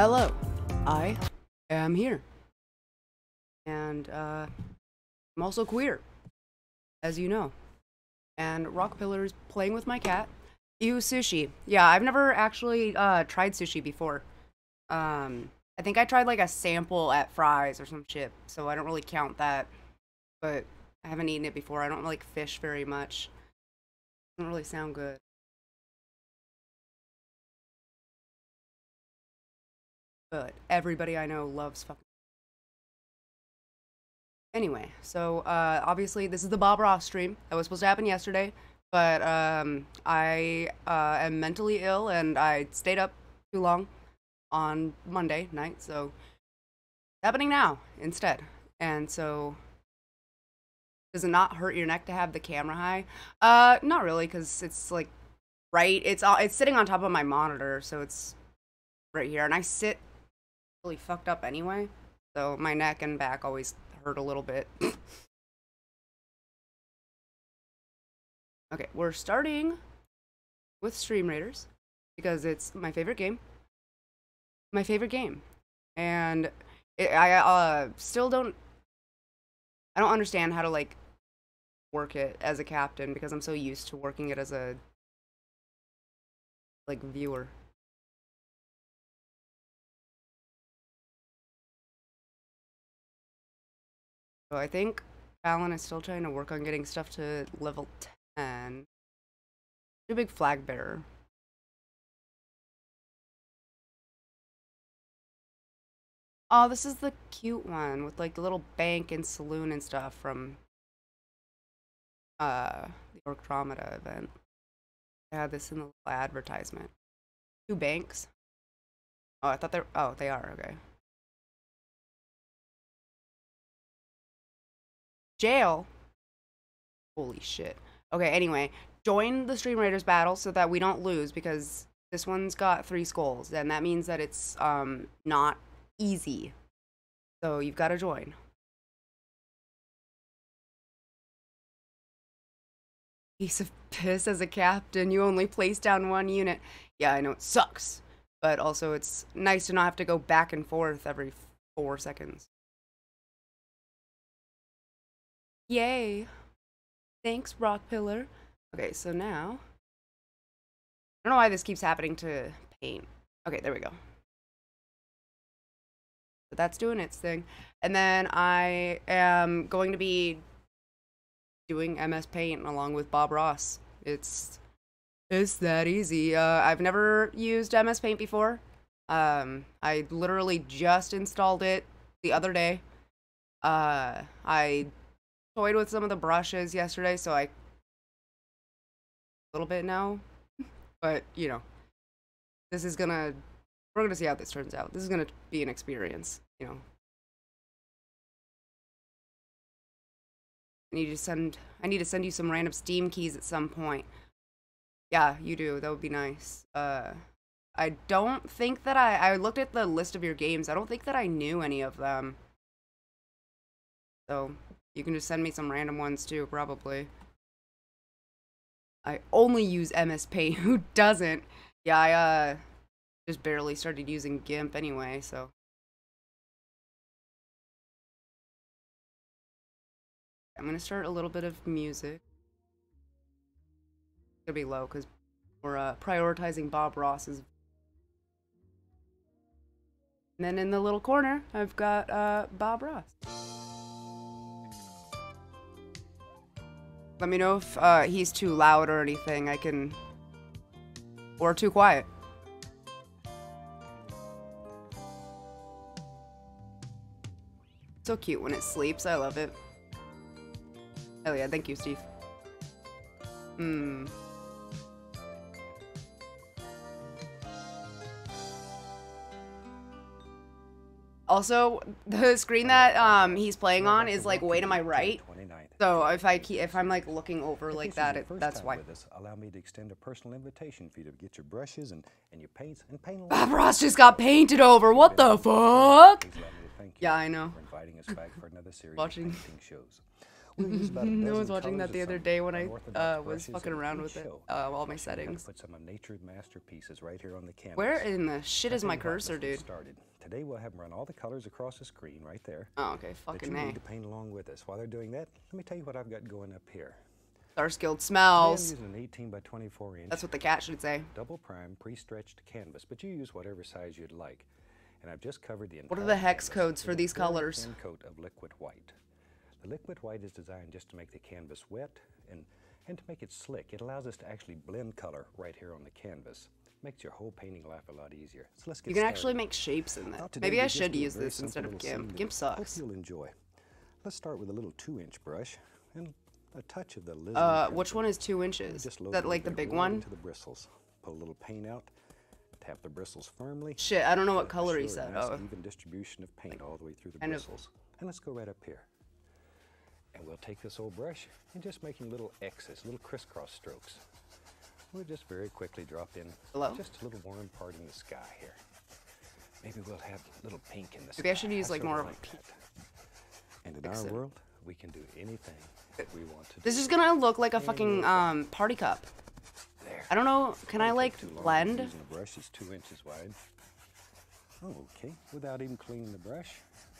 Hello, I am here. And, uh, I'm also queer, as you know. And Rock Pillar's playing with my cat. Ew, sushi. Yeah, I've never actually, uh, tried sushi before. Um, I think I tried, like, a sample at Fry's or some shit, so I don't really count that. But I haven't eaten it before. I don't like fish very much. Doesn't really sound good. But everybody I know loves fucking. Anyway, so uh, obviously this is the Bob Ross stream that was supposed to happen yesterday, but um, I uh, am mentally ill and I stayed up too long on Monday night, so happening now instead. And so, does it not hurt your neck to have the camera high? Uh, not really, because it's like right. It's all it's sitting on top of my monitor, so it's right here, and I sit really fucked up anyway. So my neck and back always hurt a little bit. okay, we're starting with Stream Raiders because it's my favorite game. My favorite game. And it, I uh, still don't I don't understand how to like work it as a captain because I'm so used to working it as a like viewer. So I think Alan is still trying to work on getting stuff to level 10. A big flag bearer. Oh, this is the cute one with like the little bank and saloon and stuff from uh the Orchromata event. I had this in the advertisement. Two banks. Oh, I thought they're oh, they are, okay. Jail. Holy shit. Okay, anyway, join the Stream Raiders battle so that we don't lose because this one's got three skulls, and that means that it's um not easy. So you've got to join. Piece of piss as a captain. You only place down one unit. Yeah, I know it sucks, but also it's nice to not have to go back and forth every four seconds. Yay. Thanks, Rock Pillar. Okay, so now... I don't know why this keeps happening to paint. Okay, there we go. That's doing its thing. And then I am going to be doing MS Paint along with Bob Ross. It's it's that easy. Uh, I've never used MS Paint before. Um, I literally just installed it the other day. Uh, I toyed with some of the brushes yesterday, so I a little bit now. but, you know, this is gonna we're gonna see how this turns out. This is gonna be an experience, you know. I need to send I need to send you some random Steam keys at some point. Yeah, you do. That would be nice. Uh I don't think that I I looked at the list of your games. I don't think that I knew any of them. So, you can just send me some random ones too, probably. I only use MS Paint. Who doesn't? Yeah, I uh just barely started using GIMP anyway, so. I'm gonna start a little bit of music. It's gonna be low because we're uh, prioritizing Bob Ross's. And then in the little corner, I've got uh, Bob Ross. Let me know if uh, he's too loud or anything. I can... Or too quiet. So cute when it sleeps. I love it. Hell yeah. Thank you, Steve. Hmm. Also, the screen that um, he's playing on is like way to my right. So if I keep, if I'm like looking over like that, it, that's why. Us, allow me to extend a personal invitation for you to get your brushes and, and your paints and paint. Bob Ross just got painted over. What the fuck? Yeah, I know. For inviting us back for another series Watching. Of painting shows. We'll use about a I was watching that the other day when I uh, was fucking around with it, uh, all my I'll show to settings. Put some of nature's masterpieces right here on the canvas. Where in the shit is my tell you what, let's cursor, dude? Started. Today we'll have them run all the colors across the screen right there. Oh, okay, that fucking you A. need to paint along with us. While they're doing that, let me tell you what I've got going up here. Today I'm smells. using an 18 by 24 inch That's what the cat should say. double prime pre-stretched canvas, but you use whatever size you'd like. And I've just covered the What are the hex codes for these colors? Coat of liquid white. The liquid white is designed just to make the canvas wet and, and to make it slick. It allows us to actually blend color right here on the canvas. Makes your whole painting life a lot easier. So let's get You can started. actually make shapes in that. Maybe I should use this instead of GIMP. GIMP sucks. Hope you'll enjoy. Let's start with a little two-inch brush and a touch of the Lisbon Uh, which one is two inches? Just that like the big one? into the bristles. Put a little paint out. Tap the bristles firmly. Shit, I don't know what color he said. nice Oh, even distribution of paint all the way through the bristles. And let's go right up here. And we'll take this old brush and just making little X's, little crisscross strokes. We'll just very quickly drop in Hello? just a little warm part in the sky here. Maybe we'll have a little pink in the sky. Maybe I should use, like, sorta more of a that. And in our it. world, we can do anything that we want to do. this is gonna look like a fucking um party cup. There. I don't know. Can I like blend? Using a brush is two inches wide. Oh, okay. Without even cleaning the brush,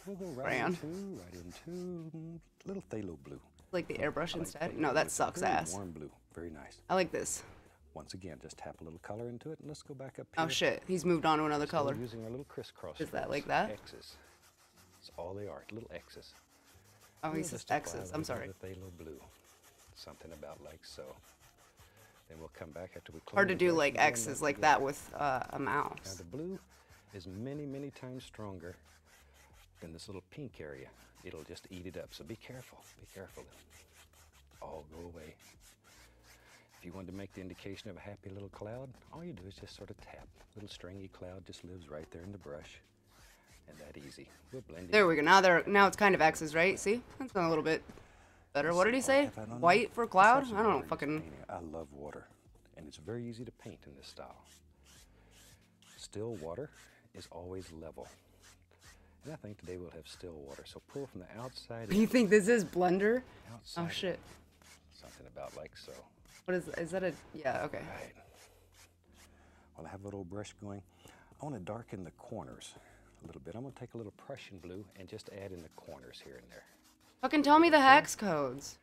we'll go right Crayon. into, right into mm, little phthalo blue. Like the airbrush like instead? No, that sucks very ass. Warm blue, very nice. I like this. Once again, just tap a little color into it, and let's go back up here. Oh shit, he's moved on to another Still color. Using our little crisscross. Is that like that? X's. That's all they are, little X's. Oh, he says X's. I'm sorry. the phthalo blue. Something about like so. Then we'll come back after we clean Hard to do like X's like that with uh, a Now mouse. the blue is many, many times stronger than this little pink area. It'll just eat it up, so be careful, be careful. It'll all go away. If you want to make the indication of a happy little cloud, all you do is just sort of tap. Little stringy cloud just lives right there in the brush. And that easy. We'll blend it There we go. Now there. Now it's kind of X's, right? See, that's a little bit better. What did he say? Have I done White for cloud? I don't know. in Fucking. I love water, and it's very easy to paint in this style. Still water is always level. And I think today we'll have still water. So pull from the outside You think this is Blender? Oh, outside Oh shit. Something about like so. What is? Is that a? Yeah. Okay. Right. Well, I have a little brush going. I want to darken the corners a little bit. I'm going to take a little Prussian blue and just add in the corners here and there. Fucking tell me the hex codes.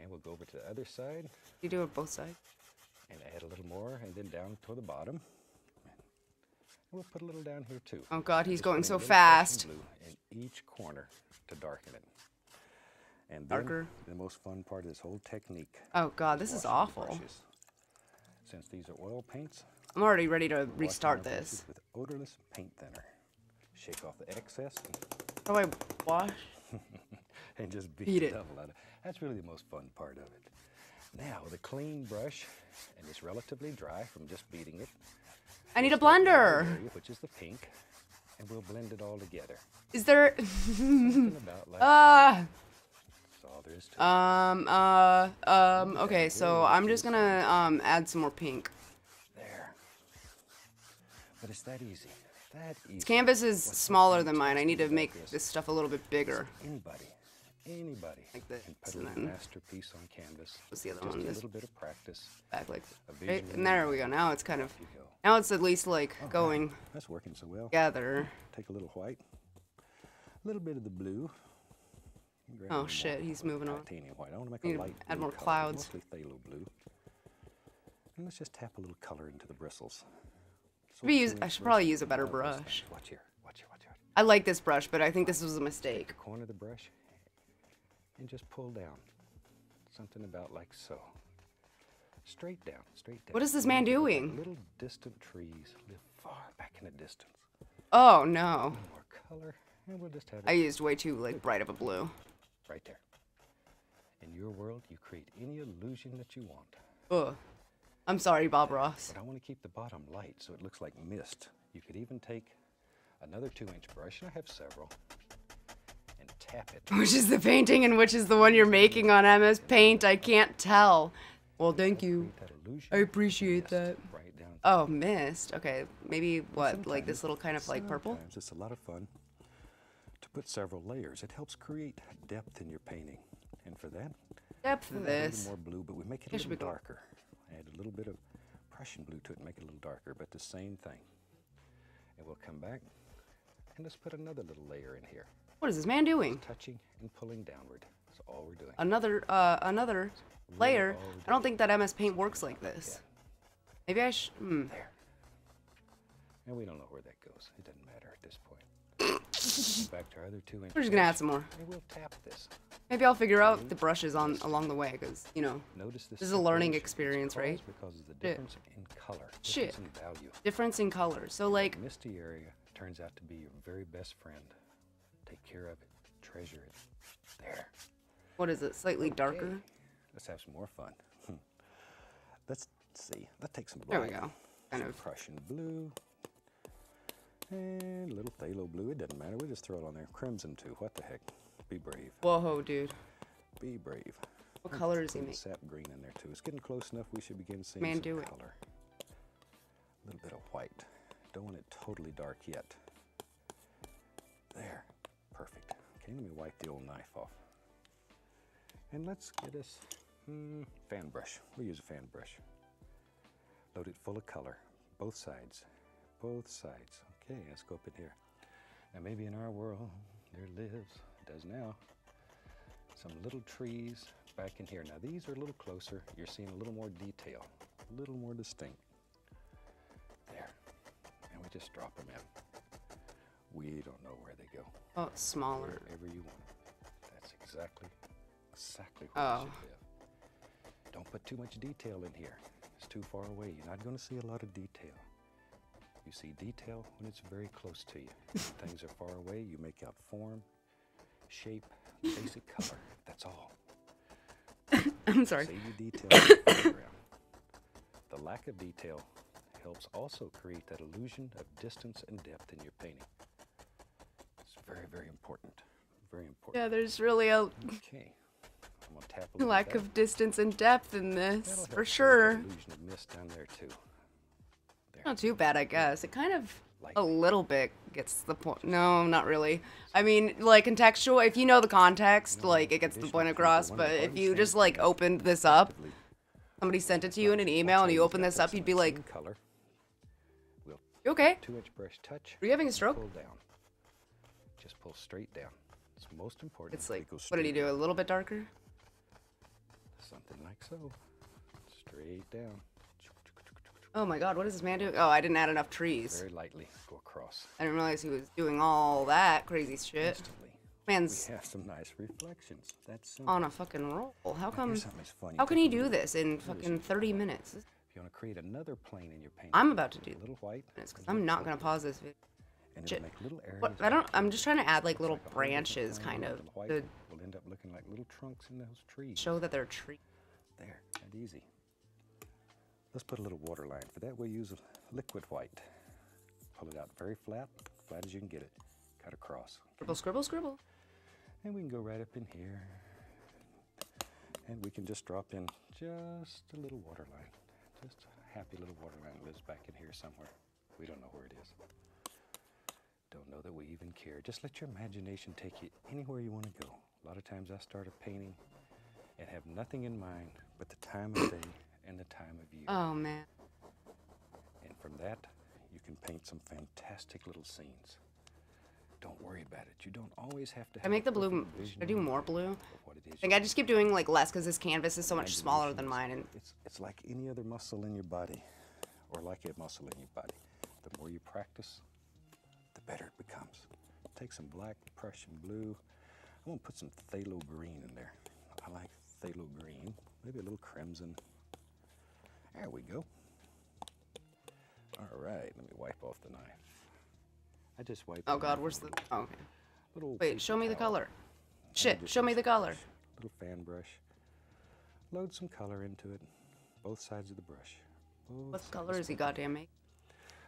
And we'll go over to the other side You do it both sides. and add a little more and then down toward the bottom. We'll put a little down here too. Oh god, he's Just going so a little Prussian fast. In each corner to darken it. And Darker. the most fun part of this whole technique. Oh god, this is awful. Since these are oil paints, I'm already ready to restart this. with odorless paint thinner. Shake off the excess and How do I wash? and just beat, Beat the it. devil out of it. That's really the most fun part of it. Now, with a clean brush, and it's relatively dry from just beating it. I need a we'll start in the blender. which is the pink, and we'll blend it all together. Is there? Ah. that's all there is to it. Um. Uh. Um. Okay. So I'm just gonna um add some more pink. There. But it's that easy. That easy. This canvas is smaller than mine. I need to make this stuff a little bit bigger. Anybody, anybody Like this, can put a then- mm-hmm. masterpiece on canvas. What's the other Just one? a little bit of practice. Back like right, and there we go. Now it's kind of. Now it's at least like oh, going That's working so well. together. Take a little white, a little bit of the blue. Oh, shit, he's moving on. Titanium white. I want to make Need a light add more color, clouds. Mostly phthalo blue. And let's just tap a little color into the bristles. So use- I should probably use a better brush. Watch here, watch here, watch here. I like this brush, but I think this was a Take mistake. corner of the brush and just pull down. Something about like so. Straight down, straight down. What is this man doing? Little distant trees live far back in the distance. Oh no. More color, and we'll just have I used way too like bright of a blue. right there. In your world, you create any illusion that you want. Ugh. I'm sorry, Bob Ross. But I want to keep the bottom light so it looks like mist. You could even take another two inch brush, and I have several, and tap it. Which is the painting and which is the one you're making on MS Paint? I can't tell. Well, thank you. Create that illusion. I appreciate that. Oh, mist. Okay, maybe what, like this little kind of like purple? It's a lot of fun to put several layers. It helps create depth in your painting. And for that, Depth of add a little this. more blue, but we make it It a little cool. darker. Add a little bit of Prussian blue to it, make it a little darker, but the same thing. And we'll come back and let's put another little layer in here. What is this man doing? Touching and pulling downward. That's all we're doing. Another uh another layer. I don't think that MS Paint works like this. Maybe I should. Hmm. There. And we don't know where that goes. It doesn't matter at this point. Back to our other two. We're just gonna add some more. And we'll tap this. Maybe I'll figure out the brushes on along the way, cause you know Notice this. This is a learning experience, right? Because of the Shit. difference in color, Shit. difference in value. difference in color. So like, Misty area turns out to be your very best friend. Take care of it. Treasure it. There. what is it? Slightly darker. Let's have some more fun. Hmm. Let's see. Let's take some There we go. Kind some of. Prussian blue. And a little phthalo blue. It doesn't matter. We just throw it on there. Crimson too. What the heck? Be brave. Whoa, dude. Be brave. What color does he make? Sap green in there too. It's getting close enough. We should begin seeing Man, some do it. color. A little bit of white. Don't want it totally dark yet. There. Okay, let me wipe the old knife off. And let's get us hmm, fan brush. We'll use a fan brush. Load it full of color. Both sides. Both sides. Okay, let's go up in here. Now maybe in our world there lives, does now, some little trees back in here. Now these are a little closer. You're seeing a little more detail, a little more distinct. There. And we just drop them in. We don't know where they go. Oh, it's smaller. Wherever you want. That's exactly, exactly where Oh. they should live. Don't put too much detail in here. It's too far away. You're not going to see a lot of detail. You see detail when it's very close to you. When things are far away, you make out form, shape, basic color. That's all. I'm sorry. Save detail the. The lack of detail helps also create that illusion of distance and depth in your painting. Very, very important. Very important. Yeah, there's really a Okay. I'm gonna tap a lack of distance and depth in this, for sure. Illusion of mist down there too. There. Not too bad, I guess. It kind of Like- a little bit gets the point. No, not really. I mean, like contextual. If you know the context, No, like it gets the point across. But if you just like opened this up, somebody sent it to you in an email, and you open this up, you'd be like, color. "You okay? Two inch brush touch. Are you having a stroke?" Down. Just pull straight down. It's most important. It's like, what did he do? A little bit darker? Something like so. Straight down. Oh my God, what is this man doing? Oh, I didn't add enough trees. Very lightly go across. I didn't realize he was doing all that crazy shit. Instantly. Man's We have some nice reflections. That's simple. on a fucking roll. How come? How can he do this in fucking 30 minutes? If you want to create another plane in your painting, I'm about to do a little white, Because I'm not gonna pause this video. And it'll make little areas. What? I don't. I'm just trying to add like little like a whole different branches, kind of, the will end up looking like little trunks in those trees. show that they're tree. There, that easy. Let's put a little water line. For that, we'll use a liquid white. Pull it out very flat, flat as you can get it. Cut across. Scribble, scribble, scribble. And we can go right up in here. And we can just drop in just a little water line. Just a happy little water line lives back in here somewhere. We don't know where it is. Don't know that we even care. Just let your imagination take you anywhere you want to go. A lot of times I start a painting and have nothing in mind but the time of day and the time of year. Oh man. And from that, you can paint some fantastic little scenes. Don't worry about it. You don't always have to. I have make the blue. perfect m- vision Should I do more blue? of what it is I think I just keep doing like less because this canvas is so much smaller than mine. And it's, it's like any other muscle in your body, or like a muscle in your body. The more you practice, better it becomes. Take some black Prussian blue. I'm gonna put some phthalo green in there. I like phthalo green. Maybe a little crimson. There we go. All right, let me wipe off the knife. I just wiped. oh god, where's the? Oh, okay. little Wait, show me the color. Shit, show me the color. brush, Little fan brush. Load some color into it. Both sides of the brush. Both What color is he goddamn make?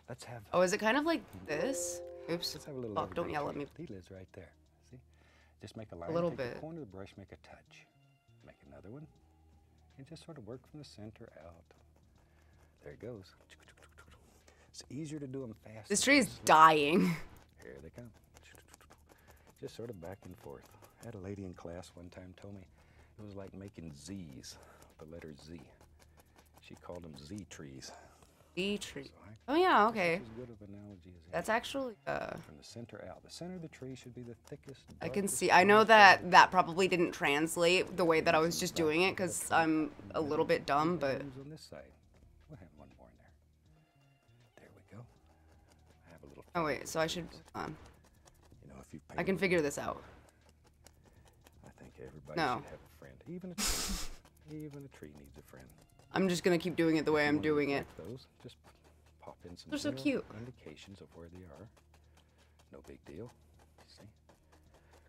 Let's have. Oh, is it kind of like this? Oops. Let's have a little. Oh, Fuck, don't yell at me. He lives right there. See? Just make a line. A little bit. The corner of the brush, make a touch. Make another one, and just sort of work from the center out. There it goes. It's easier to do them fast. This tree is dying. Here they come. Just sort of back and forth. I had a lady in class one time told me, It was like making Z's, the letter Z. She called them Z trees. D tree. Oh yeah, okay. As good of analogy as any. That's actually uh from the center out. The center of the tree should be the thickest. I can see. I know that that probably didn't translate the way that I was just doing it cuz I'm a little bit dumb, but on this side. We'll have one more in there. There we go. I have a little. Oh wait, so I should um You know, if you. I can figure this out. I think everybody No. should have a friend. Even a tree. Even a tree needs a friend. I'm just going to keep doing it the way I'm doing it. Those, just pop in some They're so cute. indications of where they are. No big deal. See?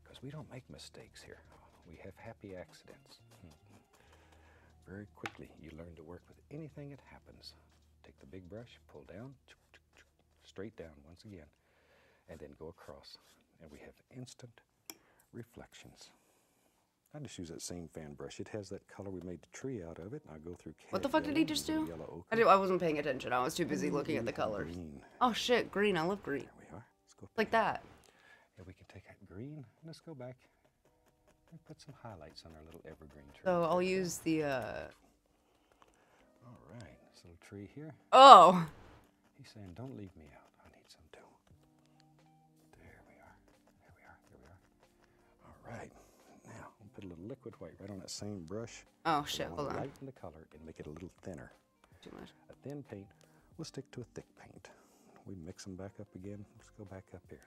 Because we don't make mistakes here. We have happy accidents. Mhm. Very quickly, you learn to work with anything that happens. Take the big brush, pull down, straight down once again, and then go across. And we have instant reflections. I just use that same fan brush. It has that color we made the tree out of it. and I go through. What the fuck did he just do? I, did, I wasn't paying attention. I was too busy and looking at the green- colors. Green. Oh shit, green. I love green. There we are. Let's go Like that. Yeah, we can take that green. and Let's go back and put some highlights on our little evergreen tree. So I'll use the uh All right, this little tree here. Oh. He's saying, "Don't leave me out. I need some too." There we are. There we are. There we are. All right. Put a little liquid white right on that same brush. Oh shit, hold on. Lighten the color and make it a little thinner. Too much. A thin paint we'll stick to a thick paint. We mix them back up again. Let's go back up here.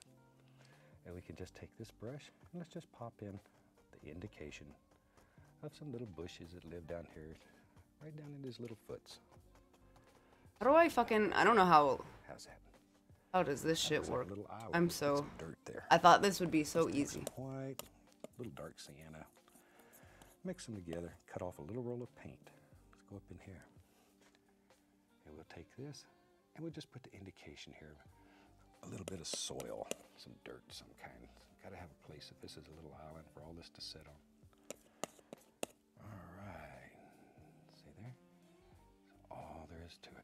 And we can just take this brush and let's just pop in the indication of some little bushes that live down here, right down in his little foots. How do I fucking I don't know how How's that? how does this shit looks like a work? little I'm so dirt there. I thought this would be so easy. White, little dark sienna. Mix them together. Cut off a little roll of paint. Let's go up in here. And we'll take this and we'll just put the indication here. A little bit of soil, some dirt, some kind. Got to have a place if this is a little island for all this to sit on. All right. See there? That's all there is to it.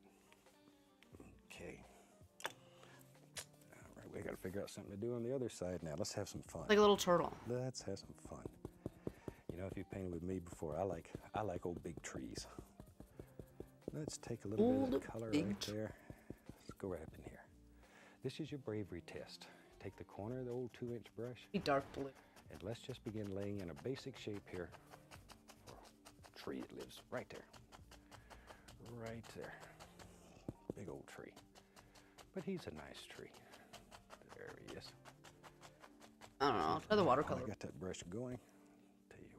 Okay. All right, we got to figure out something to do on the other side now. Let's have some fun. Like a little turtle. Let's have some fun. Know, if you've painted with me before, I like I like old big trees. Let's take a little bit of the color right there. Let's go right up in here. This is your bravery test. Take the corner of the old two-inch brush, Be dark blue. and let's just begin laying in a basic shape here for a tree that lives right there. Right there. Big old tree. But he's a nice tree. There he is. I don't know. I'll try the watercolor. I got that brush going.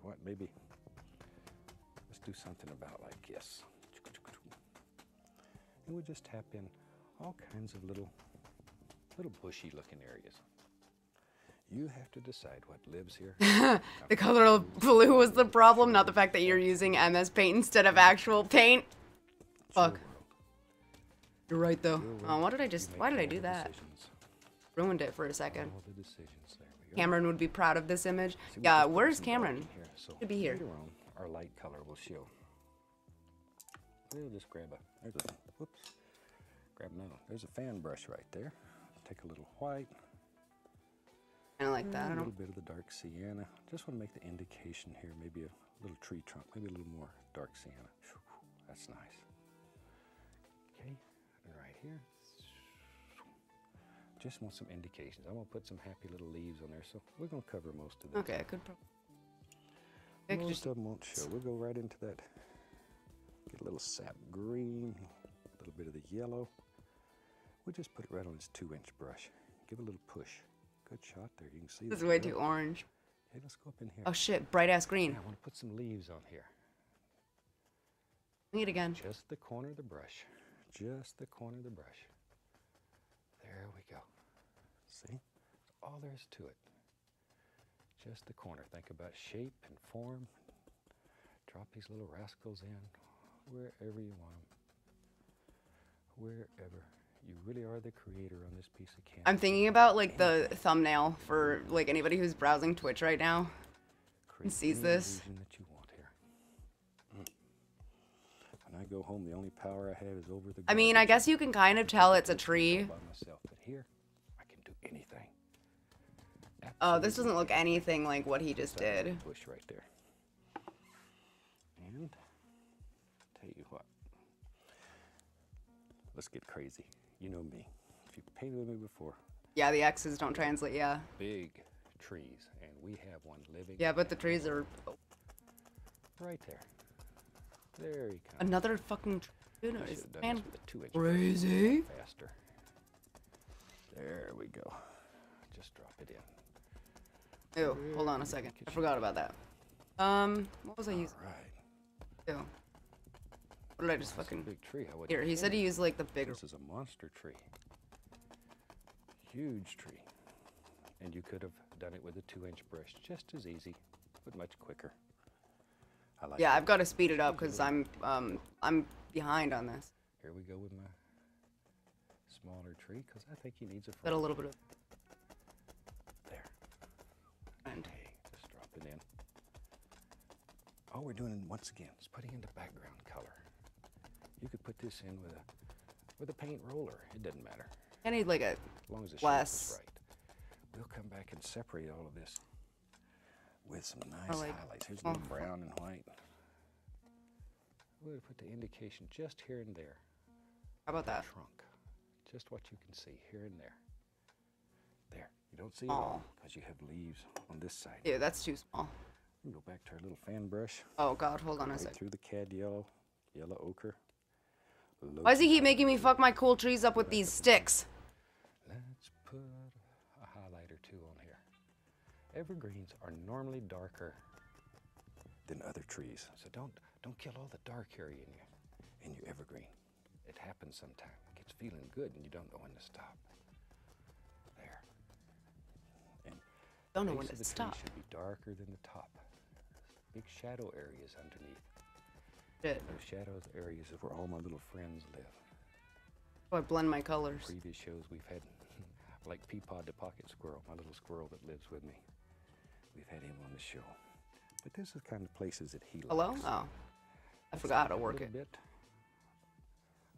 What, maybe let's do something about like this. And we'll just tap in all kinds of little, little bushy looking areas. You have to decide what lives here. The color of blue was the problem, not the fact that you're using MS Paint instead of actual paint. Fuck. You're right though. Oh, why did I just why did I do that? Ruined it for a second. All the decisions. There we go. Cameron would be proud of this image. Yeah, where's Cameron? here, so Should be here. On, our light color will show. We'll just grab a, there's a, whoops, grab another. There's a fan brush right there. Take a little white, Kinda like that. A little bit of the dark sienna. Just want to make the indication here, maybe a little tree trunk, maybe a little more dark sienna. That's nice. Okay, and right here. Just want some indications. I'm gonna put some happy little leaves on there, so we're gonna cover most of this. Okay, I could probably I Most just of them won't show. We'll go right into that. Get a little sap green, a little bit of the yellow. We'll just put it right on this two inch brush. Give it a little push. Good shot there. You can see this is way too orange. Hey, let's go up in here. Oh shit, bright ass green. Yeah, I want to put some leaves on here. Bring it again. Just the corner of the brush. Just the corner of the brush. There we go. See? That's all there is to it. Just the corner. Think about shape and form. Drop these little rascals in wherever you want them. Wherever. You really are the creator on this piece of canvas. I'm thinking about like the thumbnail for like anybody who's browsing Twitch right now. Create sees this. that you want here. Mm. I go home, the only power I have is over the. I mean, I guess you can kind of tell it's a tree. by myself, but here I can do anything. Oh, this doesn't look anything like what he just did. Bush right there. And tell you what, let's get crazy. You know me. If you've painted with me before. Yeah, the X's don't translate. Yeah. Big trees, and we have one living. Yeah, but the trees are right there. There he comes. Another fucking. Who? Man, crazy. Faster. There we go. Just drop it in. Ew, hold on a second. I forgot about that. Um, what was I using? Right. Ew. What did I just That's fucking? big tree. I Here, he said he used like the bigger. This is a monster tree. Huge tree. And you could have done it with a two-inch brush just as easy, but much quicker. I like Yeah, that. I've got to speed it up because I'm um I'm behind on this. Here we go with my smaller tree, because I think he needs a Got a little bit of. There. And Okay, just drop it in. All we're doing, once again, is putting in the background color. You could put this in with a with a paint roller. It doesn't matter, I need like a. as long as the shape Less. is right. We'll come back and separate all of this with some nice like- highlights. Here's little brown and white. We'll put the indication just here and there. How about that? Trunk. Just what you can see here and there. There. You don't see it all because you have leaves on this side. Yeah, that's too small. We go back to our little fan brush. Oh God, hold on a Right sec. through the cad yellow, yellow ochre. Why does he keep making me fuck my cool trees up with these sticks? Let's put a highlight or two on here. Evergreens are normally darker than other trees, so don't don't kill all the dark area in your in your evergreen. It happens sometime. It gets feeling good and you don't know when to stop. There. And Don't know when to the stop. Should be darker than the top. Big shadow areas underneath. Shit. Those shadows areas is where all my little friends live. Oh, I blend my colors. previous shows we've had like Peapod the pocket squirrel, my little squirrel that lives with me. We've had him on the show. But this is the kind of places that he Hello? likes. Oh, I forgot how to work it. Bit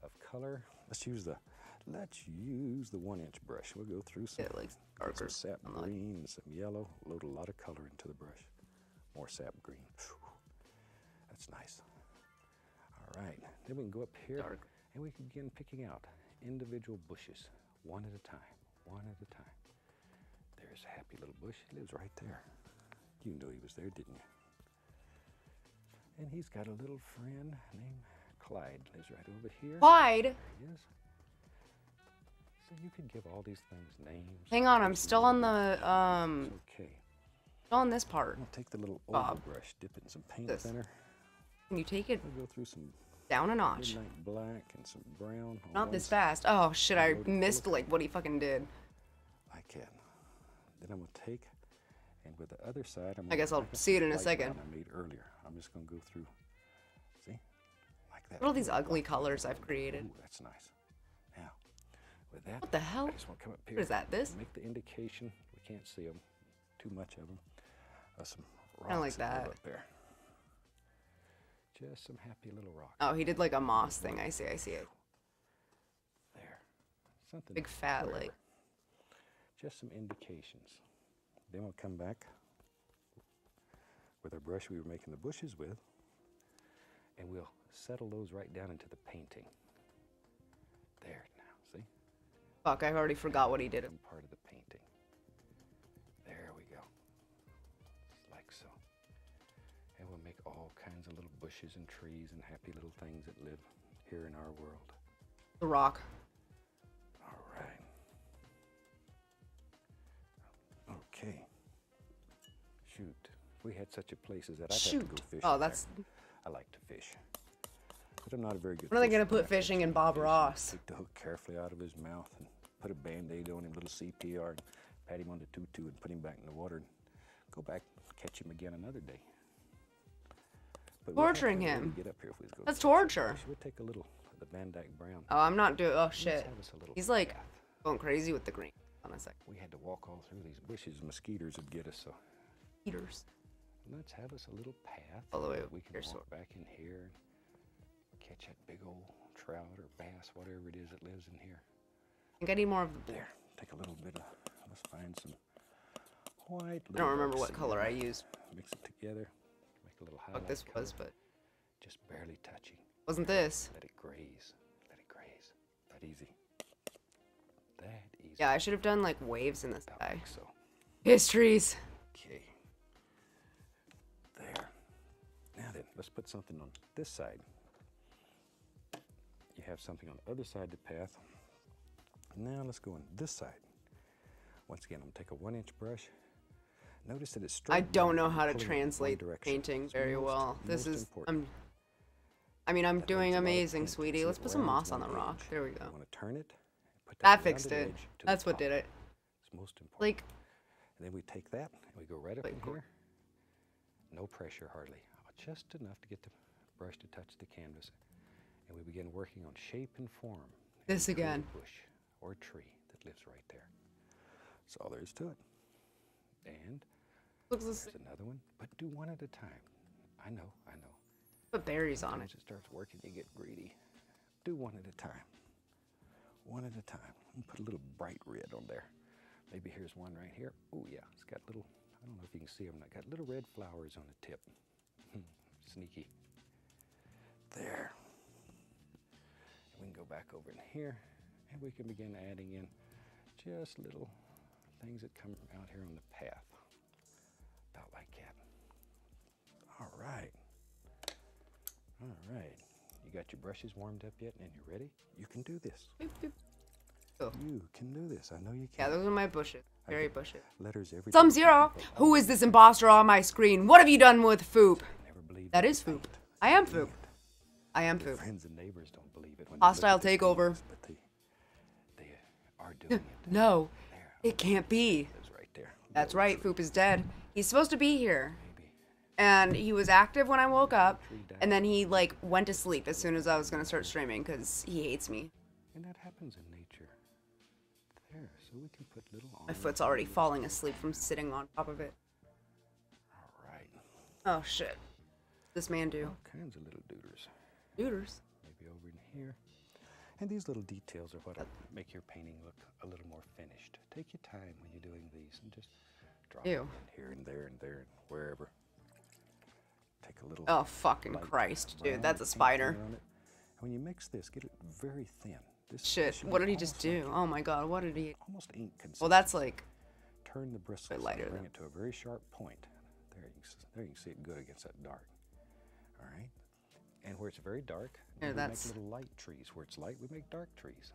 of color. Let's use the let's use the one inch brush. We'll go through some, Yeah, like some sap the- green and some yellow. Load a lot of color into the brush. More sap green. That's nice. All right. Then we can go up here Dark. and we can begin picking out individual bushes, one at a time, one at a time. There's a happy little bush. He lives right there. You knew he was there, didn't you? And he's got a little friend named Clyde. Lives right over here. Clyde. Yes. So you could give all these things names. Hang on, I'm still on the um, okay. still on this part. I'll take the little Bob. brush, dip it in some paint This. thinner. Can you take it We'll go through some down a notch? black and some brown. Not this fast. Oh shit, I Load it full of missed like what he fucking did. I can. Then I'm gonna take, and with the other side, I'm. I guess I'll see it in a second. I made earlier. I'm just gonna go through. See, like that. Look at all these ugly colors. I've created. Ooh, that's nice. Now, with that, What the hell? I just want to come up here. What is that, this? Make the indication. We can't see them. Too much of them. Uh, some rocks Kinda like that up there. Just some happy little rocks. Oh, he did like a moss thing. I see. I see it. There. Something. Big fat like. Just some indications. Then we'll come back with our brush we were making the bushes with, and we'll settle those right down into the painting. There now, see? Fuck, I already forgot what he did. Part of the painting. There we go. Just like so. And we'll make all kinds of little bushes and trees and happy little things that live here in our world. The rock. All right. Okay. Shoot. We had such a place as that, I'd have to Shoot. go fishing. Oh, there. that's. I like to fish. But I'm not a very good When are they put have to fishing in Bob Ross? Take the hook carefully out of his mouth and put a band-aid on him, little CPR, and pat him on the tutu and put him back in the water and go back catch him again another day. But we'll Torturing him. Get up here if we go That's torture. We'll take a little of the Van Dyke Brown. Oh, I'm not doing. Oh Let's shit. have us a little He's like going crazy with the green. Hold on a sec. We had to walk all through these bushes. Mosquitoes would get us, so Eaters. let's have us a little path. All the way we can here, walk sort back in here and catch that big old trout or bass, whatever it is that lives in here. I think I need more of the. There, take a little bit of. Let's find some white. I don't remember what color I used. Mix it together. Make a little highlight. What this was, but just barely touching. wasn't this. Let it graze. Let it graze. That easy. That easy. Yeah, I should have done like waves in this About guy. so. Histories. Okay. There. Now then, let's put something on this side. You have something on the other side of the path. Now let's go on this side. Once again, I'm gonna take a one inch brush. Notice that it's straight. I don't know how to pulling it in one translate painting very most- well. This is important. I'm I mean, I'm That doing needs a lot of amazing, sweetie. Let's put some moss on the rock. There we go. want to turn it. Put That rounded fixed it. edge to the That's what top. did it. It's most important. Like And then we take that and we go right up Like in here. No pressure hardly. Just enough to get the brush to touch the canvas. And we begin working on shape and form. This we create a again. bush or tree that lives right there. That's all there is to it. And looks the there's another one, but do one at a time. I know, I know. Put berries on it. Once it starts working, you get greedy. Do one at a time. One at a time. And put a little bright red on there. Maybe here's one right here. Oh yeah, it's got little. I don't know if you can see them. I got little red flowers on the tip. Hmm, Sneaky. There. And we can go back over in here, and we can begin adding in just little things that come out here on the path. About like that. All right. All right. You got your brushes warmed up yet and you're ready? You can do this. Boop, boop. Oh. You can do this. I know you can. Yeah, those are my bushes. Very get bushes. Letters every Some day from zero. Who is this imposter on my screen? What have you done with Foop? That is never believed That it. is Foop. I am Foop. I am Foop. friends and neighbors don't believe it when Hostile takeover. paintings, But they, they are doing it. No, it can't be. right there. That's right. Foop is dead. He's supposed to be here. Maybe. and he was active when I woke up, and then he like went to sleep as soon as I was gonna start streaming because he hates me. And that happens in nature. There, so we can put little My foot's already falling asleep from sitting on top of it. All right. Oh shit! This man do All kinds of little dooders. Maybe over in here. And these little details are what make your painting look a little more finished. Take your time when you're doing these and just drop Ew. in here and there and there and wherever. Take a little. Oh fucking Christ, dude! That's a spider. thinner on it. And when you mix this, get it very thin. This Shit! What did he just do? Oh my god! What did he? Almost ink consistency. Well, that's like Turn the bristles lighter and bring it to a very sharp point. There you, there you can see it good against that dark. All right. And where it's very dark, Yeah, we that's- make little light trees. Where it's light, we make dark trees.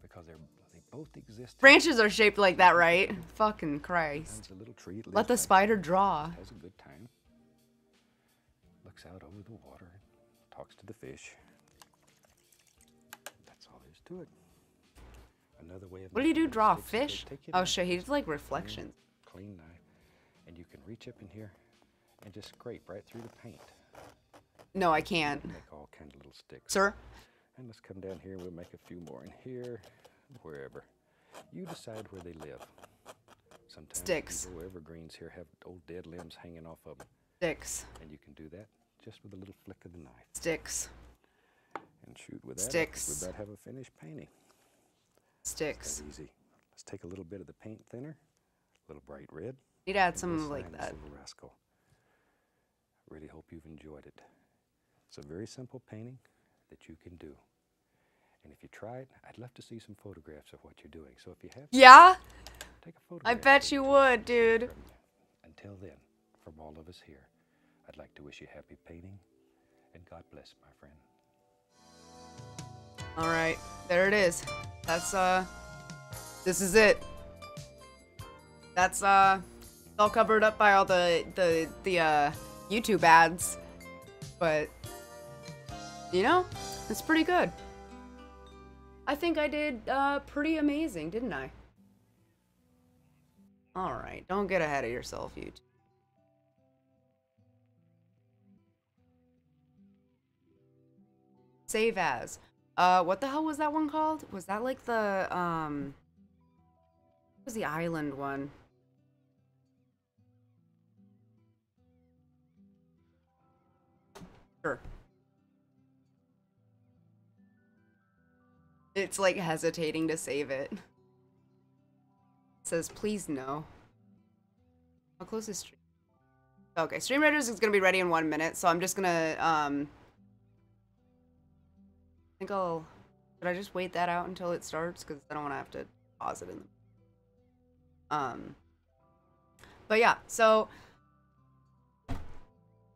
Because they're they both exist. branches are shaped like that, right? Fucking Christ! A little tree. Let the spider draw. Has a good time. Looks out over the water. Talks to the fish. That's all there is to it. Another way of What do you do? Draw a fish? take- take your Oh knife, shit! He just did like clean- reflections. Clean knife, and you can reach up in here and just scrape right through the paint. No, I can't, Make all kinds of little sticks. sir. And let's come down here. We'll make a few more in here, wherever. You decide where they live. Sometimes Sticks. evergreens here have old dead limbs hanging off of them, Sticks, and you can do that just with a little flick of the knife sticks, and shoot with that. Sticks. We about have a finished painting. sticks. Easy. Let's take a little bit of the paint thinner, a little bright red. Need to add and we'll some like that. rascal. Really hope you've enjoyed it. It's a very simple painting that you can do. And if you try it, I'd love to see some photographs of what you're doing. So if you have, Yeah, take a photograph. I bet you would, and share it dude. Until then, from all of us here, I'd like to wish you happy painting and God bless, my friend. All right, there it is. That's uh, this is it. That's uh, all covered up by all the the the uh YouTube ads, but you know, it's pretty good. I think I did uh pretty amazing, didn't I? All right, don't get ahead of yourself, YouTube. Save as. Uh, what the hell was that one called? Was that like the um? What was the island one? Sure. It's like hesitating to save it. It says please no. How close is stream? Okay, Stream Raiders is gonna be ready in one minute, so I'm just gonna um. I think I'll Should I just wait that out until it starts? Because I don't want to have to pause it in the... Um, but yeah, so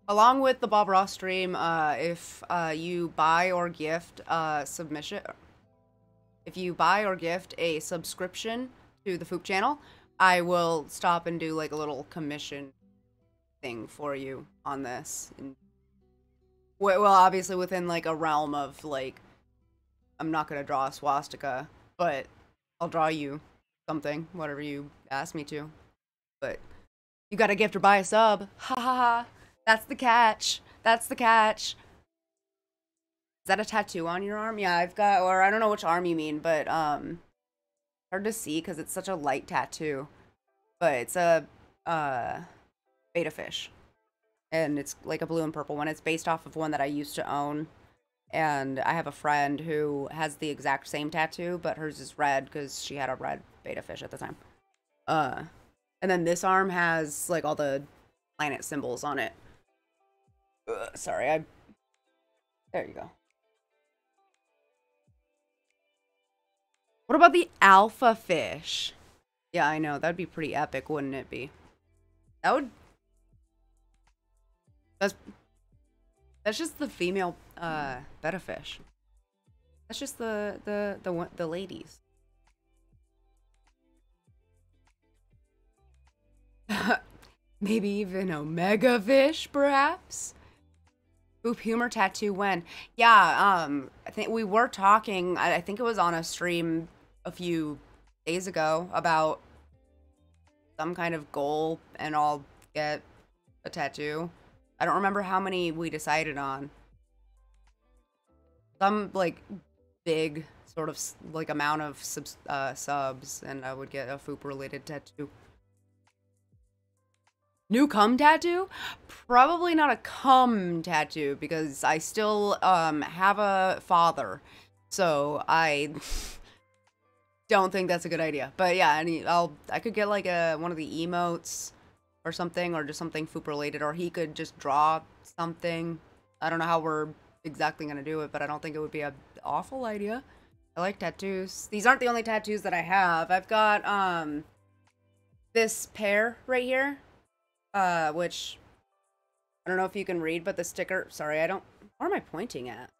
along with the Bob Ross stream, uh, if uh, you buy or gift a submission, if you buy or gift a subscription to the Foop channel, I will stop and do like a little commission thing for you on this. And, well, obviously within like a realm of like, I'm not gonna draw a swastika, but I'll draw you something, whatever you ask me to. But you gotta gift or buy a sub. Ha ha ha. That's the catch. That's the catch. Is that a tattoo on your arm? Yeah, I've got, or I don't know which arm you mean, but um, hard to see because it's such a light tattoo. But it's a uh, betta fish, and it's like a blue and purple one. It's based off of one that I used to own, and I have a friend who has the exact same tattoo, but hers is red because she had a red betta fish at the time. Uh, and then this arm has like all the planet symbols on it. Ugh, sorry, I. There you go. What about the alpha fish? Yeah, I know. That'd be pretty epic, wouldn't it be? That would. That's. That's just the female uh betta fish. That's just the the the the ladies. Maybe even Omega Fish, perhaps? Oop, humor tattoo when? Yeah, um, I think we were talking, I, I think it was on a stream a few days ago about some kind of goal and I'll get a tattoo. I don't remember how many we decided on. Some, like, big sort of, like, amount of subs, uh, subs and I would get a FOOP-related tattoo. New cum tattoo? Probably not a cum tattoo because I still um have a father. So I don't think that's a good idea. But yeah, any I'll I could get like a one of the emotes or something or just something foop related or he could just draw something. I don't know how we're exactly going to do it, but I don't think it would be a awful idea. I like tattoos. These aren't the only tattoos that I have. I've got um this pair right here uh, which I don't know if you can read, but the sticker, sorry, I don't, where am I pointing at?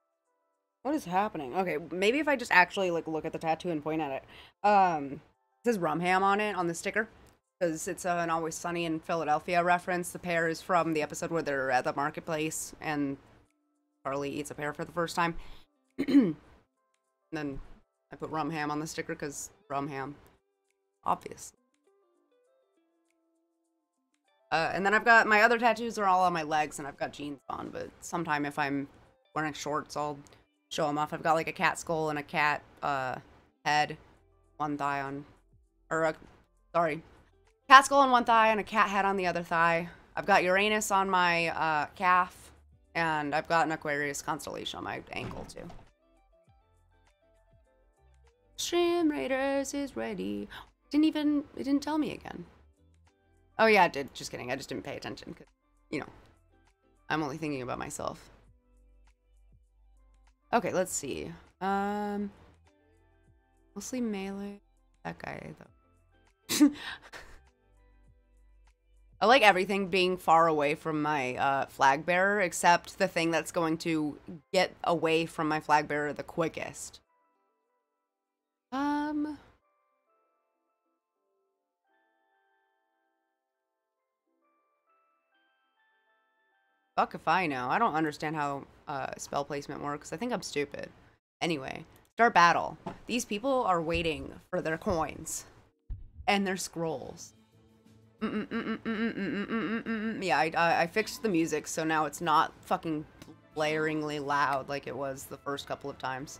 What is happening? Okay, maybe if I just actually like look at the tattoo and point at it. Um, it says Rumham on it, on the sticker. Because it's an Always Sunny in Philadelphia reference. The pear is from the episode where they're at the marketplace and Charlie eats a pear for the first time. and then I put rum ham on the sticker because Rumham. Obvious. Uh, and then I've got my other tattoos are all on my legs and I've got jeans on, but sometime if I'm wearing shorts, I'll show them off. I've got like a cat skull and a cat uh, head, one thigh on, or a, sorry, cat skull on one thigh and a cat head on the other thigh. I've got Uranus on my uh, calf, and I've got an Aquarius constellation on my ankle too. Stream Raiders is ready. Didn't even, it didn't tell me again. Oh yeah, I did. Just kidding. I just didn't pay attention because, you know, I'm only thinking about myself. Okay, let's see. Um, mostly melee. That guy though. I like everything being far away from my uh, flag bearer, except the thing that's going to get away from my flag bearer the quickest. Um. Fuck if I know. I don't understand how uh, spell placement works. I think I'm stupid. Anyway, start battle. These people are waiting for their coins and their scrolls. yeah, I, fixed the music, so now it's not fucking blaringly loud like it was the first couple of times.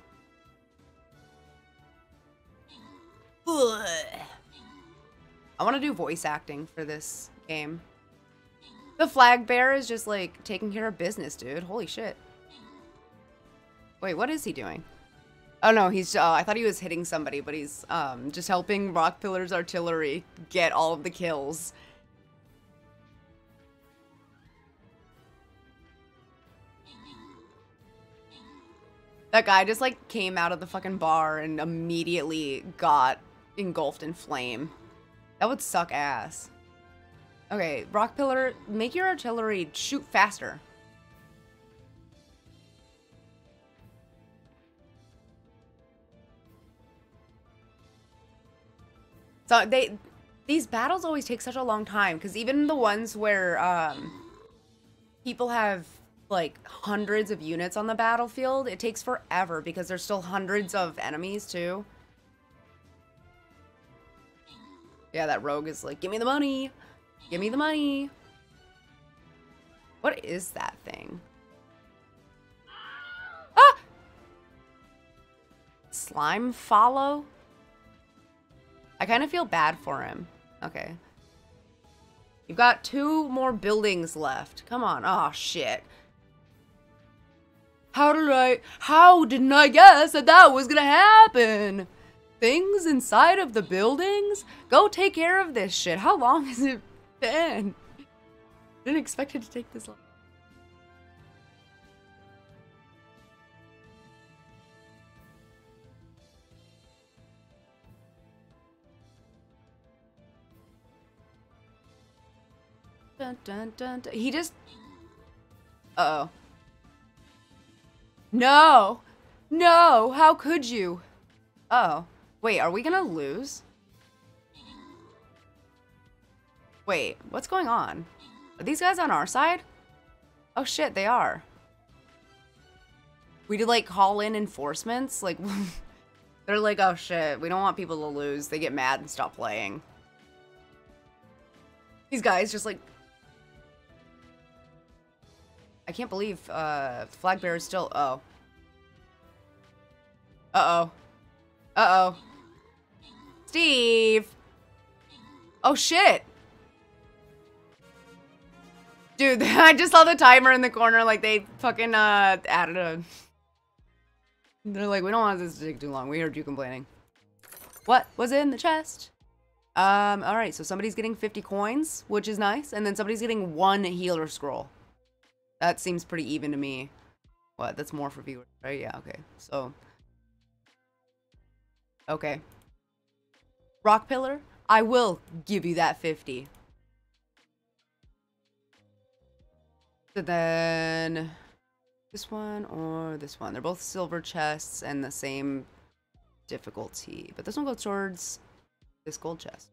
I want to do voice acting for this game. The flag bearer is just like taking care of business, dude. Holy shit. Wait, what is he doing? Oh no, he's, uh, I thought he was hitting somebody, but he's, um, just helping Rock Pillar's artillery get all of the kills. That guy just like came out of the fucking bar and immediately got engulfed in flame. That would suck ass. Okay, rock pillar, make your artillery shoot faster. So they these battles always take such a long time because even the ones where um people have like hundreds of units on the battlefield, it takes forever because there's still hundreds of enemies too. Yeah, that rogue is like, give me the money. Give me the money. What is that thing? Ah! Slime follow? I kind of feel bad for him. Okay. You've got two more buildings left. Come on. Oh, shit. How did I... How didn't I guess that that was gonna happen? Things inside of the buildings? Go take care of this shit. How long has it been? Didn't expect it to take this long. Dun, dun, dun. He just. Uh oh. No! No! How could you? Oh. Wait, are we gonna lose? Wait, what's going on? Are these guys on our side? Oh shit, they are. We did like call in enforcements? Like, they're like, oh shit, we don't want people to lose. They get mad and stop playing. These guys just like I can't believe uh, flag bearer is still. Oh. Uh oh. Uh oh. Steve. Oh shit. Dude, I just saw the timer in the corner. Like they fucking uh added a. They're like, we don't want this to take too long. We heard you complaining. What was in the chest? Um, alright, so somebody's getting 50 coins, which is nice, and then somebody's getting one healer scroll. That seems pretty even to me. What? That's more for viewers, right? Yeah, okay. So. Okay. Rock Pillar, I will give you that 50. So then. This one or this one. They're both silver chests and the same difficulty. But this one goes towards this gold chest.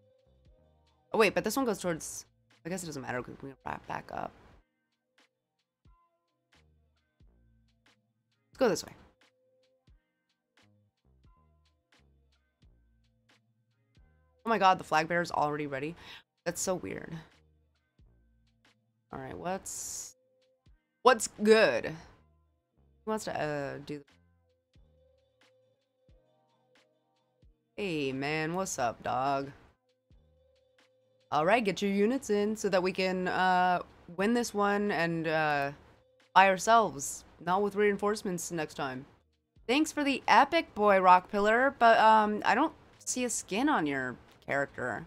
Oh, wait, but this one goes towards. I guess it doesn't matter because we can wrap back up. go this way. Oh my god, the flag bearer is already ready. That's so weird. All right, what's what's good? Who wants to uh, do? Hey man, what's up, dog? All right, get your units in so that we can uh, win this one and uh, by ourselves. Not with reinforcements next time. Thanks for the epic boy, Rock Pillar, but um, I don't see a skin on your character.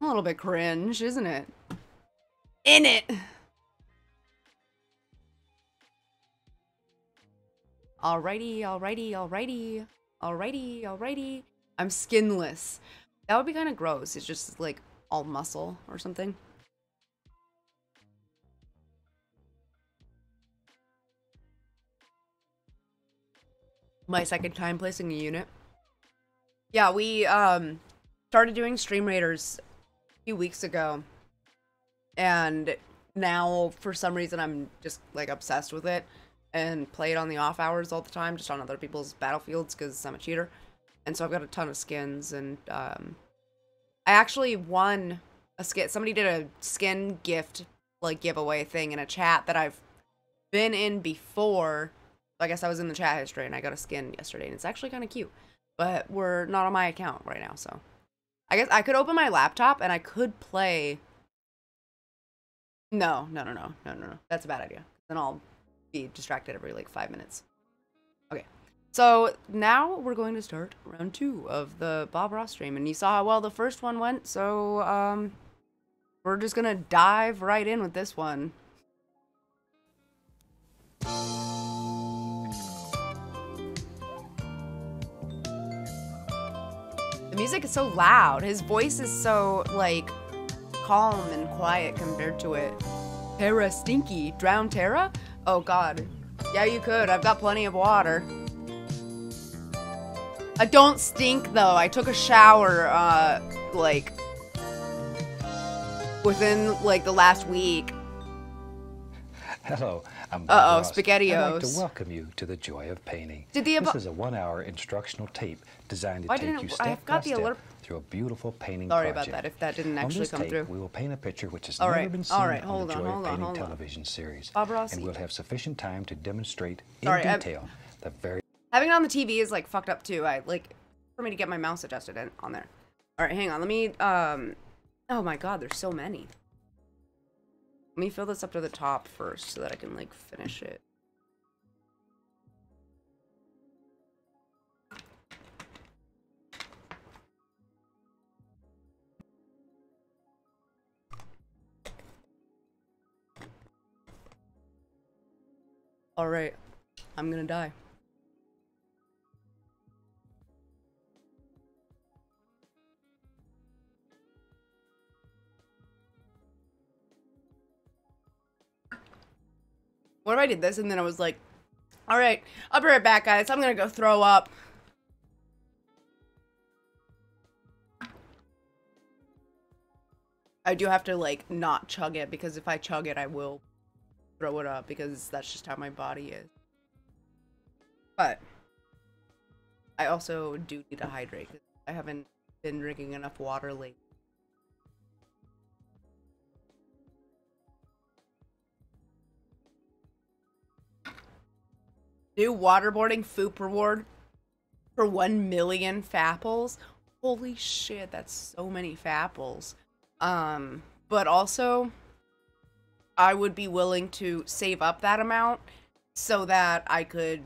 A little bit cringe, isn't it? In it! Alrighty, alrighty, alrighty. Alrighty, alrighty. I'm skinless. That would be kind of gross. It's just like all muscle or something. my second time placing a unit. Yeah, we um started doing Stream Raiders a few weeks ago. And now for some reason I'm just like obsessed with it and play it on the off hours all the time just on other people's battlefields cuz I'm a cheater. And so I've got a ton of skins and um I actually won a skin somebody did a skin gift like giveaway thing in a chat that I've been in before I guess I was in the chat history and I got a skin yesterday and it's actually kind of cute. But we're not on my account right now, so. I guess I could open my laptop and I could play. No, no, no, no, no, no, no. That's a bad idea. Then I'll be distracted every like five minutes. Okay. So now we're going to start round two of the Bob Ross stream. And you saw how well the first one went, so um, we're just going to dive right in with this one. The music is so loud. His voice is so, like, calm and quiet compared to it. Tara Stinky, Drown Tara? Oh god. Yeah, you could. I've got plenty of water. I don't stink though. I took a shower, uh, like, within, like, the last week. Hello, I'm Bob Uh-oh, Ross. I'd like to welcome you to the joy of painting. Did the this is a one-hour instructional tape designed to Why take didn't you step I've by got the step alert- through a beautiful painting Sorry about that if that didn't on actually this come tape, through. we will paint a picture which has All never right, been all seen right, on hold the on, Joy hold of on, Painting on. television series. Bob Rossi. And we'll have sufficient time to demonstrate in Sorry, I'm- detail the very Having it on the TV is like fucked up too. I like for me to get my mouse adjusted in, on there. All right, hang on. Let me. Um. Oh my God, there's so many. Let me fill this up to the top first so that I can like finish it. All right, I'm gonna die. What if I did this and then I was like, all right, I'll be right back, guys. I'm gonna go throw up. I do have to like not chug it because if I chug it, I will throw it up because that's just how my body is. But I also do need to hydrate 'cause I haven't been drinking enough water lately. New waterboarding foop reward for 1 million fapples. Holy shit, that's so many fapples. Um, but also, I would be willing to save up that amount so that I could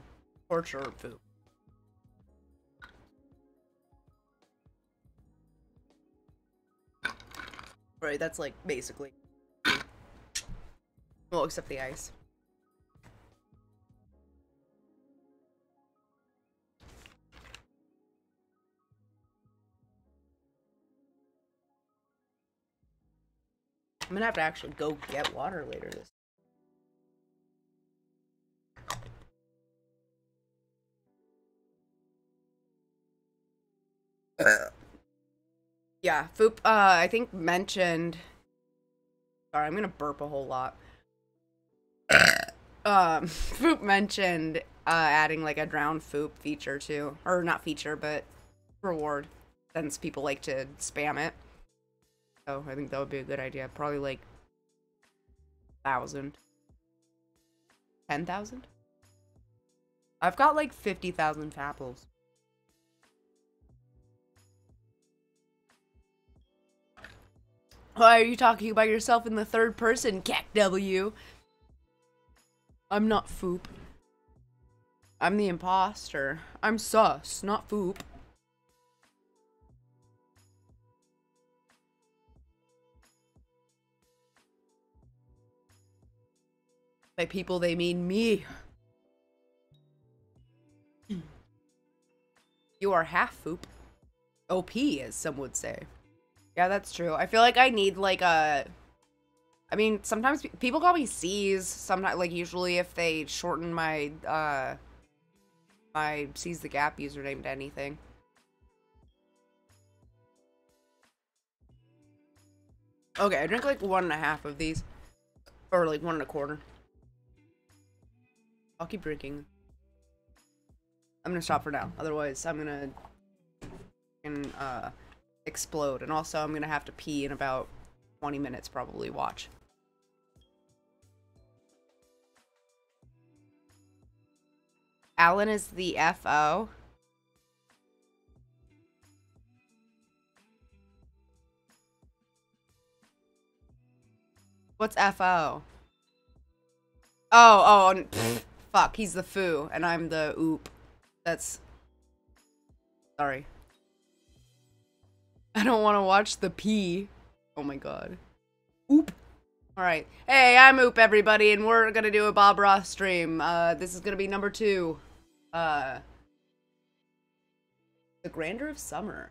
torture foop. Right, that's like basically. Well, except the ice. I'm gonna have to actually go get water later this. Yeah, Foop, uh, I think mentioned. Sorry, I'm gonna burp a whole lot. um, Foop mentioned uh, adding like a drowned Foop feature too, or not feature, but reward, since people like to spam it. So I think that would be a good idea. Probably like thousand, ten thousand. I've got like fifty thousand apples. Why are you talking about yourself in the third person, Cack W? I'm not Foop. I'm the imposter. I'm sus, not Foop. By people, they mean me. You are half Foop. OP, as some would say. Yeah, that's true. I feel like I need like a. I mean, sometimes pe- people call me C's. Sometimes, like usually, if they shorten my uh my C's the Gap username to anything. Okay, I drink like one and a half of these, or like one and a quarter. I'll keep drinking. I'm gonna stop for now. Otherwise, I'm gonna and uh explode. And also, I'm gonna have to pee in about 20 minutes, probably. Watch. Alan is the FO. What's FO? Oh, oh, fuck. He's the foo, and I'm the oop. That's. Sorry. I don't want to watch the pee. Oh my god. Oop. Alright. Hey, I'm Oop, everybody, and we're gonna do a Bob Ross stream. Uh, this is gonna be number two. Uh. The Grandeur of Summer.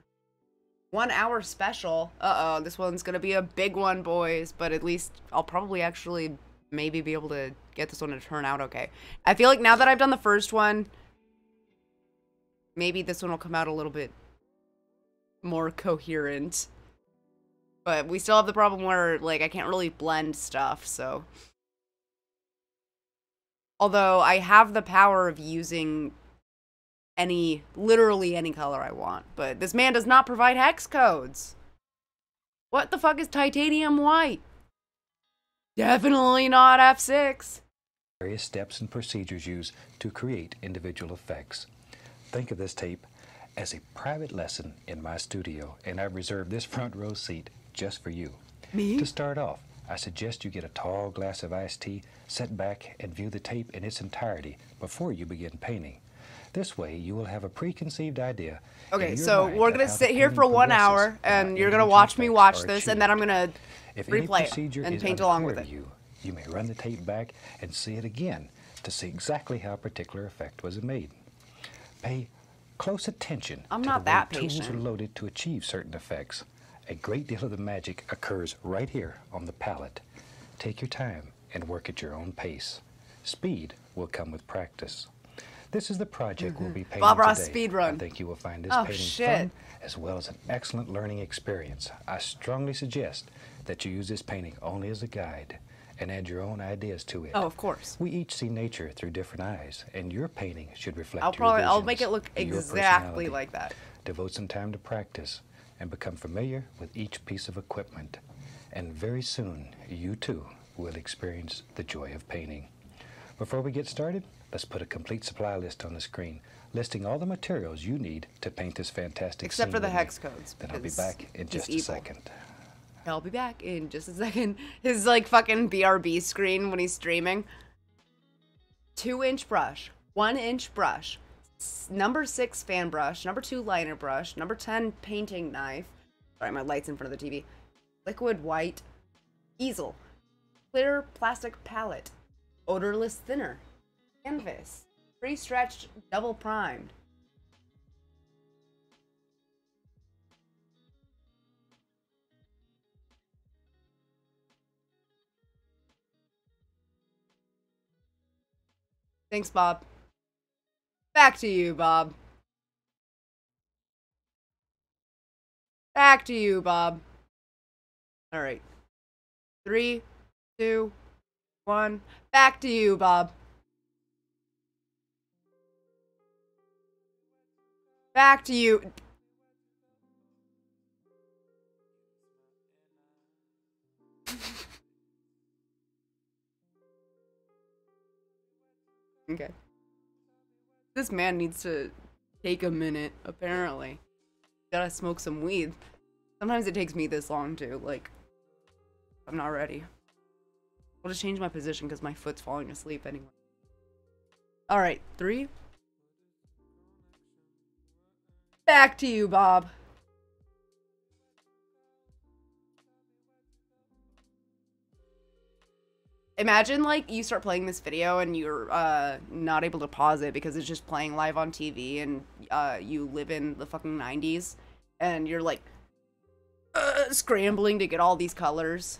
one hour special. Uh oh, this one's gonna be a big one, boys. But at least I'll probably actually maybe be able to get this one to turn out okay. I feel like now that I've done the first one, maybe this one will come out a little bit more coherent. But we still have the problem where, like, I can't really blend stuff, so. Although I have the power of using any, literally any color I want. But this man does not provide hex codes. What the fuck is titanium white? Definitely not F6. Various steps and procedures used to create individual effects. Think of this tape as a private lesson in my studio, and I've reserved this front row seat just for you. Me? To start off, I suggest you get a tall glass of iced tea, sit back, and view the tape in its entirety before you begin painting. This way, you will have a preconceived idea. Okay, so we're gonna sit here for one hour, and and you're gonna watch me watch this, and then I'm gonna If any replay it procedure and is paint along with it. You, you may run the tape back and see it again to see exactly how a particular effect was made. Pay close attention I'm to not the way that tools are loaded to achieve certain effects. A great deal of the magic occurs right here on the palette. Take your time and work at your own pace. Speed will come with practice. This is the project we'll be painting Mm-hmm. Bob Ross today. speed run. I think you will find this Oh, painting shit. fun as well as an excellent learning experience. I strongly suggest that you use this painting only as a guide and add your own ideas to it. Oh, of course. We each see nature through different eyes, and your painting should reflect I'll your probably I'll make it look exactly like that. Devote some time to practice and become familiar with each piece of equipment. And very soon, you too will experience the joy of painting. Before we get started, let's put a complete supply list on the screen, listing all the materials you need to paint this fantastic Except for the hex codes, Then I'll be back in just a evil. second. I'll be back in just a second. His like fucking BRB screen when he's streaming. Two inch brush, one inch brush, number six fan brush, number two liner brush, number 10 painting knife. Sorry, my light's in front of the TV. Liquid white, easel, clear plastic palette, odorless thinner, canvas, pre stretched, double primed. Thanks, Bob. Back to you, Bob. Back to you, Bob. All right. Three, two, one. Back to you, Bob. Back to you. Mm-hmm. Okay. This man needs to take a minute, apparently. Gotta smoke some weed. Sometimes it takes me this long too, like, I'm not ready. I'll just change my position because my foot's falling asleep anyway. Alright, three. Back to you, Bob. Imagine like you start playing this video and you're uh not able to pause it because it's just playing live on TV and uh you live in the fucking 90s and you're like uh, scrambling to get all these colors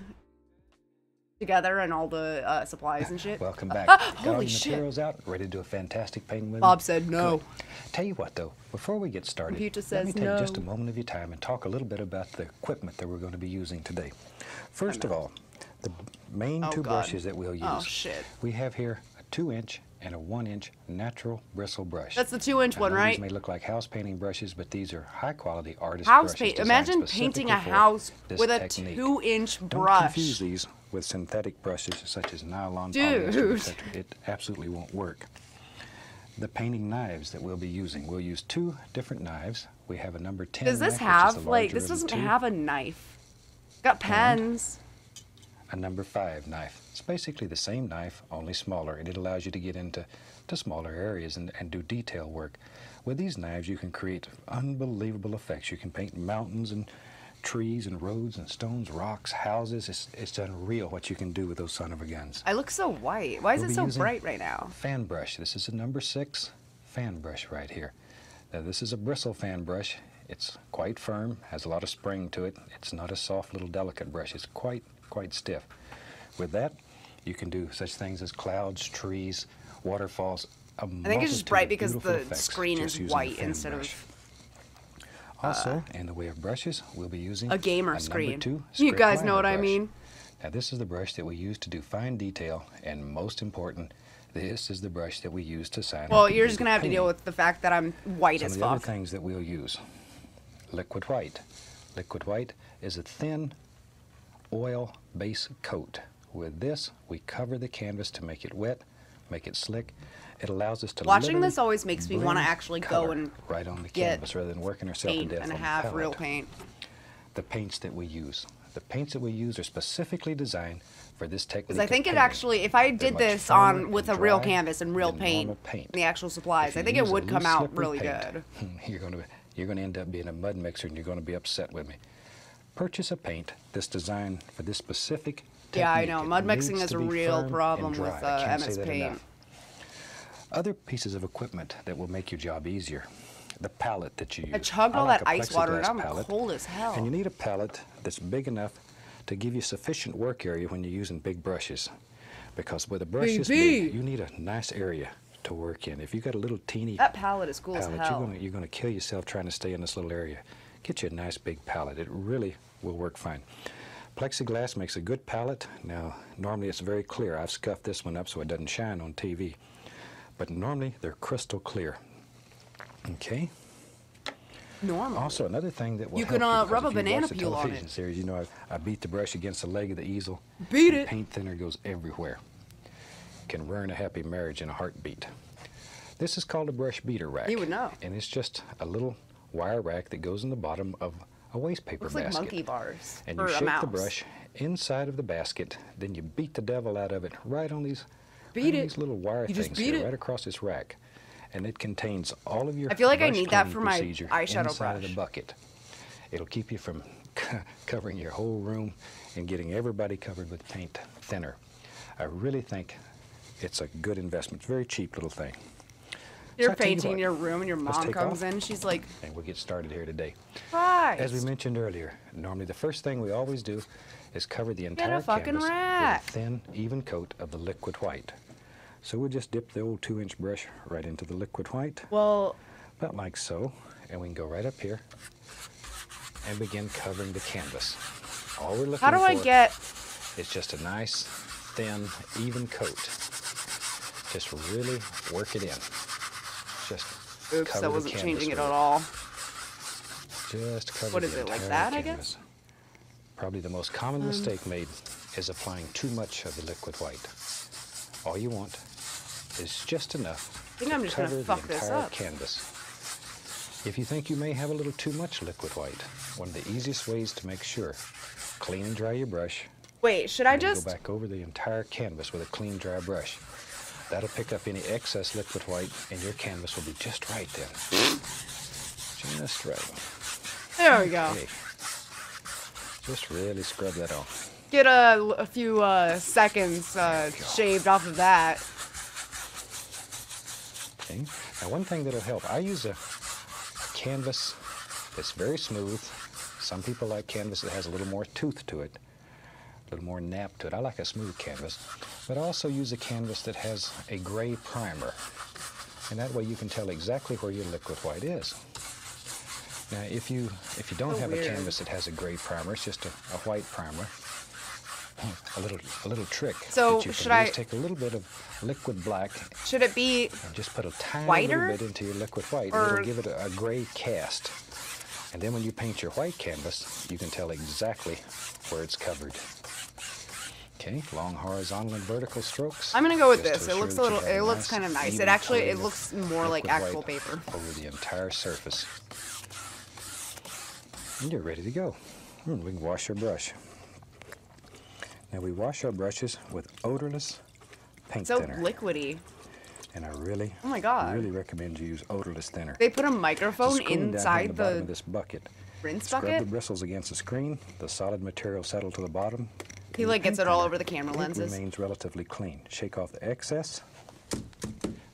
together and all the uh, supplies and shit. Welcome back. Ah, Got all holy shit. materials out, ready to do a fantastic painting with Bob said no. Good. Tell you what, though, before we get started, Computer let me says take just a moment of your time and talk a little bit about the equipment that we're going to be using today. First of all, the main Oh, two God. brushes that we'll oh, use. Oh, shit. We have here a two-inch and a one-inch natural bristle brush. That's the two inch I one, right? These may look like house painting brushes, but these are high-quality artist House brushes paint. Imagine painting a house with a technique. two inch brush. Don't confuse these with synthetic brushes such as nylon, Dude. polyester, etc. It absolutely won't work. The painting knives that we'll be using, we'll use two different knives. We have a number 10 Does this knife, have like this doesn't have a knife? Got pens. A number 5 knife. It's basically the same knife, only smaller, and it allows you to get into to smaller areas and, and do detail work. With these knives, you can create unbelievable effects. You can paint mountains and trees and roads and stones, rocks, houses. It's, it's unreal what you can do with those son of a guns. I look so white. Why is We'll it so bright right now? Fan brush. This is a number six fan brush right here. Now this is a bristle fan brush. It's quite firm, has a lot of spring to it. It's not a soft little delicate brush. It's quite, quite stiff. With that, you can do such things as clouds, trees, waterfalls. I I think it's just bright because the screen is white instead brush. of uh, Also, in the way of brushes, we'll be using a gamer number screen. two You guys know what I mean. Now, this is the brush that we use to do fine detail, and most important, this is the brush that we use to sign. Well, you're just gonna have to deal with the fact that I'm white Some as of the other things that we'll use. Liquid white. Liquid white is a thin oil base coat. With this, we cover the canvas to make it wet, make it slick. It allows us to Watching this always makes me wanna actually go and right on the canvas rather than working ourselves to death and a half real paint. the paints that we use. The paints that we use are specifically designed for this technique. Because I think it painting. actually, if I did this on with a real canvas and real paint, paint. the actual supplies, I think it would come out really paint, good. You're going to you're going to end up being a mud mixer, and you're going to be upset with me. Purchase a paint that's designed for this specific. Yeah, I know. Mud mixing is a real problem with, uh, MS Paint. enough. Other pieces of equipment that will make your job easier. The palette that you use. I chugged all like that ice water and I'm palette. cold as hell. And you need a palette that's big enough to give you sufficient work area when you're using big brushes. Because with a brush this big, you need a nice area to work in. If you've got a little teeny That palette is cool as hell. you're gonna you're gonna kill yourself trying to stay in this little area. Get you a nice big palette. It really will work fine. Plexiglass makes a good palette. Now, normally it's very clear. I've scuffed this one up so it doesn't shine on TV. But normally they're crystal clear. Okay. Normal. Also, another thing that will You can, uh, rub a banana peel on it. series, you know I, I beat the brush against the leg of the easel. Beat it. Paint thinner goes everywhere. Can ruin a happy marriage in a heartbeat. This is called a brush beater rack. You would know. And it's just a little wire rack that goes in the bottom of a waste paper Looks like basket. monkey bars And you shake the brush inside of the basket, then you beat the devil out of it right on these, right on these little wire You just things here, it. right across this rack. And it contains all of your I feel like I need that for my eyeshadow inside of the bucket. It'll keep you from covering your whole room and getting everybody covered with paint thinner. I really think it's a good investment. Very cheap little thing. You're So you painting what, your room and your mom comes off. in. She's like, And we'll get started here today. Christ. As we mentioned earlier, normally the first thing we always do is cover the entire canvas rack. with a thin, even coat of the liquid white. So we'll just dip the old two-inch brush right into the liquid white, well, about like so, and we can go right up here and begin covering the canvas. All we're looking how do for I get? It's just a nice, thin, even coat. Just really work it in. Just Oops, cover that wasn't canvas changing it at all. Just cover What the is it, like that, I guess? Probably the most common Um, mistake made is applying too much of the liquid white. All you want is just enough I think to I'm just gonna cover fuck the this entire up. canvas. If you think you may have a little too much liquid white, one of the easiest ways to make sure, clean and dry your brush. Wait, should I just? go back over the entire canvas with a clean, dry brush. That'll pick up any excess liquid white, and your canvas will be just right then. Just right. There we go. Okay. Just really scrub that off. Get a, a few uh, seconds uh, shaved off of that. Okay. Now, one thing that'll help, I use a, a canvas that's very smooth. Some people like canvas that has a little more tooth to it, a little more nap to it. I like a smooth canvas, but I also use a canvas that has a gray primer, and that way you can tell exactly where your liquid white is. Now, if you if you don't So have weird. a canvas that has a gray primer, it's just a, a white primer. A little a little trick So, that you can should I- take a little bit of liquid black Should it be? just put a tiny Whiter? little bit into your liquid white, and Or- it'll give it a, a gray cast. And then when you paint your white canvas, you can tell exactly where it's covered. Okay, long horizontal and vertical strokes. I'm gonna go with this. It looks a little. It looks nice, kind of nice. It actually. It looks more like actual paper. over the entire surface. And you're ready to go. Hmm, we can wash our brush. Now we wash our brushes with odorless paint So thinner. liquidy. And I really, Oh my God. really recommend you use odorless thinner. They put a microphone screen down here inside the, the this bucket. rinse Scrub the bristles against the screen. The solid material settle to the bottom. He like gets it all over the camera it lenses. remains relatively clean. Shake off the excess.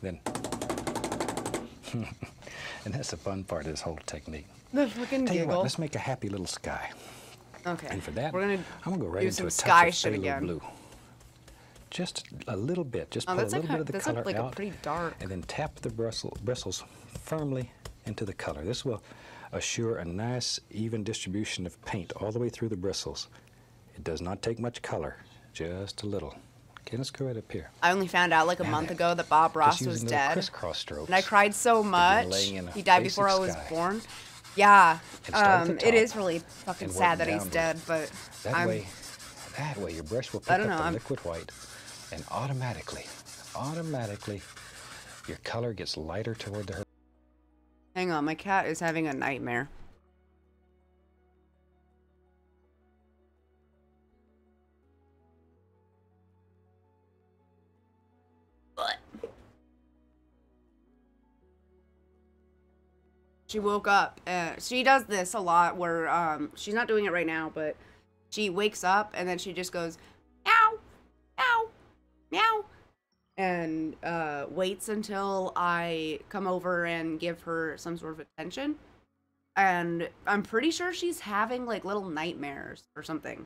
Then, and that's the fun part of this whole technique. The fucking Tell you what, giggle. let's make a happy little sky. Okay. And for that, we're gonna I'm gonna go right do into some a touch sky of shit again. blue. Just a little bit. Just Oh, pull a little like bit of the color like a out, pretty dark. and then tap the bristle, bristles firmly into the color. This will assure a nice, even distribution of paint all the way through the bristles. It does not take much color, just a little. Okay, let's go right up here. I only found out like a Now month ago that Bob Ross was dead. crisscross strokes. And I cried so much. a He died before I was born. Yeah. And start at the Um, it is really fucking sad that he's dead, but That I'm, way, that way your brush will pick up know, the I'm- liquid white, and automatically, automatically, your color gets lighter toward the. hor- hang on, my cat is having a nightmare. What? She woke up. Uh, she does this a lot where um, she's not doing it right now, but she wakes up and then she just goes, ow, meow, meow, and uh, waits until I come over and give her some sort of attention. And I'm pretty sure she's having like little nightmares or something.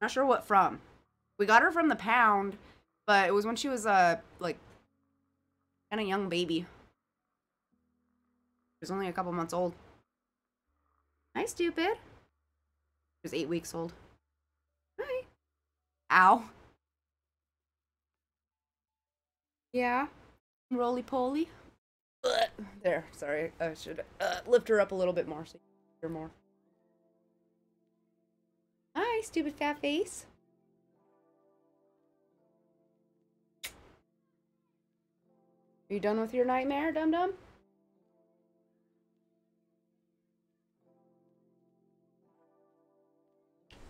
Not sure what from. We got her from the pound, but it was when she was uh like kind of young baby. She was only a couple months old. Hi, stupid. She was eight weeks old. Ow. Yeah. Roly poly. Ugh. There. Sorry. I should uh, lift her up a little bit more so you can hear more. Hi, stupid fat face. Are you done with your nightmare, dum dum?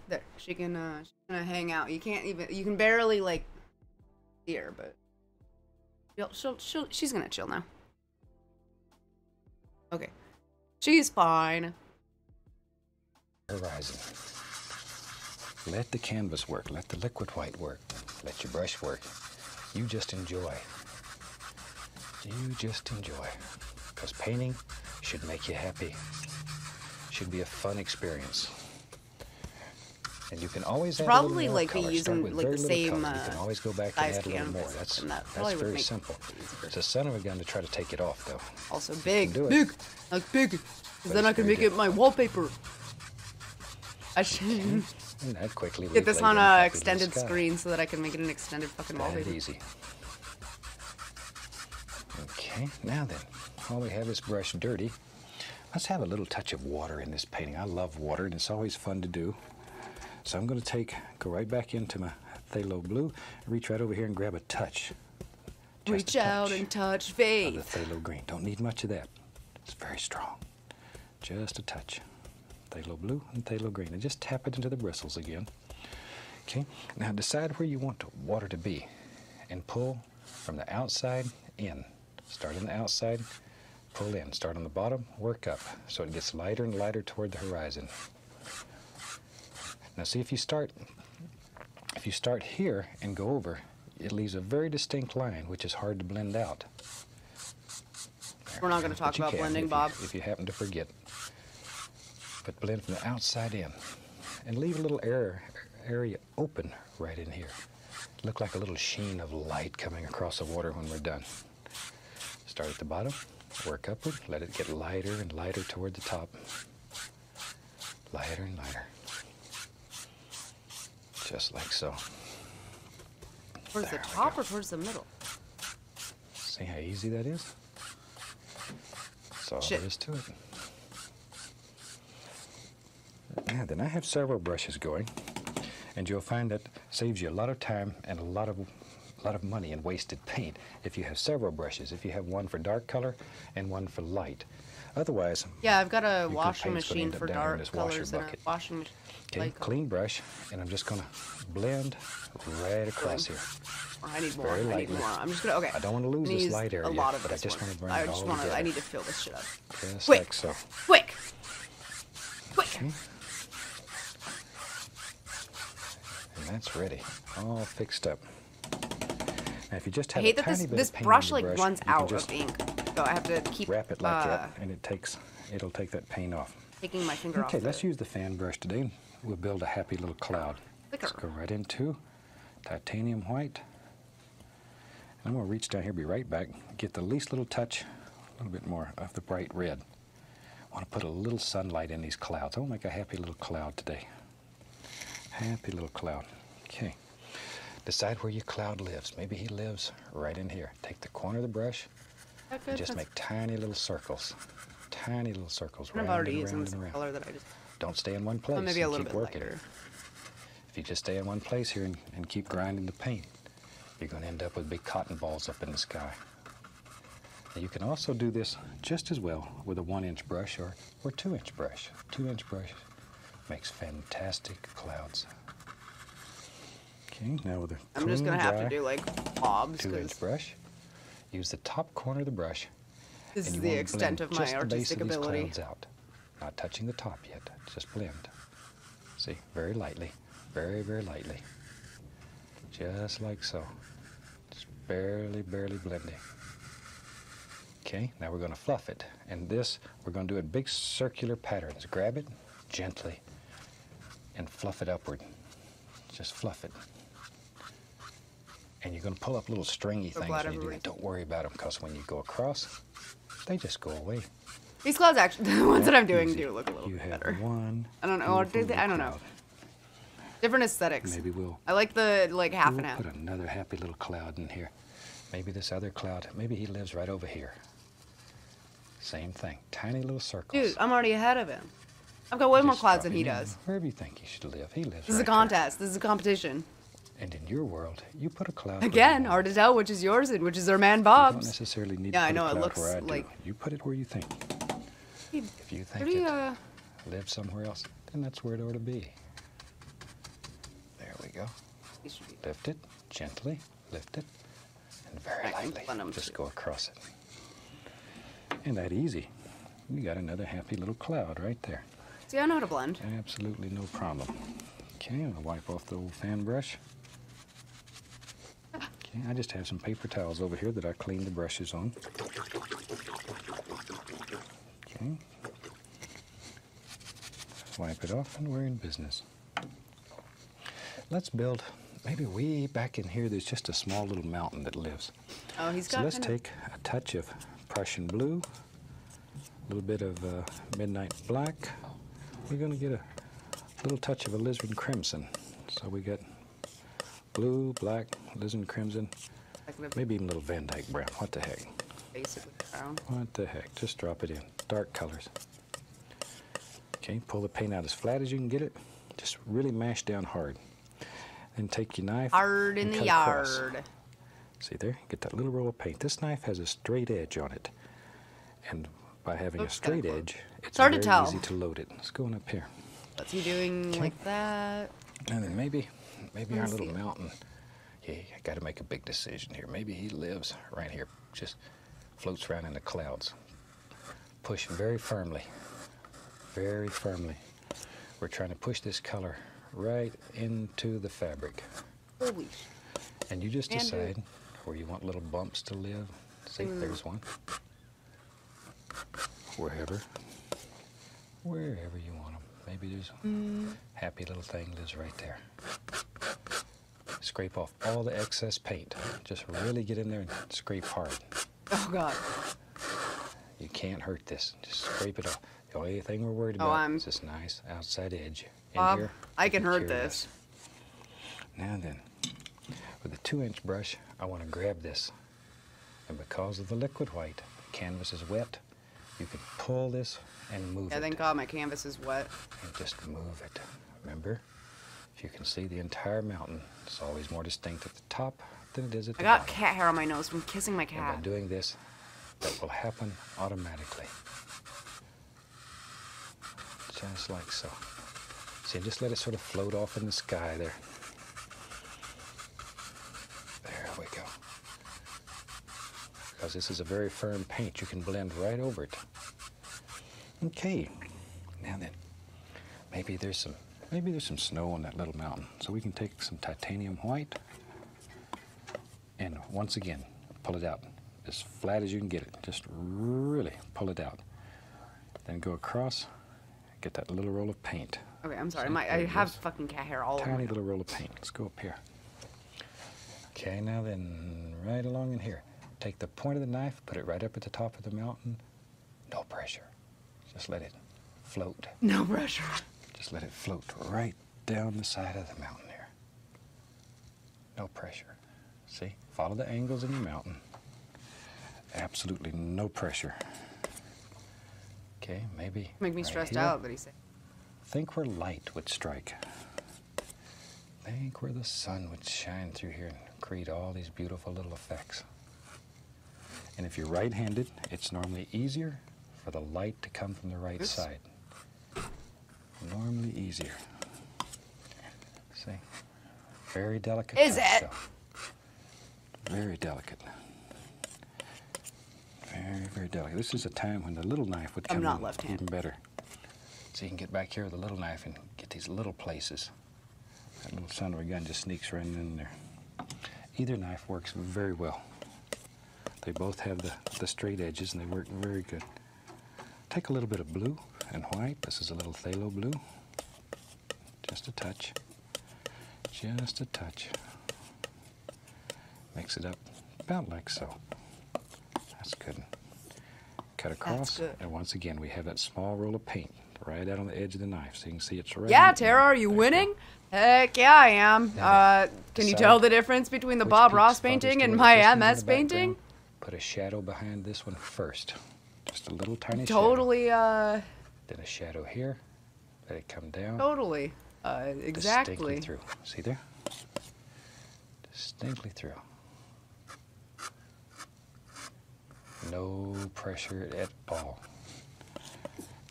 There, she can uh she's gonna hang out. You can't even you can barely like see her, but she'll she'll, she'll she's gonna chill now. Okay. She's fine. horizon. Let the canvas work. Let the liquid white work. Let your brush work. You just enjoy. You just enjoy. Because painting should make you happy. Should be a fun experience. And you can always Probably, like, be color. Start using, like, the same, color. You can uh, always go back and add a little more. That's, that that's very simple. It's a son of a gun to try to take it off, though. Also big, it. big, like big. then I can make it my wallpaper. I should And that quickly get this on later a extended screen so that I can make it an extended fucking That wallpaper. easy. Okay, now then, all we have is brush dirty, let's have a little touch of water in this painting. I love water, and it's always fun to do. So I'm going to take, go right back into my phthalo blue, reach right over here and grab a touch. Just a Reach out and touch of the phthalo green. Don't need much of that. It's very strong. Just a touch. Phthalo blue and phthalo green. And just tap it into the bristles again. Okay, now decide where you want the water to be and pull from the outside in. Start on the outside, pull in. Start on the bottom, work up. So it gets lighter and lighter toward the horizon. Now see if you start if you start here and go over, it leaves a very distinct line which is hard to blend out. There. We're not gonna talk about blending, if you- Bob. if you happen to forget. But blend from the outside in. And leave a little air, area open right in here. Look like a little sheen of light coming across the water when we're done. Start at the bottom, work upward, let it get lighter and lighter toward the top. Lighter and lighter. Just like so. Towards the There we top or towards the middle? See how easy that is? That's all Shit. there is to it. Now then, I have several brushes going, and you'll find that saves you a lot of time and a lot of a lot of money in wasted paint if you have several brushes. If you have one for dark color and one for light. Otherwise, Yeah, I've got a washing machine for down here in dark colors and a washing machine. Okay, clean brush, and I'm just gonna blend right across here. Or I need more. very I need more. I'm just gonna. Okay. I don't wanna lose this light A area, lot of but I just wanna bring I it just all wanna. I need to fill this shit up. Just Quick. like so. Quick. Quick. Okay. And that's ready, all fixed up. Now, if you just I hate a that tiny this bit this brush like brush, runs out of ink. so I have to keep wrap it like uh, that, and it takes, it'll take that paint off. taking my finger Okay, off. Okay, let's the- use the fan brush today. We'll build a happy little cloud. Let's go right into titanium white. And I'm going to reach down here, be right back, get the least little touch, a little bit more of the bright red. I want to put a little sunlight in these clouds. I want to make a happy little cloud today. Happy little cloud. Okay. Decide where your cloud lives. Maybe he lives right in here. Take the corner of the brush and just make tiny little circles. Tiny little circles of round already and using round this and round. color that I just. Don't stay in one place. Well, maybe a little bit working. lighter. If you just stay in one place here and, and keep grinding the paint, you're going to end up with big cotton balls up in the sky. Now you can also do this just as well with a one inch brush or, or two inch brush. Two inch brush makes fantastic clouds. Okay, now with a I'm just gonna have to do like bobs two inch brush, use the top corner of the brush this is the extent of my just the base artistic ability. clouds out. Not touching the top yet, just blend. See, very lightly, very, very lightly. Just like so. Just barely, barely blending. Okay, now we're going to fluff it. And this, we're going to do it big circular patterns. Grab it gently and fluff it upward. Just fluff it. And you're going to pull up little stringy things when you do. Don't worry about them because when you go across, they just go away. These clouds actually, the ones that I'm doing do look a little you bit better. one. I don't know, or do they- I don't know. Different aesthetics. Maybe we'll I like the like half we'll and half. put another happy little cloud in here. Maybe this other cloud, maybe he lives right over here. Same thing, tiny little circles. Dude, I'm already ahead of him. I've got way more clouds than he does. Wherever you think he should live, he lives. This is a right there. contest. This is a competition. And in your world, you put a cloud. Again, hard to tell which is yours and which is our man You don't necessarily need Yeah, I know, it looks I do. like- You put it where you think. Pretty- If you think Pretty it uh lives somewhere else, then that's where it ought to be. There we go. these should be- Lift it gently, lift it, and very lightly. Just go across it. And that easy. You got another happy little cloud right there. See, I know how to blend. Absolutely no problem. Okay, I'm gonna wipe off the old fan brush. Okay, I just have some paper towels over here that I cleaned the brushes on. Okay. Wipe it off and we're in business. Let's build, maybe way back in here there's just a small little mountain that lives. Oh, he's So got So let's take a touch of Prussian blue, a little bit of uh, midnight black. We're going to get a little touch of alizarin crimson. So we got blue, black, alizarin crimson, like maybe even a little Van Dyke brown. What the heck? basically brown. What the heck? Just drop it in. Dark colors. Okay, pull the paint out as flat as you can get it. Just really mash down hard. Then take your knife. Hard in the cut across. yard. See there? Get that little roll of paint. This knife has a straight edge on it. And by having Looks a straight edge, it's hard to very tell. easy to load it. It's going up here. What's he doing like that? And then maybe, maybe our little mountain. Yeah, I got to make a big decision here. Maybe he lives right here, just floats around in the clouds. Push very firmly, very firmly. We're trying to push this color right into the fabric. Holy. And you just Andrew. decide where you want little bumps to live. See, Mm. there's one. Wherever. Wherever you want them. Maybe there's a Mm. happy little thing lives right there. Scrape off all the excess paint. Just really get in there and scrape hard. Oh god. You can't hurt this. Just scrape it off. The only thing we're worried Oh, about I'm- is this nice outside edge. In Bob, here, I can hurt this. Now then, with a two inch brush, I want to grab this. And because of the liquid white, the canvas is wet, you can pull this and move Yeah, it. thank God my canvas is wet. And just move it. Remember, if you can see the entire mountain, it's always more distinct at the top than it is at I the bottom. I got cat hair on my nose from kissing my And by cat. doing this, that will happen automatically. Just like so. See, just let it sort of float off in the sky there. There we go. Because this is a very firm paint, you can blend right over it. Okay, now then, maybe there's some maybe there's some snow on that little mountain. So we can take some titanium white and once again pull it out as flat as you can get it. Just really pull it out. Then go across, get that little roll of paint. Okay, I'm sorry. My I have fucking cat hair all over. Tiny little roll of paint. Let's go up here. Okay, now then, right along in here. Take the point of the knife, put it right up at the top of the mountain. No pressure. Just let it float. No pressure. Just let it float right down the side of the mountain there. No pressure. See? Follow the angles in your mountain. Absolutely no pressure. Okay, maybe. Make me right stressed here. out. That he said. Think where light would strike. Think where the sun would shine through here and create all these beautiful little effects. And if you're right handed, it's normally easier for the light to come from the right This- side. Normally easier. See? Very delicate. Is it? though. Very delicate. Very, very delicate. This is a time when the little knife would I'm come not in left-handed. even better. So you can get back here with a little knife and get these little places. That little son of a gun just sneaks right in there. Either knife works very well. They both have the, the straight edges and they work very good. Take a little bit of blue and white. This is a little phthalo blue. Just a touch. Just a touch. Mix it up about like so. That's good. Cut across, and once again we have that small roll of paint right out on the edge of the knife, so you can see it's right. Yeah, Tara, are you winning? Heck yeah, I am. Uh, can you tell the difference between the Bob Ross painting and my first one in MS painting? Put a shadow behind this one first. Just a little tiny Totally, uh. Then a shadow here. Let it come down. totally. Uh, Distinctly exactly. through. See there? Distinctly through. No pressure at all.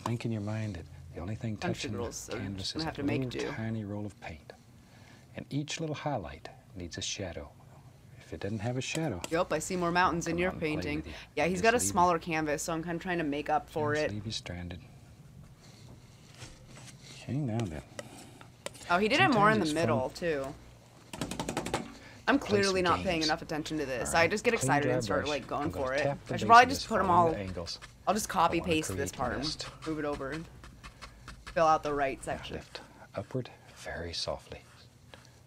Think in your mind that the only thing touching the canvas is a have to make little do. tiny roll of paint. And each little highlight needs a shadow. If it doesn't have a shadow, Yep, I see more mountains in your out and play painting. you. Yeah, he's Just got a it. smaller canvas, so I'm kind of trying to make up for just it. leave you stranded. Okay, now then. Oh, he did it more in the it's fun. middle too. I'm clearly not paying enough attention to this. Right, I just get excited and start like going for it. I should probably just put them all. the angles. I'll just copy paste this part, nest. move it over, and fill out the right section. Lift upward very softly.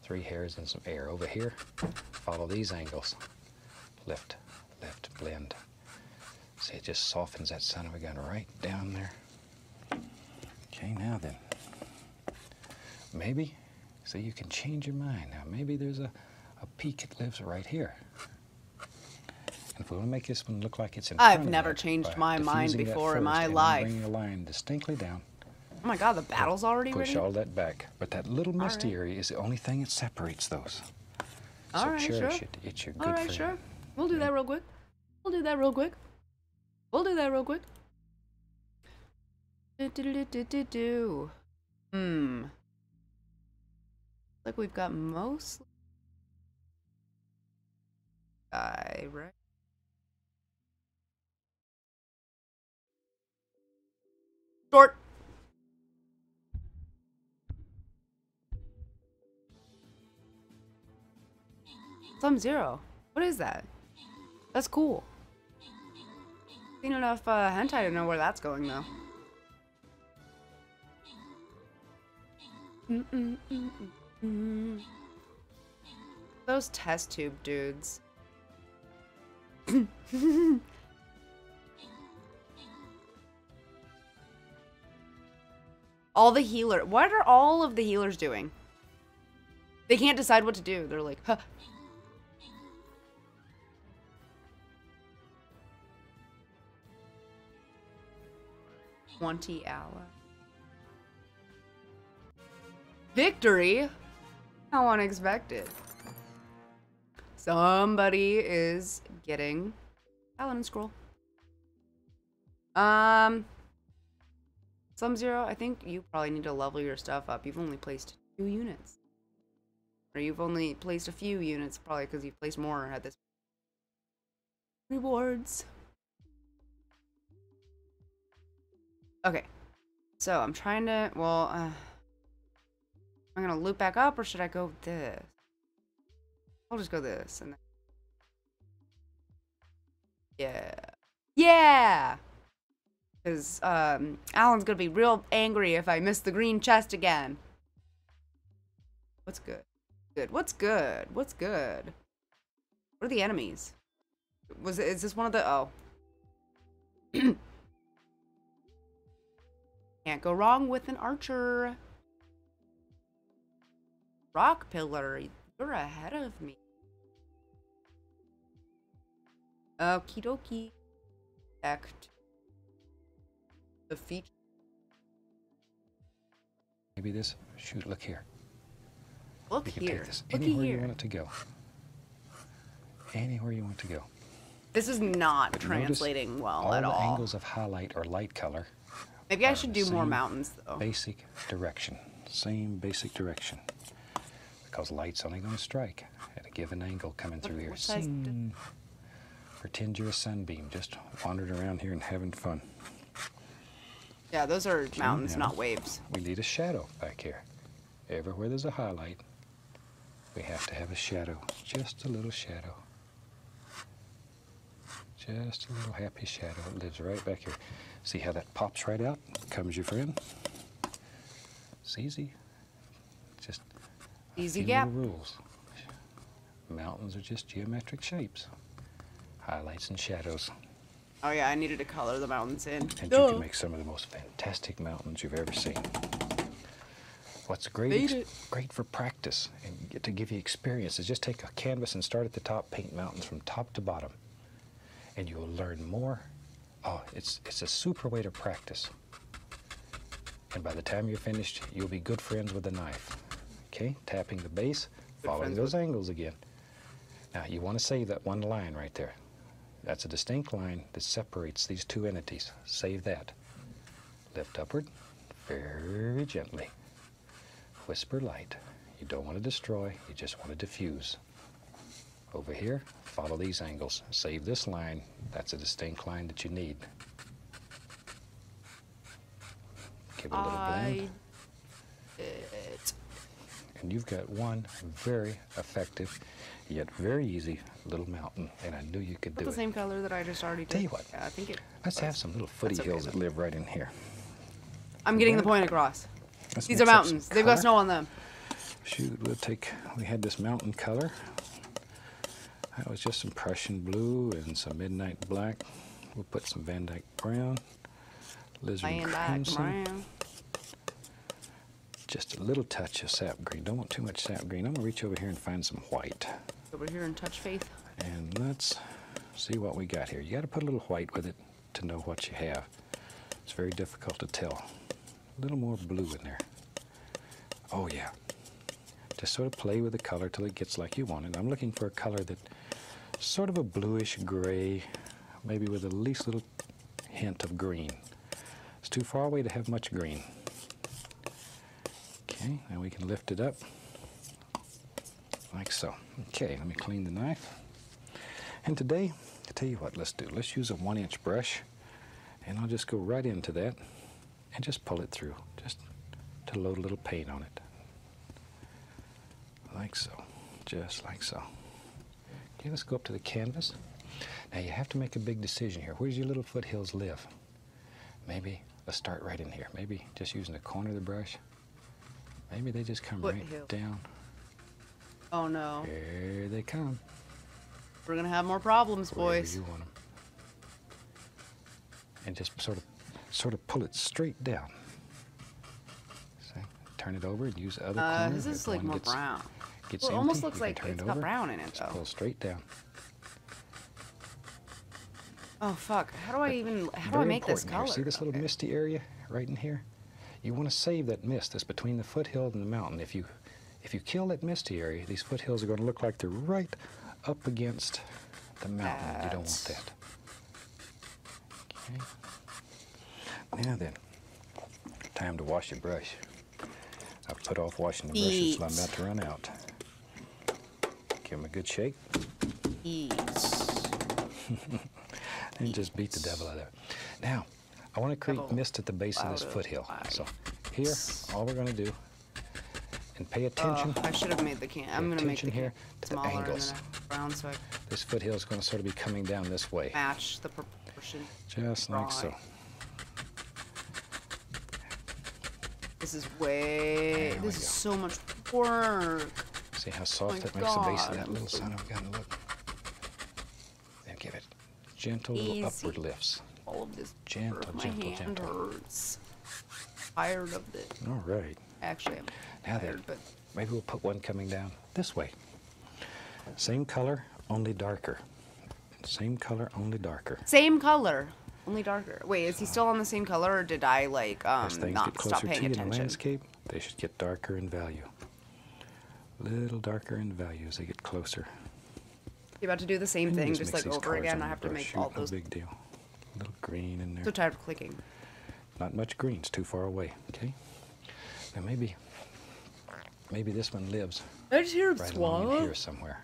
Three hairs and some air over here. Follow these angles. Lift, lift, blend. See, it just softens that a gun right down there. Okay, now then. Maybe, see, you can change your mind. Now, maybe there's a, a peak it lives right here. And if we want to make this one look like it's in I've never that, changed my mind before in my life. Bringing a line distinctly down. Oh my god, the battle's already Push ready. all that back. But that little misty right. area is the only thing that separates those. All so right, cherish sure. it. It's your good All right, friend. sure. We'll do that real quick. We'll do that real quick. We'll do that real quick. Do do do do do do. Hmm. Like we've got most right. Short. Some zero. What is that? That's cool. Seen enough uh, hentai to know where that's going though. Mm-mm-mm-mm-mm. Those test tube dudes. all the healer. What are all of the healers doing? They can't decide what to do. They're like, huh. Twenty hour. Victory? How unexpected. Somebody is getting Paladin Scroll. Um, some zero. I think you probably need to level your stuff up. You've only placed two units, or you've only placed a few units, probably because you've placed more at this. Rewards. Okay, so I'm trying to. Well, uh, I'm gonna loop back up, or should I go this? I'll just go this and. Then... Yeah. Yeah! Because um, Alan's gonna be real angry if I miss the green chest again. What's good? Good. What's good? What's good? What are the enemies? Was it, is this one of the, oh. Can't go wrong with an archer. Rock pillar, you're ahead of me. Okie dokie. Act. The feature. Maybe this. Shoot, look here. Look You can here. take this Looky anywhere here. you want it to go. Anywhere you want to go. This is not But translating well all at the all. angles of highlight or light color Maybe I should do more mountains though. basic direction. Same basic direction. Because light's only going to strike at a given angle coming through here. what size did- Sing. Pretend you're a sunbeam, just wandering around here and having fun. Yeah, those are mountains, now. not waves. We need a shadow back here. Everywhere there's a highlight, we have to have a shadow. Just a little shadow. Just a little happy shadow. It lives right back here. See how that pops right out? Comes your friend. It's easy. Just Easy gap. rules. Mountains are just geometric shapes. Highlights and shadows. Oh yeah, I needed to color the mountains in. And you can make some of the most fantastic mountains you've ever seen. What's great, Made ex- it. great for practice and get to give you experience is just take a canvas and start at the top, paint mountains from top to bottom, and you'll learn more. Oh, it's it's a super way to practice. And by the time you're finished, you'll be good friends with the knife. Okay, tapping the base, Good following those angles again. Now you want to save that one line right there. That's a distinct line that separates these two entities. Save that. Lift upward, very gently. Whisper light. You don't want to destroy, you just want to diffuse. Over here, follow these angles. Save this line. That's a distinct line that you need. Give it a little blend. I it. And you've got one very effective, yet very easy little mountain. And I knew you could do the it. same color that I just already did. Tell you what. Yeah, I think it. Let's have some little footy okay, hills that live right in here. I'm getting the point across. Let's These are mountains. They've got snow on them. Shoot, we'll take, we had this mountain color. That was just some Prussian blue and some midnight black. We'll put some Van Dyke brown, lizard back crimson, around. just a little touch of sap green. Don't want too much sap green. I'm gonna reach over here and find some white. Over here and touch faith. And let's see what we got here. You gotta put a little white with it to know what you have. It's very difficult to tell. A little more blue in there. Oh yeah. Just sort of play with the color till it gets like you want it. I'm looking for a color that sort of a bluish gray, maybe with at least little hint of green. It's too far away to have much green. Okay, now we can lift it up like so. Okay, let me clean the knife. And today, I tell you what, let's do. Let's use a one inch brush and I'll just go right into that and just pull it through, just to load a little paint on it. Like so, just like so. Okay, let's go up to the canvas. Now you have to make a big decision here. Where's your little foothills live? Maybe, let's start right in here. Maybe just using the corner of the brush. Maybe they just come right down. Oh no. Here they come. We're gonna have more problems, wherever boys. you want 'em. And just sort of, sort of pull it straight down. See? Turn it over and use the other Uh, corner. this is like more gets, brown. Gets Well, it almost looks like it's it got over, brown in it, though. just. Pull straight down. Oh fuck! How do I even? How do I make this color? here. See this little Okay. misty area right in here? You want to save that mist that's between the foothill and the mountain. If you, if you kill that misty area, these foothills are going to look like they're right up against the mountain. You don't want that. Okay. Now then, time to wash your brush. I've put off washing the brushes till I'm about to run out. Give them a good shake Eat. and just beat the devil out of it. Now, I want to create mist at the base of this of foothill. So here, all we're going to do, and pay attention. Oh, I should have made the can. I'm gonna make the here to the angles. and then I brown so This foothill is going to sort of be coming down this way. Match the proportion. Just like so. This is way. There This is so much work. See how soft my that makes the base of that little so- son of a gun look? Then give it gentle little upward lifts. All of this. Gentle. My gentle, hand gentle. hurts. Tired of it. All right. Actually, I'm Now then, but maybe we'll put one coming down this way. Same color, only darker. Same color, only darker. same color, only darker. Wait, is he still on the same color, or did I like um As things not get stop closer to paying you in the landscape, they should get darker in value. Little darker in value as they get closer. You're about to do the same thing, just like over again. I have to make all no those. big deal. little green in there. So tired of clicking. Not much green, it's too far away, okay? Now maybe, maybe this one lives I just hear right along here somewhere.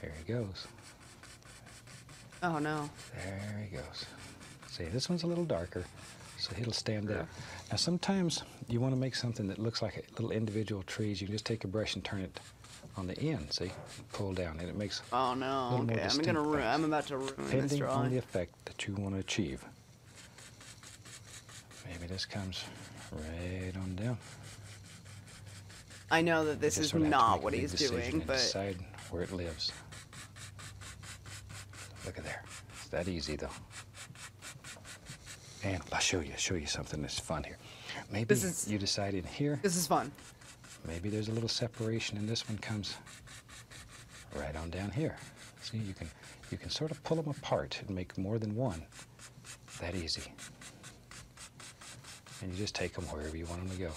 Here he goes. Oh no. There he goes. See, this one's a little darker, so he'll stand out. Now sometimes you want to make something that looks like a little individual trees. You can just take a brush and turn it on the end, see? Pull down, and it makes Oh no. Little more Okay, I'm gonna. Ru- I'm about to ruin this depending on the effect that you want to achieve. Maybe this comes right on down. I know that this is sort of have to not what he's doing, but decide where it lives. Look at there. It's that easy though. And I'll show you, show you something that's fun here. Maybe is- you decide in here, this is fun. maybe there's a little separation and this one comes right on down here. See, you can you can sort of pull them apart and make more than one. That easy. And you just take them wherever you want them to go.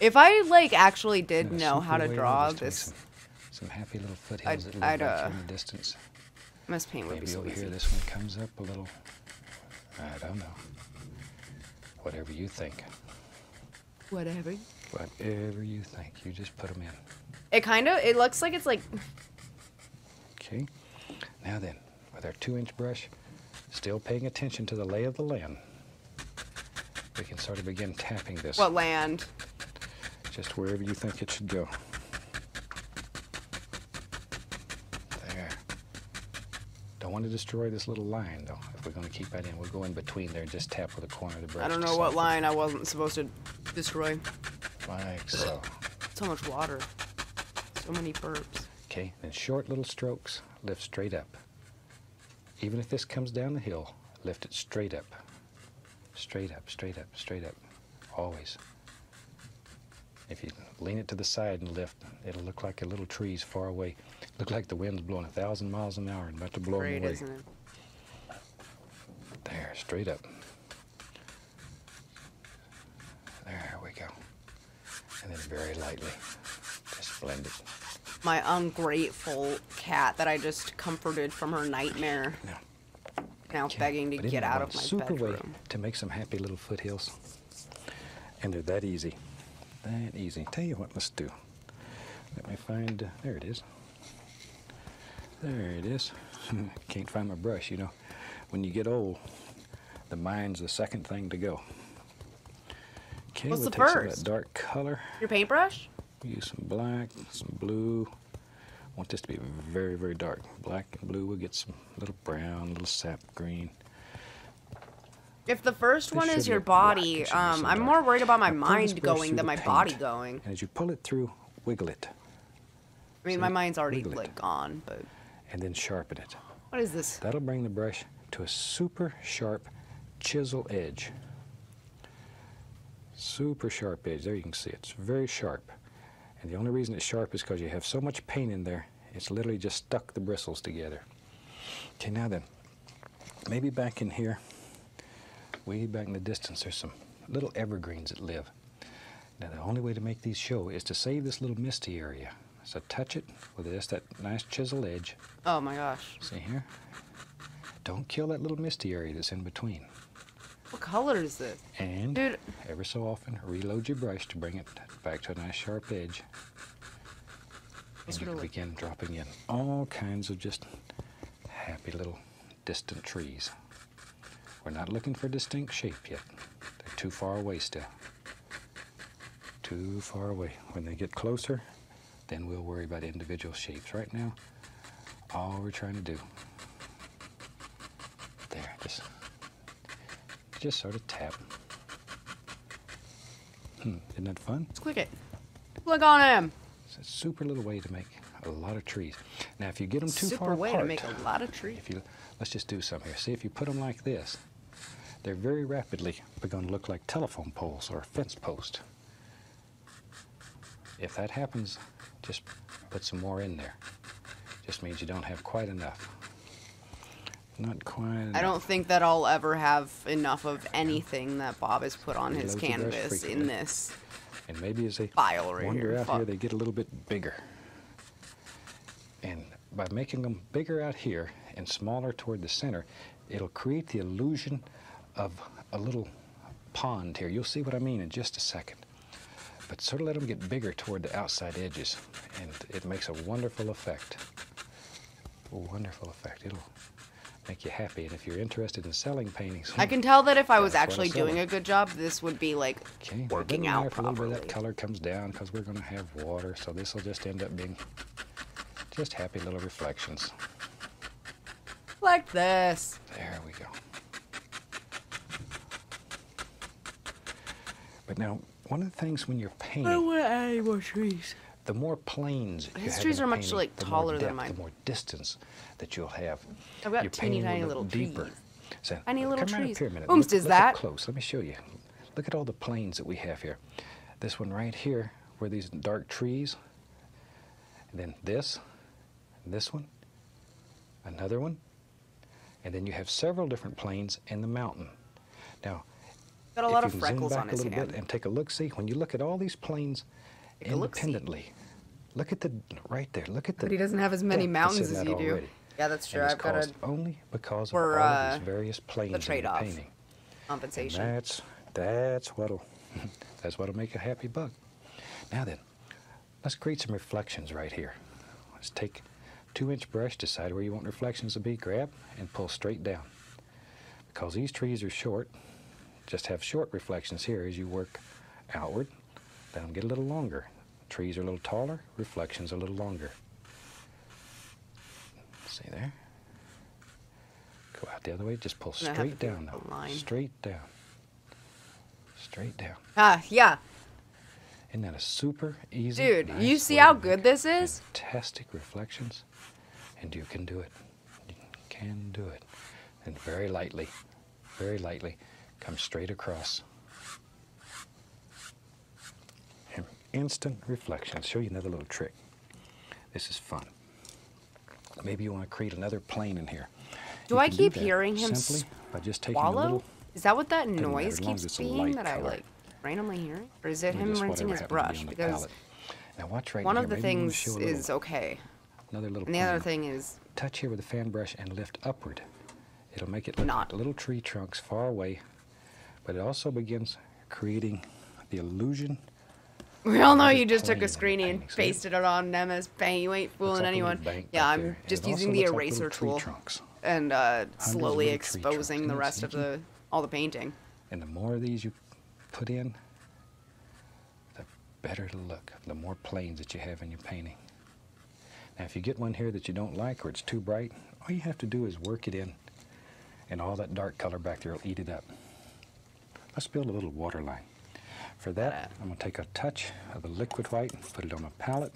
If I like actually did a know how to draw just to make this, Some, some happy little foothills I'd- that I'd, uh, in the distance. MS Paint would be Maybe so over easy. here this one comes up a little. I don't know. Whatever you think. Whatever. Whatever you think. You just put them in. It kind of. It looks like it's like. Okay? Now then, with our two inch brush, still paying attention to the lay of the land, we can sort of begin tapping this What land? Just wherever you think it should go. There. Don't want to destroy this little line though. If we're going to keep that in, we'll go in between there and just tap with the corner of the brush. I don't know what line I wasn't supposed to destroy. Like so. So much water. So many burps. Okay, then short little strokes, lift straight up. Even if this comes down the hill, lift it straight up. Straight up, straight up, straight up. Always. If you lean it to the side and lift, it'll look like a little tree's far away. Look like the wind's blowing a thousand miles an hour and about to blow Great, away. isn't it? There, straight up. There we go. And then very lightly, just blend it. My ungrateful cat that I just comforted from her nightmare. Now, begging to get out of my super way to make some happy little foothills. And they're that easy. That easy. Tell you what, let's do. Let me find, uh, there it is. There it is. Can't find my brush, you know. When you get old, the mind's the second thing to go. Okay, What's we'll the take some first? that dark color. Your paintbrush? Use some black, some blue. Want this to be very, very dark. Black and blue. We'll get some little brown, little sap green. If the first one is your body, it should be um, I'm more worried about my Now pull this mind going than my body going. And as you pull it through, wiggle it, I mean, my mind's already Wiggle it. like gone, but and then sharpen it. what is this? That'll bring the brush to a super sharp chisel edge. Super sharp edge. There you can see it. It's very sharp. And the only reason it's sharp is because you have so much paint in there, it's literally just stuck the bristles together. Okay, now then, maybe back in here, way back in the distance, there's some little evergreens that live. Now, the only way to make these show is to save this little misty area. So touch it with just that nice chisel edge. Oh my gosh. See here? Don't kill that little misty area that's in between. What color is this? And Dude. every so often, reload your brush to bring it back to a nice sharp edge. And can begin dropping in all kinds of just happy little distant trees. We're not looking for distinct shape yet. They're too far away still. Too far away. When they get closer, then we'll worry about individual shapes. Right now, All we're trying to do. There, just, just sort of tap. Hmm, isn't that fun? Let's click it. Click on him. It's a super little way to make a lot of trees. Now, if you get them too Super far way to make a lot of trees. if you let's just do some here. See if you put them like this, they're very rapidly going to look like telephone poles or a fence post. If that happens, just put some more in there. Just means you don't have quite enough. Not quite. I don't think that I'll ever have enough of anything that Bob has put on his your brush canvas in this. And maybe as they File right wander here. out Fuck. here, they get a little bit bigger. And by making them bigger out here and smaller toward the center, it'll create the illusion of a little pond here. You'll see what I mean in just a second. But sort of let them get bigger toward the outside edges, and it makes a wonderful effect. A wonderful effect. It'll make you happy. And if you're interested in selling paintings, I hmm, can tell that if I was actually doing a good job, this would be like Okay, working out if a little bit of that color comes down because we're going to have water, so this will just end up being just happy little reflections. Like this. There we go. But now, one of the things when you're painting, I want to add any more trees. the more planes you His have trees in a are much, like, the taller more than mine. The more distance that you'll have. I've got Your teeny tiny look little deeper. trees. So, Tiny little come trees. up here a minute. Ooms Look- does look up that. close. Let me show you. Look at all the planes that we have here. This one right here, where these dark trees. And then this, and this one, another one, and then you have several different planes in the mountain. Now, Got a if lot you of can freckles zoom on back his a little hand. bit and take a look, see when you look at all these planes a look-see. independently. Look at the right there. Look at the. But he doesn't have as many mountains as you do. already. Yeah, that's true. And I've got a only because for, of all uh, these various planes in the trade-off. painting. And that's that's what'll that's what'll make a happy bug. Now then, let's create some reflections right here. Let's take two inch brush, decide where you want reflections to be, grab and pull straight down. Because these trees are short, just have short reflections here as you work outward. Let them get a little longer. Trees are a little taller, reflections a little longer. See there? Go out the other way, just pull And I have straight do down a line. Straight down. Straight down. Ah, yeah. Isn't that a super easy? Dude, you see how good this is? Fantastic reflections, and you can do it. You can do it, and very lightly, very lightly, come straight across. And instant reflections. Show you another little trick. This is fun. Maybe you want to create another plane in here. Do You I keep that hearing him simply by just taking a Swallow? little Is that what that noise as long as keeps being that I like randomly hearing? Or is it him rinsing his be brush? Because. Now watch right one here. of the Maybe things little- is okay. Another little And the other thing is touch here with the fan brush and lift upward. It'll make it look Not. like little tree trunks far away, but it also begins creating the illusion. we all know you just took a in the screen and pasted it on MS Paint. You ain't fooling anyone. Yeah, I'm just using the looks like eraser tool trunks. and uh, slowly little tree trunks. exposing the rest of the all the painting. And the more of these you put in, the better it'll look. The more planes that you have in your painting. Now, if you get one here that you don't like or it's too bright, all you have to do is work it in, and all that dark color back there will eat it up. Let's build a little water line. For that, I'm going to take a touch of the liquid white, and put it on a palette.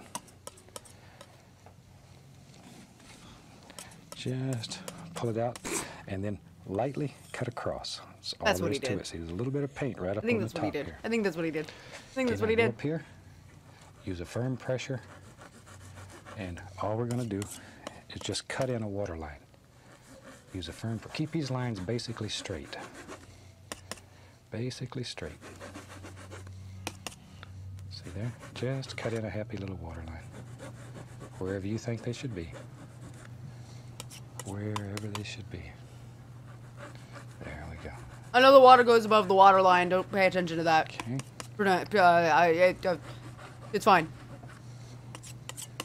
Just pull it out, and then lightly cut across. That's all That's there what is he to did. it. See, there's a little bit of paint right up I think on that's the what he top did. here. I think that's what he did. I think that's what he go did. Up here, use a firm pressure, and all we're going to do is just cut in a water line. Use a firm, keep these lines basically straight. Basically straight. See there? Just cut in a happy little water line. Wherever you think they should be. Wherever they should be. There we go. I know the water goes above the water line. Don't pay attention to that. Okay, uh, I, uh, it's fine.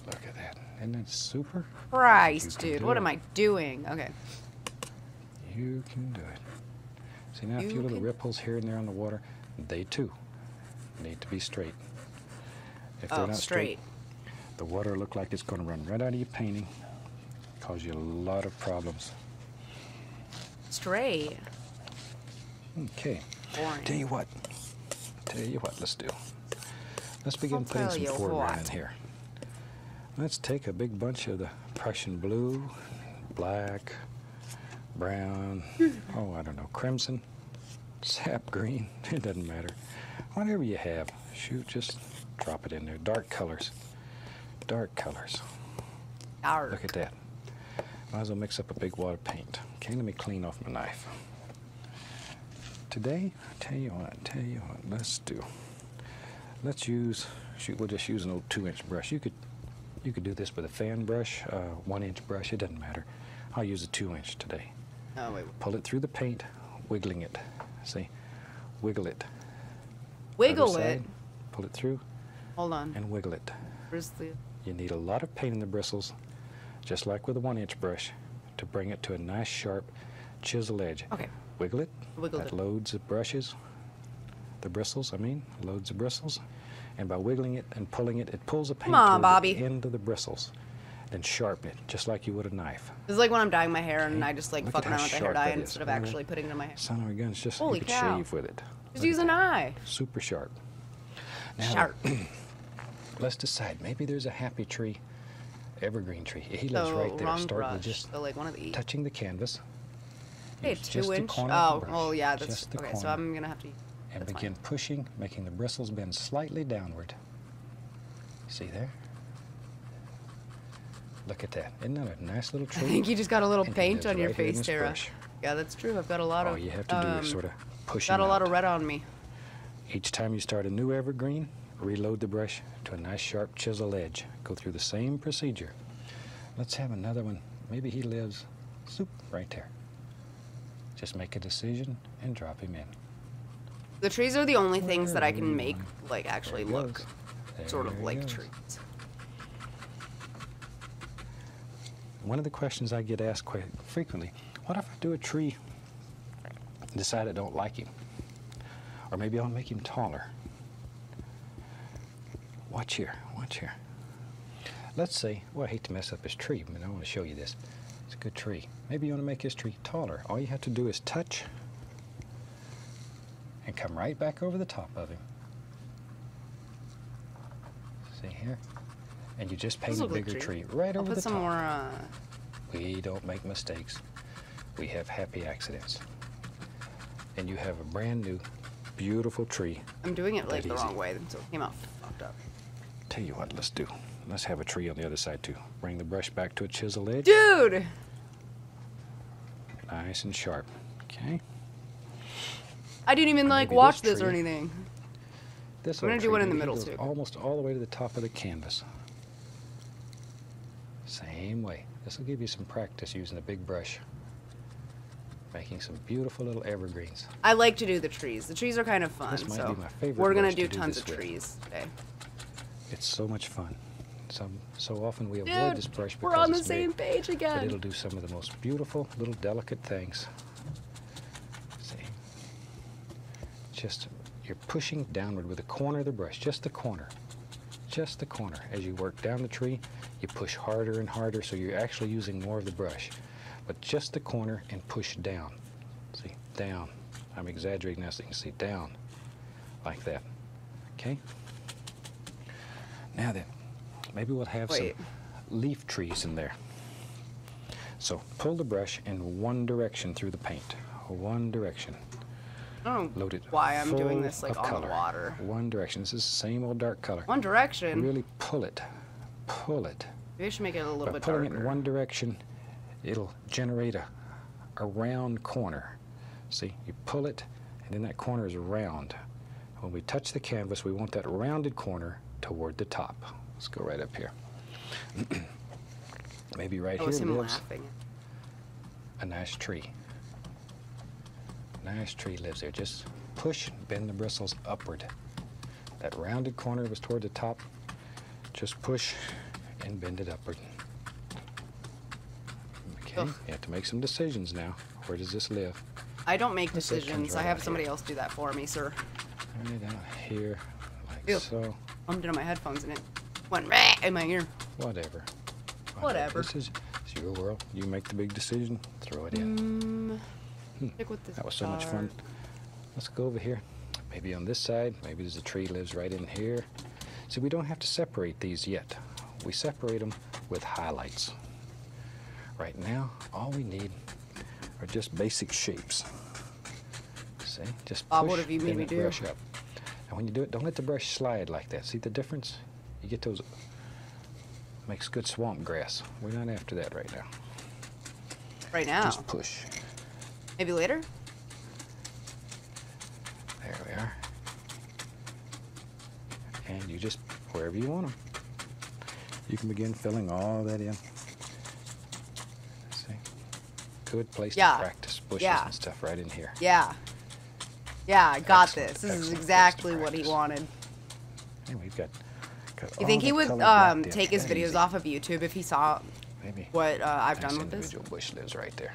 look at that. Isn't that super? Christ, dude, what it. am I doing? Okay. You can do it. See now a few little ripples here and there on the water. They too need to be straight. If they're Oh, not straight. the water look like it's going to run right out of your painting. cause you a lot of problems. Straight. Okay. Boring. Tell you what. Tell you what, let's do. Let's begin I'll putting some foreground in here. Let's take a big bunch of the Prussian blue, black, brown, oh, I don't know, crimson, sap green, it doesn't matter. Whatever you have, shoot, just drop it in there. Dark colors. Dark colors. Arr. Look at that. Might as well mix up a big wad of paint. Okay, let me clean off my knife. Today, I tell you what, tell you what, let's do. Let's use, shoot, we'll just use an old two-inch brush. You could, you could do this with a fan brush, uh, one-inch brush. It doesn't matter. I'll use a two-inch today. Oh wait. Pull it through the paint, wiggling it. See, wiggle it. Other Wiggle side, it. Pull it through Hold on. and wiggle it. Where's the? You need a lot of paint in the bristles, just like with a one inch brush, to bring it to a nice sharp chisel edge. Okay. Wiggle it. Wiggled that it. loads the brushes, the bristles, I mean, loads of bristles. And by wiggling it and pulling it, it pulls the paint on, Bobby. the end of the bristles. Then sharpen it, just like you would a knife. This is like when I'm dyeing my hair and. I just like Look fuck around with the hair dye instead of actually putting it in my hair. Son of a gun, it's just Holy you could cow. shave with it. Just Look use an eye. Super sharp. Now, Sharp. let's decide. Maybe there's a happy tree, evergreen tree. He lives So right there. Start brush. with just so like one of these. touching the canvas. Hey, Use two the inch. corner oh, the Oh, brush, oh yeah, that's the okay. So I'm gonna have to. and begin fine. pushing, making the bristles bend slightly downward. See there? Look at that. Isn't that a nice little tree? I think you just got a little And paint on your right here face, Tara. Yeah, that's true. I've got a lot of. All you have to do um, is sort of push Got a lot out. of red on me. Each time you start a new evergreen, reload the brush to a nice sharp chisel edge. Go through the same procedure. Let's have another one. Maybe he lives soup right there. Just make a decision and drop him in. The trees are the only things that I can make like actually look sort of like trees. One of the questions I get asked quite frequently, what if I do a tree and decide I don't like him? Or maybe I'll make him taller. Watch here, watch here. Let's say, well, I hate to mess up his tree, but I want to show you this. It's a good tree. Maybe you want to make his tree taller. All you have to do is touch and come right back over the top of him. See here? And you just paint a bigger tree. tree right I'll over put the some top. more. Uh, We don't make mistakes. We have happy accidents. And you have a brand new, beautiful tree. I'm doing it like the easy. wrong way, so it came out fucked up. Tell you what, let's do. Let's have a tree on the other side too. Bring the brush back to a chisel edge. Dude! Nice and sharp. Okay. I didn't even like watch this this or anything. This I'm gonna do one in the middle, too. Almost all the way to the top of the canvas. Same way. This will give you some practice using a big brush. Making some beautiful little evergreens. I like to do the trees. The trees are kind of fun, This might so be my favorite we're gonna to do do tons of with. trees today. It's so much fun. Some, so often we avoid Dude, this brush because we're on the it's big. same page But it'll do some of the most beautiful little delicate things. See? Just you're pushing downward with the corner of the brush, just the corner. Just the corner. As you work down the tree, you push harder and harder so you're actually using more of the brush. But just the corner and push down. See? Down. I'm exaggerating now so you can see down. Like that. Okay? Now then, maybe we'll have Wait. some leaf trees in there. So pull the brush in one direction through the paint. One direction. I don't know why I'm doing this like on color. water. One direction. This is the same old dark color. One direction. Really pull it. Pull it. Maybe I should make it a little By bit pulling darker. it in one direction, it'll generate a, a round corner. See, you pull it, and then that corner is round. When we touch the canvas, we want that rounded corner toward the top. Let's go right up here. Maybe right was here lives laughing. a nice tree. Nice tree lives there. Just push, and bend the bristles upward. That rounded corner was toward the top. Just push and bend it upward. Okay, Ugh. you have to make some decisions now. Where does this live? I don't make Let's say it decisions. I have somebody here. else do that for me, sir. Right out here, like Ew. so. Bumped into my headphones and it went "Rah!" in my ear. Whatever. Whatever. This is, it's your world. You make the big decision. Throw it in. Mm, stick with this Hmm. That was so much fun. Let's go over here. Maybe on this side. Maybe there's a tree lives right in here. See, we don't have to separate these yet. We separate them with highlights. Right now, all we need are just basic shapes. See, just Bob, push what have you made me do? brush up. And when you do it, don't let the brush slide like that. See the difference? You get those. Makes good swamp grass. We're not after that right now. Right now. Just push. Maybe later? There we are. And you just, wherever you want them, you can begin filling all that in. See? Good place Yeah. to practice bushes Yeah. and stuff right in here. Yeah. Yeah, I got Excellent, this. This is excellent place to exactly what he wanted. And we've got. got You think he would um, take his videos easy. off of YouTube if he saw Maybe. what uh, I've done with this? individual bush lives right there.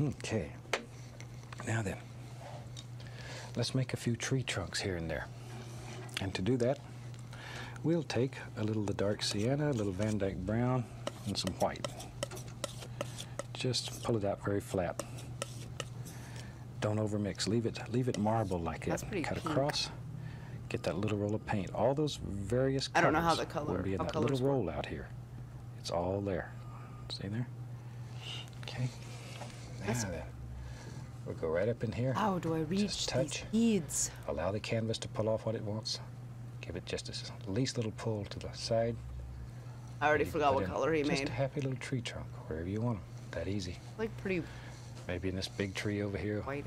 Okay. Now then, let's make a few tree trunks here and there. And to do that, we'll take a little of the dark sienna, a little Van Dyke brown, and some white. Just pull it out very flat. Don't overmix. Leave it leave it marble like That's it. pretty Cut pink. across. Get that little roll of paint. All those various colors. I don't know how the color- will be in that little work. roll out here. It's all there. See there? Okay. Now That's- then, we'll go right up in here. How do I reach Just these touch. beads? Allow the canvas to pull off what it wants. Give it just a least little pull to the side. I already You forgot what color he just made. a happy little tree trunk, wherever you want them. That easy. Like pretty Maybe in this big tree over here. white.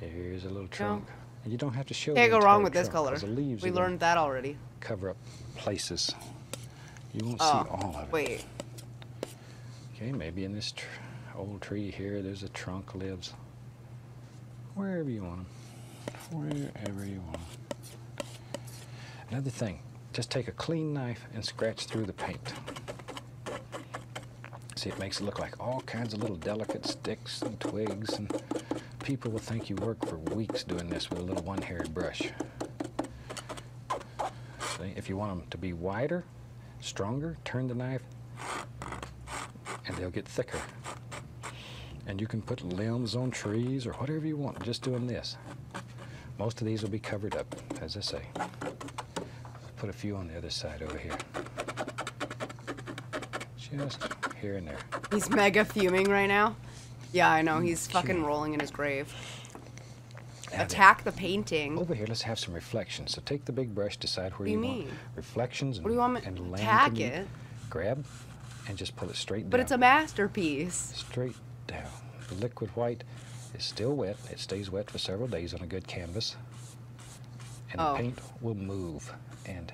Here's a little trunk. And you don't have to show Can't the go wrong entire with this color. The leaves We learned that already. cover up places. You won't Oh, see all of it. wait. Okay, maybe in this tr- old tree here, there's a trunk lives. Wherever you want 'em. Wherever you want 'em. Another thing, just take a clean knife and scratch through the paint. See, it makes it look like all kinds of little delicate sticks and twigs, and people will think you work for weeks doing this with a little one-haired brush. See, if you want them to be wider, stronger, turn the knife and they'll get thicker. And you can put limbs on trees or whatever you want just doing this. Most of these will be covered up, as I say. Put a few on the other side over here. Just here and there. He's mega fuming right now. Yeah, I know. He's fucking rolling in his grave. Attack the painting. Over here, let's have some reflections. So take the big brush, decide where you want reflections and, What do you want me and land attack it? Grab and just pull it straight But it's a masterpiece. straight down. The liquid white is still wet. It stays wet for several days on a good canvas. And Oh. the paint will move. And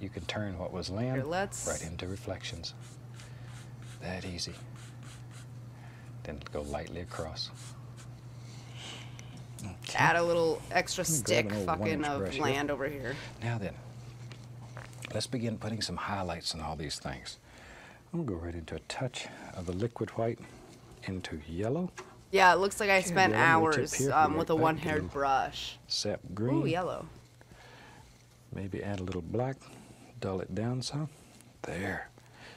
you can turn what was land Here, let's- right into reflections. That easy. Then go lightly across. Okay. Add a little extra Let me grab stick fucking of here. land over here. Now then, let's begin putting some highlights on all these things. I'm gonna go right into a touch of the liquid white into yellow, Yeah, it looks like I spent yeah, I'm gonna tip hours um, with a one-haired brush. sap green. Ooh, yellow. Maybe add a little black, dull it down some. There.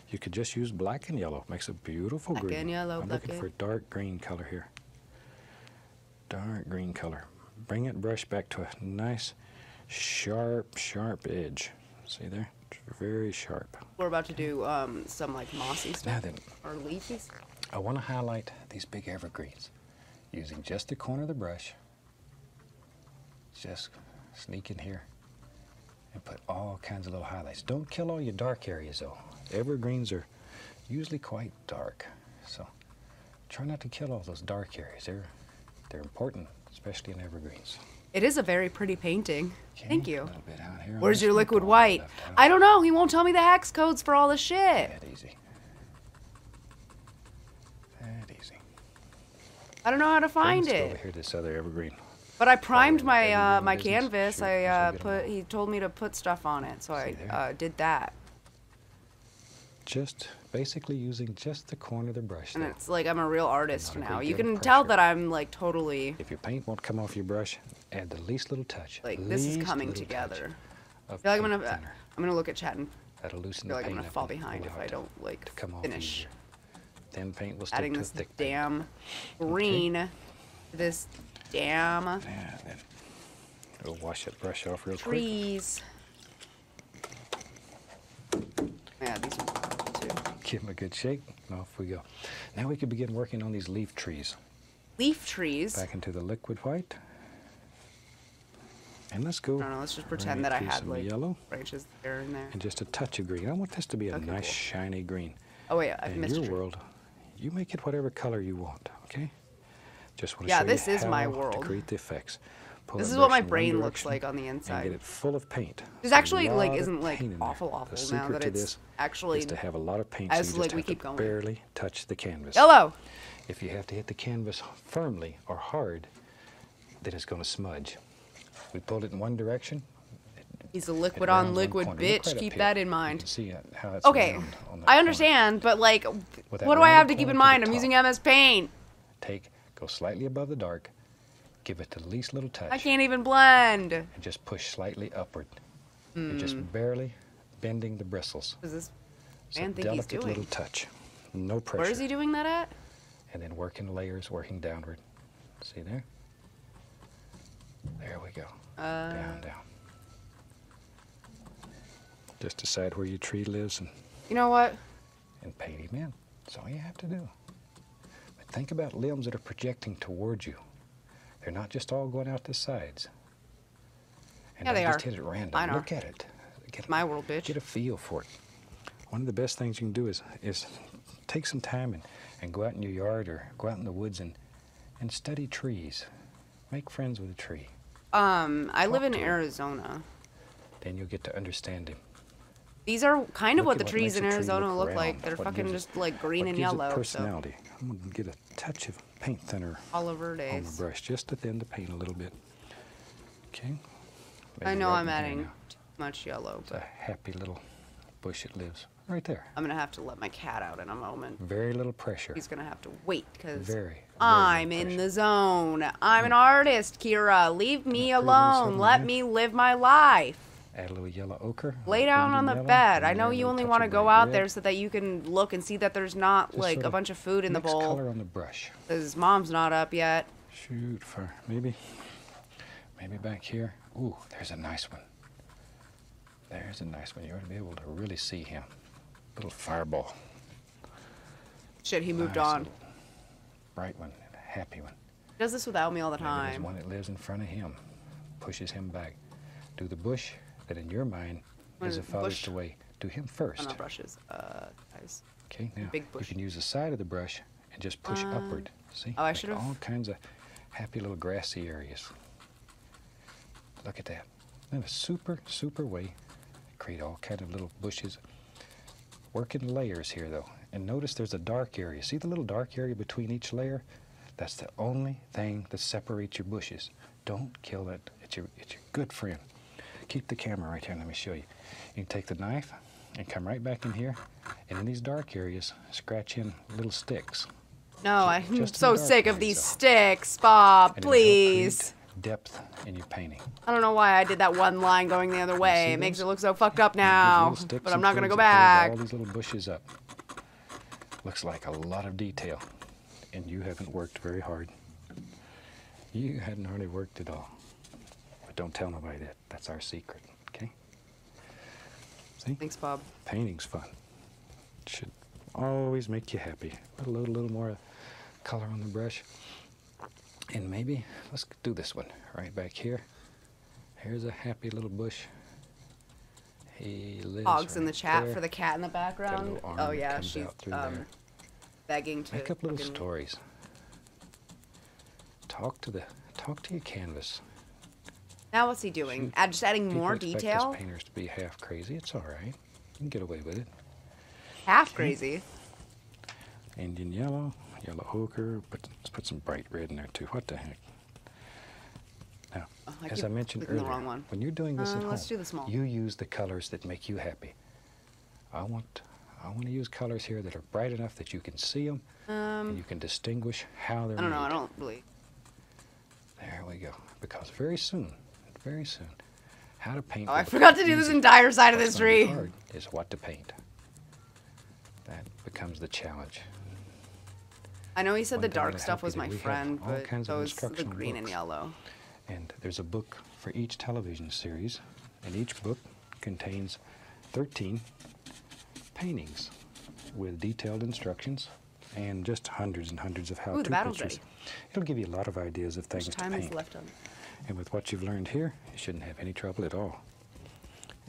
You could just use black and yellow. Makes a beautiful Black green. and yellow, I'm looking and- for a dark green color here. Dark green color. Bring it brush back to a nice, sharp, sharp edge. See there? It's very sharp. We're about to do um, some like mossy Now stuff then, or leafy. I want to highlight these big evergreens using just the corner of the brush. Just sneak in here and put all kinds of little highlights. Don't kill all your dark areas though. Evergreens are usually quite dark, so try not to kill all those dark areas. They're they're important, especially in evergreens. It is a very pretty painting. Thank you. A little bit out here. Where's your liquid white? I don't know. He won't tell me the hex codes for all the shit. That easy. That easy. I don't know how to find Let's over here this other evergreen. But I primed my uh, my business, canvas. sure, I uh, put. He told me to put stuff on it, so See I uh, did that. Just basically using just the corner of the brush. And there. it's like I'm a real artist now. You can tell that I'm like totally If your paint won't come off your brush, add the least little touch. like this is coming together. I feel like I'm gonna thinner. I'm gonna look at chat and That'll loosen I feel like I'm gonna fall behind if I don't like to come off finish easier. Thin paint will stick adding to this thick damn green to this damn Yeah, we'll wash that brush off real quick. trees. Yeah, these are too. Give them a good shake, off we go. Now we can begin working on these leaf trees. Leaf trees. Back into the liquid white. And let's go. I don't know, let's just pretend that I had like yellow branches there and there. and just a touch of green. I want this to be a Okay, nice cool. shiny green. Oh wait, I've in missed your world, you make it whatever color you want, okay? Just want to Yeah, show this you is my world. To create the effects. Pull This is what my brain looks like on the inside. get it full of paint. This actually like isn't like there. awful The awful now that it's this actually is to have a lot of paint as, so like, just we keep going. barely touch the canvas. yellow. If you have to hit the canvas firmly or hard, then it's going to smudge. We pulled it in one direction. He's a liquid on liquid bitch. Keep that in mind. see how it's Okay, round on that I corner. understand, but like, what do I have to keep in corner to mind? I'm using MS Paint. Take, go slightly above the dark, give it the least little touch. I can't even blend. and just push slightly upward. You're just Hmm. barely bending the bristles. Does this man a think he's delicate doing? little touch. No pressure. Where is he doing that at? And then working layers, working downward. See there? There we go. Uh, down, down. Just decide where your tree lives and, you know what? and paint him in. That's all you have to do. But think about limbs that are projecting towards you. They're not just all going out the sides. And Yeah, they just are. hit it random. Mine are. Look at it. Get My world, bitch. Get a feel for it. One of the best things you can do is is take some time and, and go out in your yard or go out in the woods and, and study trees. Make friends with a tree. Um, I live in to him. Arizona. Then you'll get to understand him. These are kind of what the trees in Arizona look look like. They're what fucking just like green and yellow. It So personality. I'm going to get a touch of paint thinner Oliver on the brush just to thin the paint a little bit. Okay. I know right I'm adding too much yellow, It's a happy little bush it lives. Right there. I'm gonna have to let my cat out in a moment. Very little pressure. He's gonna have to wait because Very, very I'm in the zone. I'm an hmm. artist, Kira. Leave me alone. Let me live my life. Add a little yellow ochre. Lay down on the yellow, bed. I know you only want to go out red. there so that you can look and see that there's not Just like sort a of bunch of food in the bowl. color on the brush. Because mom's not up yet. Shoot for maybe, maybe back here. Ooh, there's a nice one. There's a nice one. You ought to be able to really see him. Little fireball. Shit, he moved Nice on. Bright one, happy one. He does this without me all the Maybe there's time. one that lives in front of him, pushes him back. Do the bush that in your mind is a father's bush? the way. Do him Oh, first. not brushes. Uh, guys. Okay, now big you can use the side of the brush and just push Uh, upward. See? oh, I Make should've- all kinds of happy little grassy areas. Look at that. In a super, super way, create all kind of little bushes. Work in layers here though. And notice there's a dark area. See the little dark area between each layer? That's the only thing that separates your bushes. Don't kill it. It's your, it's your good friend. Keep the camera right here. Let me show you. You can take the knife and come right back in here. And in these dark areas, scratch in little sticks. No, I'm just so sick of these though. sticks, Bob. And it'll help create Please. Depth in your painting. I don't know why I did that one line going the other way. It makes it look so fucked up now. But I'm not gonna go back. All these little bushes up. Looks like a lot of detail, and you haven't worked very hard. You hadn't hardly worked at all. Don't tell nobody that. That's our secret, okay? See? Thanks, Bob. Painting's fun. It Should always make you happy. Put a little, little more color on the brush. And maybe, let's do this one right back here. Here's a happy little bush. He lives Hogs in the chat there. for the cat in the background. Oh yeah, she's um, begging to. Make up little stories. Talk to the talk to your canvas. Now what's he doing? Add, just adding People more detail? painters to be half crazy. It's all right. You can get away with it. Half crazy. Indian yellow, yellow ochre, but let's put some bright red in there too. What the heck? Now, Oh, I as I mentioned earlier, wrong one. when you're doing this Uh, at home, let's do the small. you use the colors that make you happy. I want, I want to use colors here that are bright enough that you can see them and Um, you can distinguish how they're I don't know. I don't believe. There we go. Because very soon, very soon, How to paint. Oh, I forgot to do this entire side of this tree. hard Is what to paint. That becomes the challenge. I know he said One the dark stuff was my friend, but those the green and yellow. And there's a book for each television series, and each book contains 13 paintings with detailed instructions and just hundreds and hundreds of how-to Ooh, the battle's pictures. ready. It'll give you a lot of ideas of things Much to time is paint. left on. it? And with what you've learned here, you shouldn't have any trouble at all.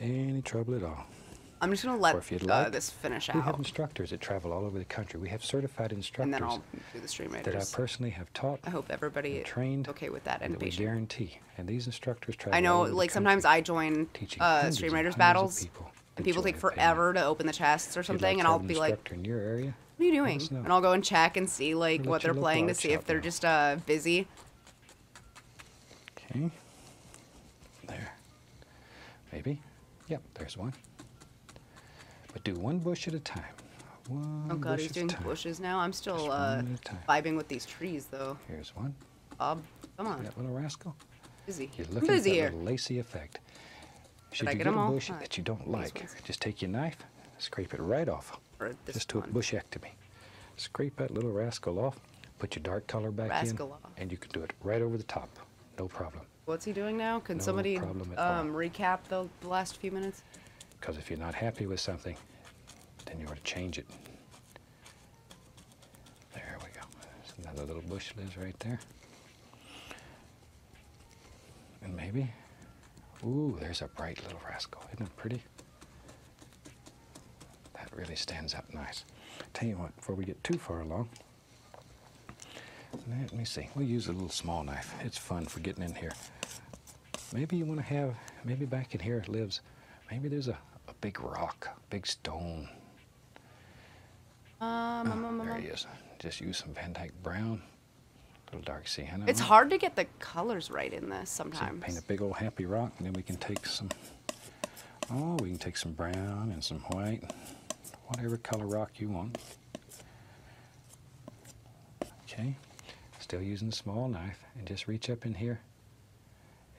Any trouble at all. I'm just gonna let if you'd uh, like, this finish we have instructors that travel all over the country. We have certified and instructors then I'll do the stream that I personally have taught I hope everybody and trained okay with that and that we guarantee. And these instructors travel I know, all over the like sometimes I join uh, stream and raiders battles, people and people take forever to open the chests or something, like and I'll be like, in your area, "What are you doing?" And I'll go and check and see like We'll what they're playing to see if they're know. just uh, busy. Okay. There. Maybe. Yep, there's one. But do one bush at a time. One Oh god, bush he's doing bushes now. I'm still uh, one at a time. vibing with these trees though. Here's one. Bob, come on, That little rascal. busy. You're looking busy that little lacy effect. Should I you get get, a bush that you don't like, just take your knife, scrape it right off. Or this just do a bushectomy. Scrape that little rascal off, put your dark color back Rascal in, off. and you can do it right over the top. No problem. What's he doing now? Can No somebody problem at all. um, recap the, the last few minutes? Because if you're not happy with something, then you ought to change it. There we go. There's another little bush lives right there. And maybe, ooh, there's a bright little rascal. Isn't it pretty? That really stands up nice. Tell you what, before we get too far along, let me see. We'll use a little small knife. It's fun for getting in here. Maybe you want to have, maybe back in here it lives, maybe there's a, a big rock, big stone. Um, um, um, There um. he is. Just use some Van Dyke brown, a little dark sienna. It's hard to get the colors right in this So sometimes. paint a big old happy rock, and then we can take some. Oh, we can take some brown and some white, whatever color rock you want. Okay, still using the small knife, and just reach up in here,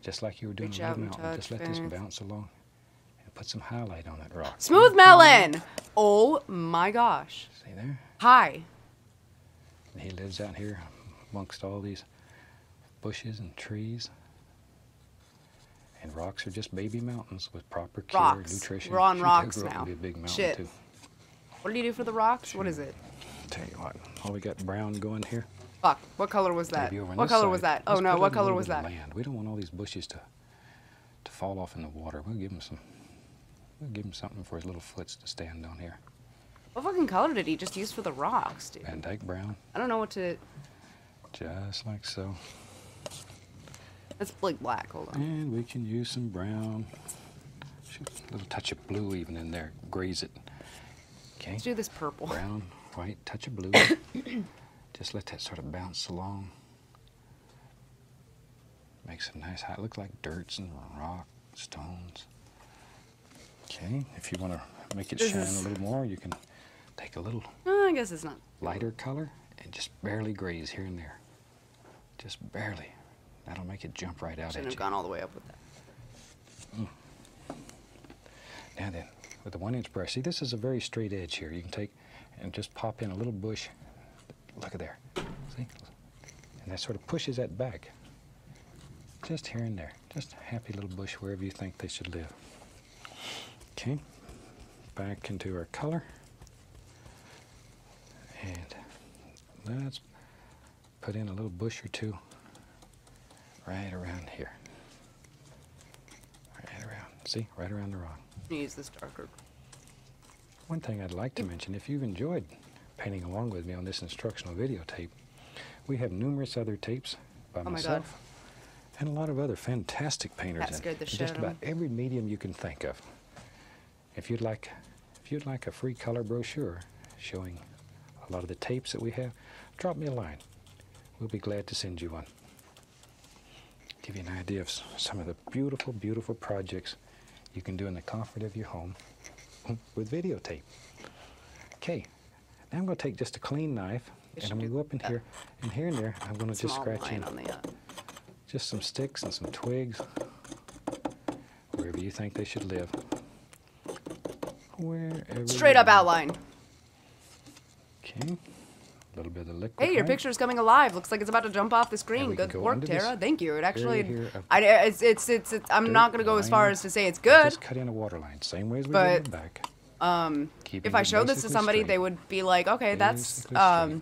just like you were doing Reach the mountain. Just let this bounce along, and put some highlight on that rock. Smooth melon. Oh my gosh. See there? Hi. And he lives out here amongst all these bushes and trees. And rocks are just baby mountains with proper care, Rocks. nutrition. We're on rocks now. Be a big mountain Shit. too. What do you do for the rocks? What is it? Tell you what, all we got brown going here. Fuck. What color was that? maybe over on What color was that? Oh no, what color was that? Land. We don't want all these bushes to to fall off in the water. We'll give him some. We'll give him something for his little foots to stand on here. What fucking color did he just use for the rocks, dude? Van Dyke brown, I don't know what to. just like so. That's like black. Hold on. And we can use some brown. Shoot, a little touch of blue even in there. Graze it. Okay. Let's do this purple. Brown, white, touch of blue. Just let that sort of bounce along. Make some nice high. Look like dirts and rock, stones. Okay. If you want to make it This shine a little more, you can take a little Uh, I guess it's not. lighter color and just barely graze here and there. Just barely. That'll make it jump right out Shouldn't at have you. gone all the way up with that. Now then, with the one inch brush, see this is a very straight edge here. You can take and just pop in a little bush. Look at there. See? And that sort of pushes that back. Just here and there. Just a happy little bush wherever you think they should live. Okay. Back into our color. And let's put in a little bush or two right around here. Right around. See? Right around the rock. Use this darker. One thing I'd like to mention, if you've enjoyed painting along with me on this instructional videotape, we have numerous other tapes by Oh my myself and a lot of other fantastic painters That in- in just about every medium you can think of. If you'd like, if you'd like a free color brochure showing a lot of the tapes that we have, drop me a line. We'll be glad to send you one. Give you an idea of some of the beautiful, beautiful projects you can do in the comfort of your home hmm, with videotape. Okay, now I'm going to take just a clean knife and I'm going to go up in that. here and here and there. I'm going to just scratch in on the. Uh, just some sticks and some twigs wherever you think they should live. Wherever Straight up outline. Okay. A little bit of liquid. Hey, your height. picture's coming alive. Looks like it's about to jump off the screen. Good go work, this Tara. Thank you. It actually, here I, it's, it's, it's, it's, I'm not gonna go as far as to say it's good. Just cut in a water line, same way as we did the back. Um, if I showed this to somebody, straight. they would be like, okay, that's um,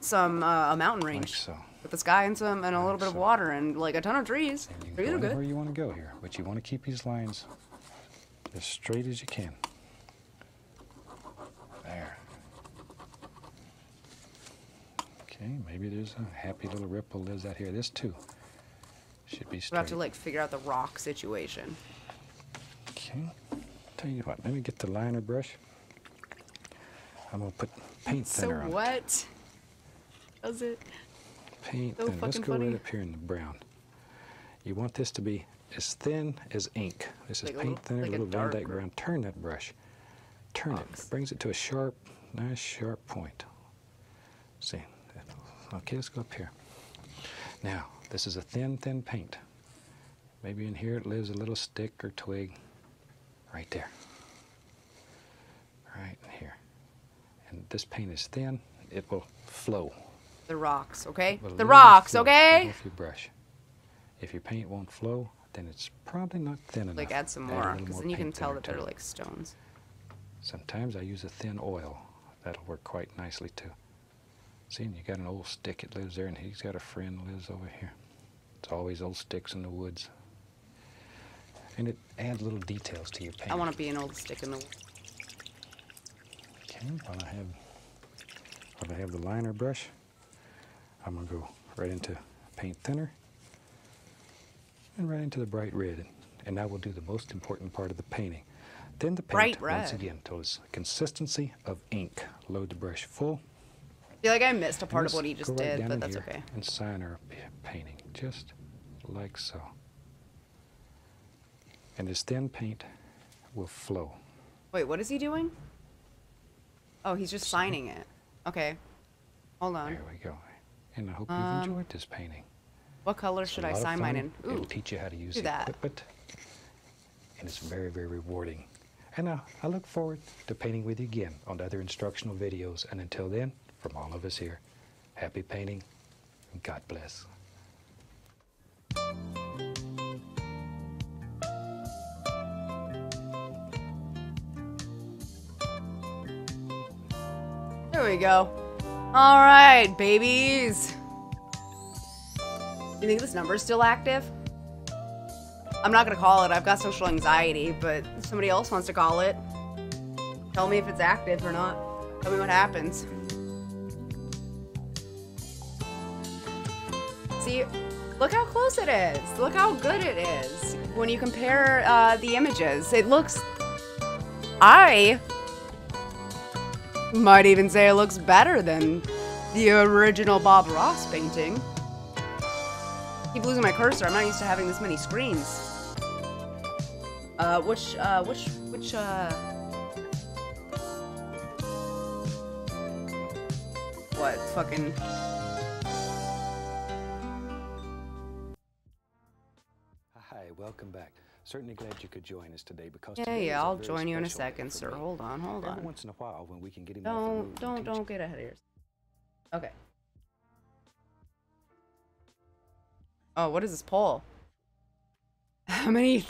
some uh, a mountain Like range so. with the sky and some and a little bit of water and like a ton of trees. And you are go good. you want to go here, but you want to keep these lines as straight as you can. There. Okay, maybe there's a happy little ripple lives out here. This too should be straight. We have to like figure out the rock situation. Okay. Tell you what, let me get the liner brush. I'm gonna put paint So thinner on it. what? Does it? Paint So thinner. Let's go funny. right up here in the brown. You want this to be as thin as ink. This is Like paint little- thinner, like a little Van Dyke brown. Turn that brush. Turn box. it. Brings it to a sharp, nice sharp point. See. Okay, let's go up here. Now, this is a thin, thin paint. Maybe in here it lives a little stick or twig. Right there. Right here. And this paint is thin. It will flow. The rocks, okay? The rocks, okay? If you brush. If your paint won't flow, then it's probably not thin enough. Like add some more, because then you can tell that they're like stones. Sometimes I use a thin oil. That'll work quite nicely too. See, and you got an old stick that lives there, and he's got a friend lives over here. It's always old sticks in the woods. And it adds little details to your paint. I want to be an old stick in the. Okay, while I have while I have the liner brush, I'm gonna go right into paint thinner and right into the bright red, and that will do the most important part of the painting. Then the paint Bright once red. again till it's consistency of ink. Load the brush full. I feel like I missed a part of what he just right did, but that's okay. And sign our painting just like so. And this thin paint will flow. Wait, what is he doing? Oh, he's just signing it. Okay. Hold on. There we go. And I hope Um, you've enjoyed this painting. What color It's should I sign mine in? It'll teach you how to use the that. equipment, and it's very, very rewarding. And uh, I look forward to painting with you again on other instructional videos. And until then, from all of us here, happy painting, and God bless. There we go. All right, babies. You think this number's still active? I'm not gonna call it. I've got social anxiety, but somebody else wants to call it. Tell me if it's active or not. Tell me what happens. See, look how close it is. Look how good it is when you compare uh, the images. It looks. I might even say it looks better than the original Bob Ross painting. Keep losing my cursor. I'm not used to having this many screens. Uh, which, uh, which, which, uh. What fucking. Hi, welcome back. Certainly glad you could join us today because Yeah, today yeah, I'll join you in a second, sir. Hold on, hold Every on. once in a while, when we can get him off Don't, and don't, don't get ahead of yourself. Okay. Oh, what is this poll? How many,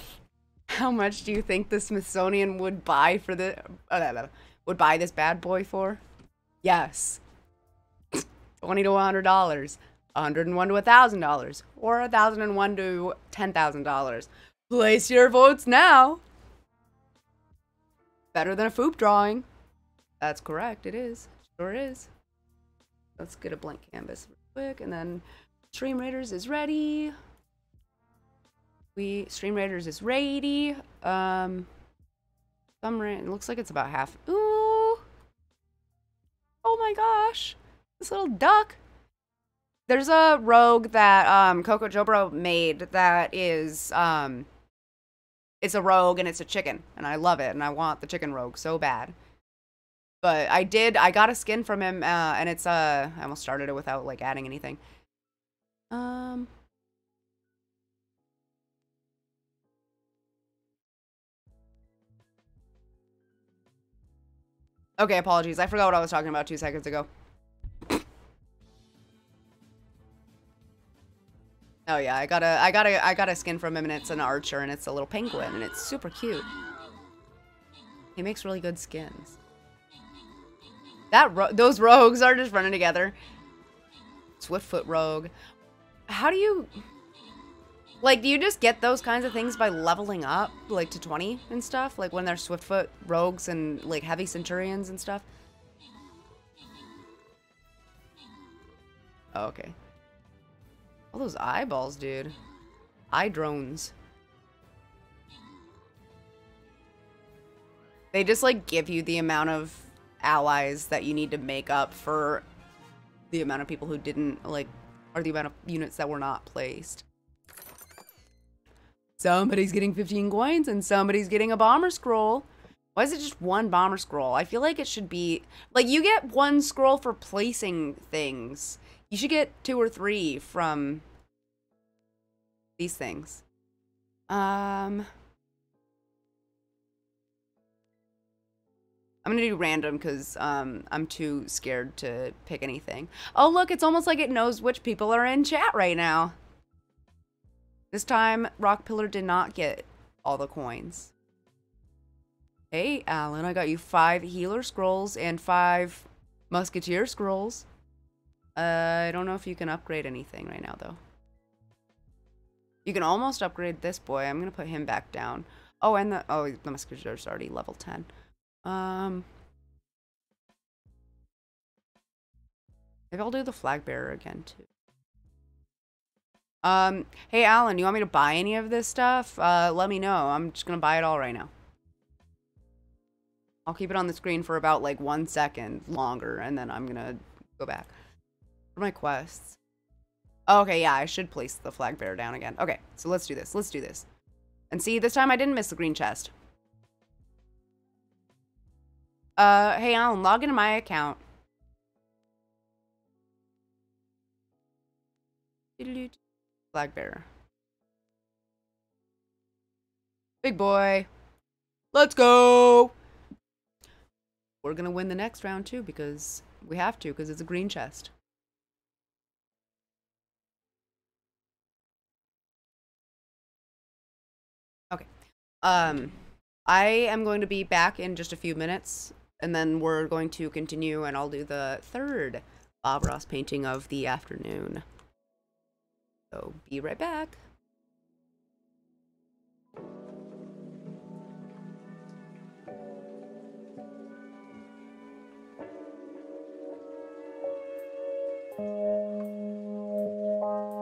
how much do you think the Smithsonian would buy for the, uh, would buy this bad boy for? Yes. Twenty to one hundred dollars, hundred and one to a thousand dollars, or a thousand and one to ten thousand dollars. Place your votes now. Better than a foop drawing. That's correct. It is. Sure is. Let's get a blank canvas real quick, and then Stream Raiders is ready. We Stream Raiders is ready. Um, some it looks like it's about half. Ooh. Oh my gosh, this little duck. There's a rogue that um Coco Jobro made that is um it's a rogue and it's a chicken and I love it and I want the chicken rogue so bad. But I did, I got a skin from him uh, and it's, uh, I almost started it without like adding anything. Um, Okay, apologies. I forgot what I was talking about two seconds ago. Oh yeah, I got a, I got a, I got a skin from him, and it's an archer, and it's a little penguin, and it's super cute. He makes really good skins. That ro those rogues are just running together. Swiftfoot rogue. How do you, like, do you just get those kinds of things by leveling up, like to 20 and stuff, like when they're Swiftfoot rogues and like heavy centurions and stuff? Oh, okay. All those eyeballs, dude. Eye drones. They just like give you the amount of allies that you need to make up for the amount of people who didn't like or the amount of units that were not placed. Somebody's getting 15 coins and somebody's getting a bomber scroll. Why is it just one bomber scroll? I feel like it should be like you get one scroll for placing things. You should get two or three from these things. Um, I'm gonna do random because um, I'm too scared to pick anything. Oh look, it's almost like it knows which people are in chat right now. This time, Rock Pillar did not get all the coins. Hey, Alan, I got you five healer scrolls and five musketeer scrolls. Uh, I don't know if you can upgrade anything right now, though. You can almost upgrade this boy. I'm going to put him back down. Oh, and the... Oh, the musketeer's already level 10. Um... Maybe I'll do the flag bearer again, too. Um, hey, Alan, you want me to buy any of this stuff? Uh, let me know. I'm just going to buy it all right now. I'll keep it on the screen for about, like, one second longer, and then I'm going to go back. Are my quests? Okay, yeah, I should place the flag bearer down again. Okay, so let's do this. Let's do this. And see, this time I didn't miss the green chest. Uh, hey, Alan, log into my account. Flag bearer. Big boy. Let's go! We're gonna win the next round, too, because we have to, because it's a green chest. Um, I am going to be back in just a few minutes, and then we're going to continue, and I'll do the third Bob Ross painting of the afternoon. So be right back. Thank you.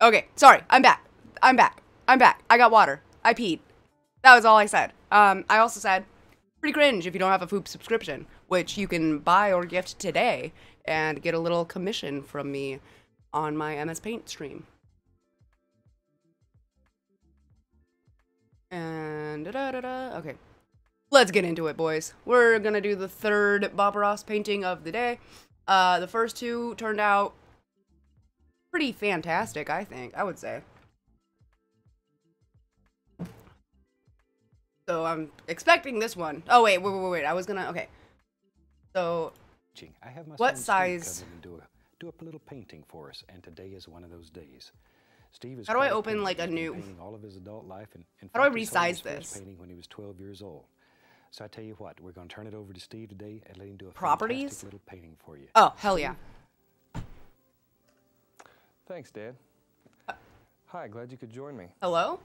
Okay, sorry. I'm back. I'm back. I'm back. I got water. I peed. That was all I said. Um, I also said, pretty cringe if you don't have a Foop subscription, which you can buy or gift today and get a little commission from me on my MS Paint stream. And da da da da. Okay. Let's get into it, boys. We're gonna do the third Bob Ross painting of the day. Uh, the first two turned out pretty fantastic, I think. I would say. So I'm expecting this one. Oh wait, wait, wait, wait. I was gonna. Okay. So I have my What size- and do a do a little painting for us, and today is one of those days. Steve is How do I open, like, a new- all of his adult life, and in How do I resize this? Painting when he was 12 years old. So I tell you what, we're going to turn it over to Steve today and let him do a Properties? little painting for you. oh hell yeah. Thanks, Dad. Hi, glad you could join me. Hello.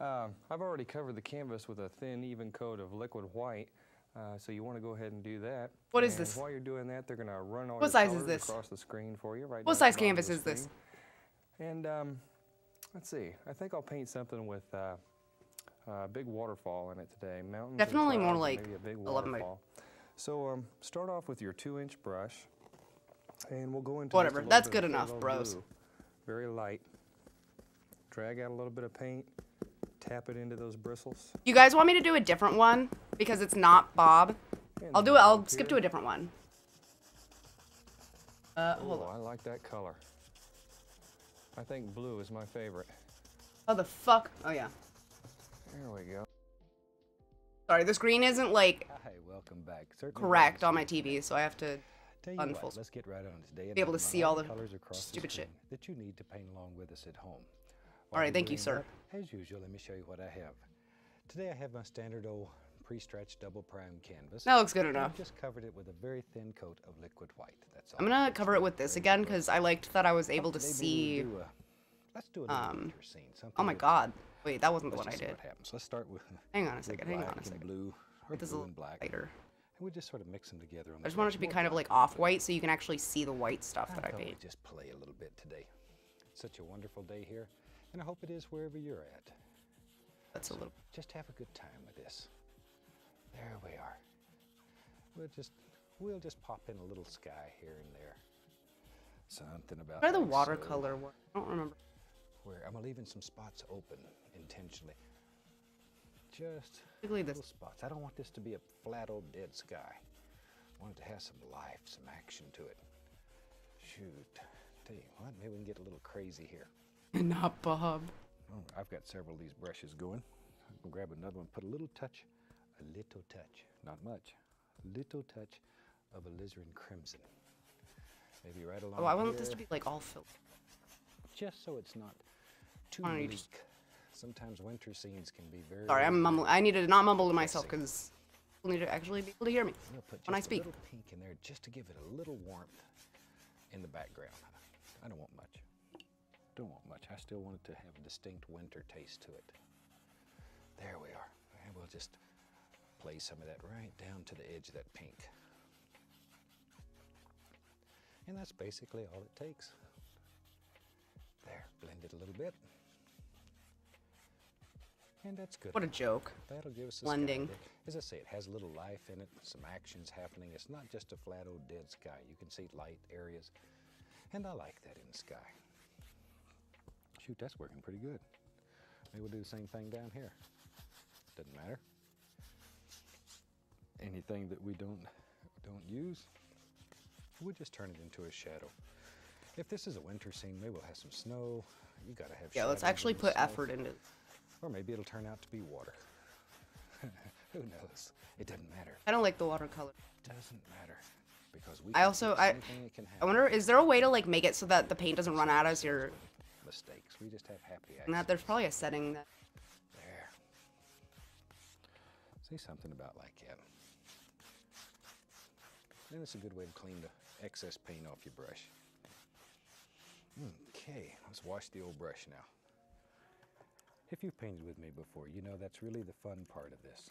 Um, I've already covered the canvas with a thin, even coat of liquid white, uh, so you want to go ahead and do that. What is And this? While you're doing that, they're going to run all What size is this? across the screen for you. Right What size the bottom of canvas is this? And um, let's see. I think I'll paint something with uh, a big waterfall in it today. Mountains. Definitely more like maybe a big 11 by- waterfall. So um, start off with your two-inch brush, and we'll go into Whatever, that's good enough, bros. blue. Very light. Drag out a little bit of paint. Tap it into those bristles. You guys want me to do a different one because it's not Bob? and I'll do it. I'll skip to a different one. Uh, hold Oh, on. I like that color. I think blue is my favorite. Oh the fuck. Oh yeah. There we go. Sorry, the screen isn't like Hi, welcome back. Certainly correct on my. TV, so I have to. Tell you unfold- what, let's get right on today. and be able to see all the colors across the stupid shit. that you need to paint along with us at home. All right, thank you, sir. that, As usual, let me show you what I have. Today I have my standard old pre-stretched double prime canvas. That looks good enough. I've just covered it with a very thin coat of liquid white. That's all. I'm gonna cover it with this again because I liked that I was able to see. do a- let's do a little um, scene. Something Oh my god. Wait, that wasn't the one I did. what happens. Let's start with, Hang on a second. Hang on a second. blue, or This is a blue little and black. lighter. And we just sort of mix them together I just want it to be kind of like off-white so you can actually see the white stuff that I paint. we'd just play a little bit today. It's such a wonderful day here, and I hope it is wherever you're at. That's a little. Just have a good time with this. There we are. We'll just we'll just pop in a little sky here and there. Something about Try the like so, watercolor one. I don't remember. where I'm leaving some spots open intentionally. Just this. little spots. I don't want this to be a flat old dead sky. I want it to have some life, some action to it. Shoot. Tell you what, maybe we can get a little crazy here. Not Bob. Oh, I've got several of these brushes going. I can grab another one, put a little touch, a little touch, not much, a little touch of alizarin crimson. Maybe right along Oh, I want this to be like all filled. just so it's not too bleak. Sometimes winter scenes can be very. Sorry, I'm mumbling. I need to not mumble to myself because people need to actually be able to hear me. When I speak. a little pink in there just to give it a little warmth in the background. I don't want much. Don't want much. I still want it to have a distinct winter taste to it. There we are. And we'll just play some of that right down to the edge of that pink. And that's basically all it takes. There, blend it a little bit. And that's good. What a joke. That'll give us a blending. As I say, it has a little life in it, some actions happening. It's not just a flat old dead sky. You can see light areas, and I like that in the sky. Shoot, that's working pretty good. Maybe we'll do the same thing down here. Doesn't matter. Anything that we don't don't use, we'll just turn it into a shadow. If this is a winter scene, maybe we'll have some snow. You gotta have. Yeah, let's actually put snow. effort into Or maybe it'll turn out to be water. Who knows? It doesn't matter. I don't like the watercolor. Doesn't matter because we. I also- I- I wonder, is there a way to like make it so that the paint doesn't run out as you're mistakes. We just have happy and that accidents. there's probably a setting that There. Say something about like um, that. Then it's a good way to clean the excess paint off your brush. Hmm, okay, let's wash the old brush now. If you've painted with me before, you know that's really the fun part of this.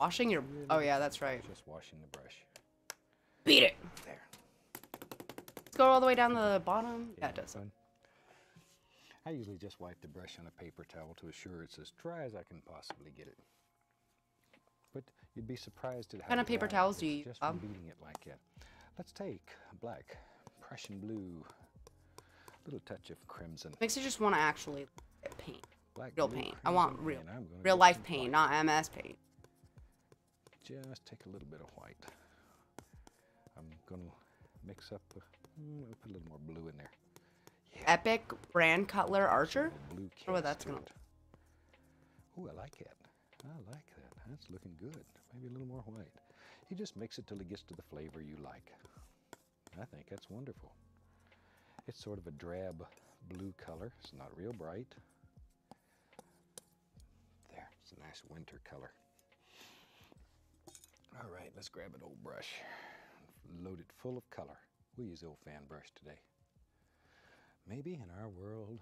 washing your Oh yeah, that's right. Just washing the brush. Beat it. There. Let's go all the way down the bottom. Yeah, it Isn't does. fun? I usually just wipe the brush on a paper towel to assure it's as dry as I can possibly get it. But you'd be surprised at how kind of paper towels do you use, just um, from beating it like that. Let's take black, Prussian blue, a little touch of crimson, Makes you just want to actually paint. Black, Real paint. I want real and I'm gonna real life paint, white. not MS paint. Just take a little bit of white. I'm gonna mix up. A, mm, put a little more blue in there. Yeah. Epic brand Cutler Archer. blue wonder what that's gonna. Ooh, I like it. I like that. That's looking good. Maybe a little more white. You just mix it till it gets to the flavor you like. I think that's wonderful. It's sort of a drab blue color. It's not real bright. It's a nice winter color. All right, let's grab an old brush. Load it full of color. We'll use old fan brush today. Maybe in our world,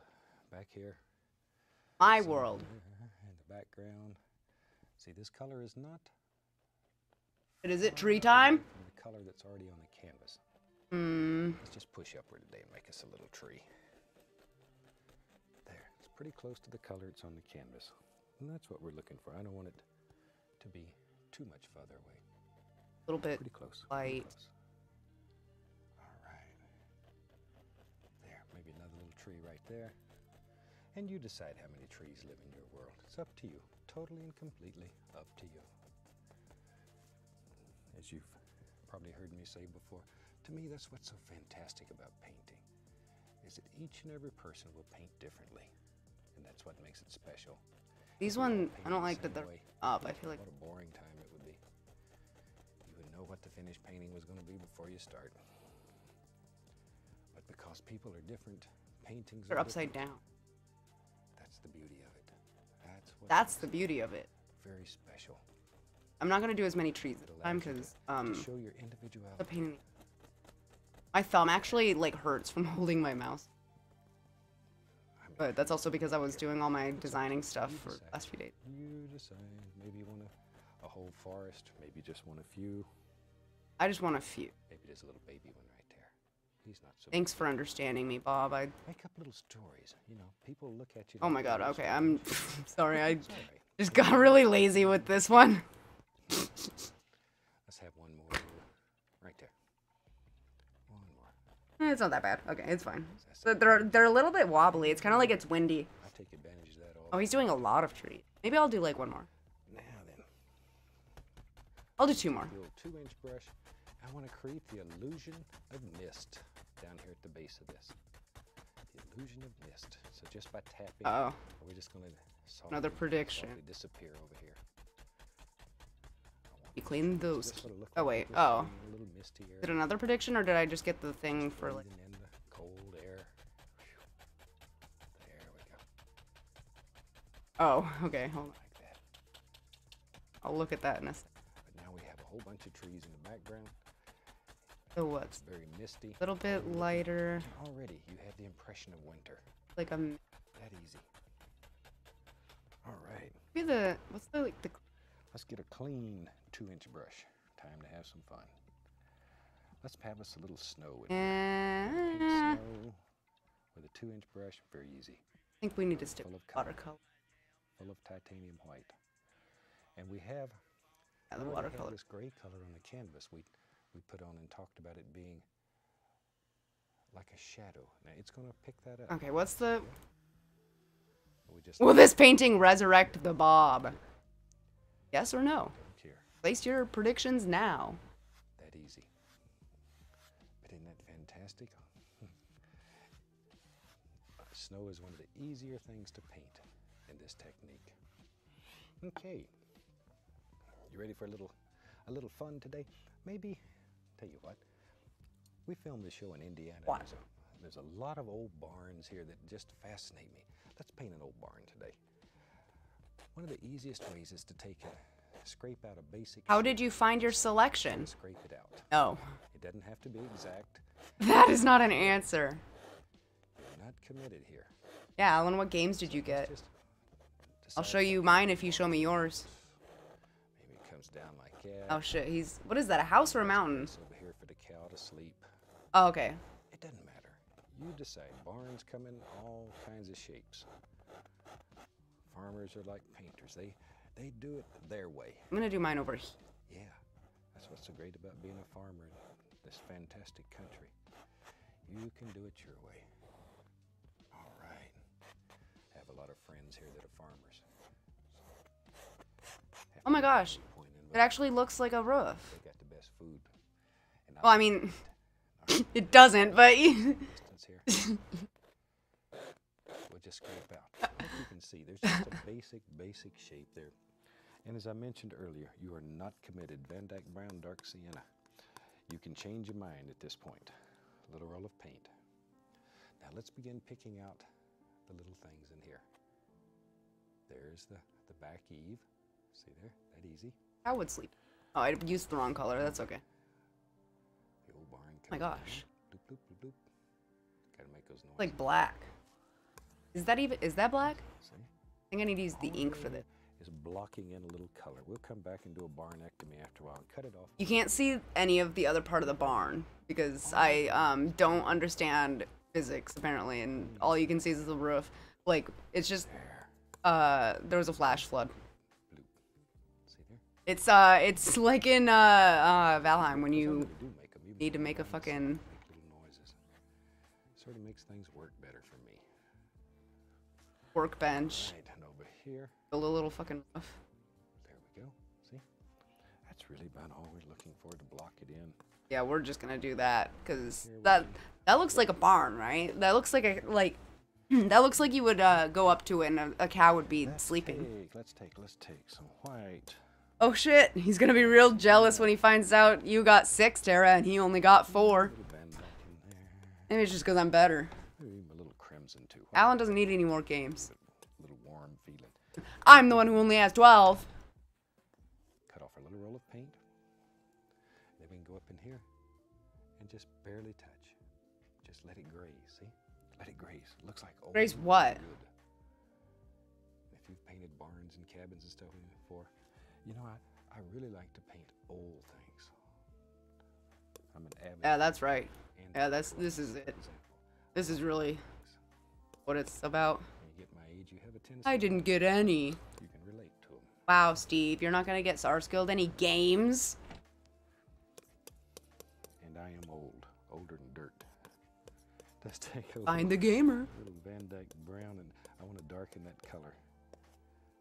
back here, My world. in the background. See, this color is not is it tree time? the color that's already on the canvas. Hmm. Let's just push upward today and make us a little tree. There, it's pretty close to the color it's on the canvas. And that's what we're looking for. I don't want it to be too much further away. A little bit. Pretty close. pretty light. close. All right. There, maybe another little tree right there. And you decide how many trees live in your world. It's up to you. Totally and completely up to you. As you've probably heard me say before, to me that's what's so fantastic about painting. Is that each and every person will paint differently. And that's what makes it special. These one, I don't like that they're up. I feel like What a boring time it would be. You would know what the finished painting was going to be before you start. But because people are different, paintings are upside different. down. That's the beauty of it. That's what That's the beauty of it. very special. I'm not gonna do as many trees at this time allows you to- because um, show your individuality. the pain. in the- My thumb actually like hurts from holding my mouse, but that's also because I was doing all my It's up to designing stuff for the last few days. You decide. Maybe you want a, a whole forest. Maybe just want a few. I just want a few. Maybe there's a little baby one right there. He's not so. Thanks for understanding me, Bob. I. Make up little stories. You know, people look at you. Oh my God. Okay, I'm sorry. I right. just got really lazy with this one. Let's have one more right there. One more. Eh, It's not that bad. Okay, it's fine. But they're they're a little bit wobbly. It's kind of like it's windy. I take advantage of that. Oh, he's doing a lot of trees. Maybe I'll do like one more. Now then, I'll do two more. the two-inch brush. I want to create the illusion of mist down here at the base of this. The illusion of mist. So just by tapping, Uh oh. we're just going to Another prediction. disappear over here. You clean those. just sorta look Oh wait. Oh. in a little misty area. Another prediction or did I just get the thing for like? in the cold air. There we go. Oh, okay. Hold on. Like that. I'll look at that in a sec. But now we have a whole bunch of trees in the background. So what's very misty. a little bit lighter, Already, you have the impression of winter. like a That easy. All right. maybe the what's the like the Let's get a clean two inch brush. Time to have some fun. Let's have us a little snow in here. Snow with a two inch brush, very easy. I think we need to stick Full of color. watercolor. Full of titanium white. And we have Yeah, the we already have watercolor. this gray color on the canvas we we put on and talked about it being like a shadow. Now it's gonna pick that up. Okay, what's the? We just Will this painting resurrect the Bob? Yes or no? Place your predictions now. That easy. But isn't that fantastic? Snow is one of the easier things to paint in this technique. Okay. You ready for a little a little fun today? Maybe tell you what. We filmed the show in Indiana. What? There's a, there's a lot of old barns here that just fascinate me. Let's paint an old barn today. One of the easiest ways is to take a scrape out a basic How did you find your selection? scrape it out. Oh, It doesn't have to be exact. that is not an answer. You're not committed here. Yeah, Alan, what games did you get? I'll show you mine if you show me yours. Maybe it comes down like that. Oh shit, he's what is that? A house or a mountain? It's over here for the cow to sleep. Oh, okay. It doesn't matter. You decide. Barns come in all kinds of shapes. Farmers are like painters. They they do it their way. I'm gonna do mine over here. Yeah. That's what's so great about being a farmer in this fantastic country. You can do it your way. All right. I have a lot of friends here that are farmers. Have Oh my gosh, it actually looks like a roof. They got the best food. And Well, I mean, it doesn't, but we'll just scrape out. Like you can see, there's just a basic, basic shape there. And as I mentioned earlier, you are not committed. Van Dyke Brown Dark Sienna. You can change your mind at this point. A little roll of paint. Now let's begin picking out the little things in here. There's the, the back eave. See there? That easy. I would sleep. Oh, I used the wrong color. That's okay. The old barn. Oh my comes down. gosh. Bloop, bloop, bloop, bloop. Gotta make those noises. Like black. Is that even? Is that black? See? I think I need to use the ink for this. Is blocking in a little color. We'll come back and do a barnectomy after a while and cut it off. You can't see any of the other part of the barn because I um, don't understand physics apparently, and all you can see is the roof. Like it's just There. uh, there was a flash flood. Bloop. See there? It's uh, it's like in uh, uh, Valheim when you you do make 'em. You need to make a fucking little noises. Sort of makes things work better for me. workbench, Right, and over here, build a little fucking roof. there we go. See? That's really about all we're looking for to block it in. Yeah, we're just gonna do that because that that looks like a barn, right? That looks like a like that looks like you would uh, go up to it and a, a cow would be Let's sleeping. Take, let's take, let's take some white. Oh shit, he's gonna be real jealous when he finds out you got six, Tara, and he only got four. Little Van Dyke in there. Maybe it's just because I'm better. Maybe a little crimson too. Alan doesn't need any more games. A little warm feeling. I'm the one who only has 12. cut off our little roll of paint. Then we can go up in here and just barely touch. Just let it graze, see? Let it graze. Looks like old. Graze what? Good. If you've painted barns and cabins and stuff before, you know, I, I really like to paint old things. I'm an avid. Yeah, that's right. Yeah, that's this is it. This is really what it's about. When you get my age, you have a tendency. I didn't get any. You can relate to them. Wow, Steve, you're not gonna get Sarsfield any games? And I am old, older than dirt. Let's take a Find little- the gamer. little Van Dyke brown, and I want to darken that color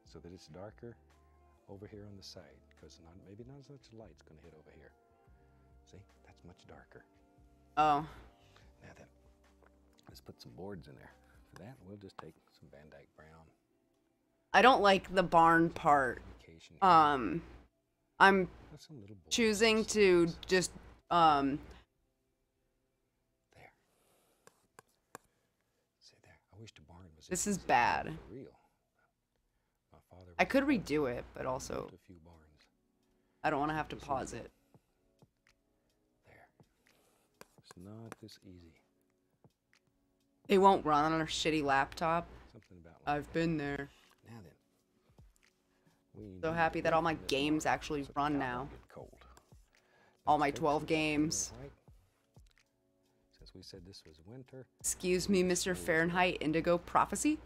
so that it's darker over here on the side, because not maybe not as much light's going to hit over here. See, that's much darker. Oh, Now then, let's put some boards in there. For that, we'll just take some Van Dyke brown. I don't like the barn part. Um, I'm Let's little boards. choosing to just um There. See there. I wish the barn was. This is bad. Real. My father. I could redo it, but also a few barns. I don't want to have to pause it. There. It's not this easy. It won't run on a shitty laptop. Something about like I've been there. Now then, We So happy that all my games actually run now. cold. All my 12 some of the games. Since we said this was winter, Excuse me, Mr. Fahrenheit Indigo Prophecy?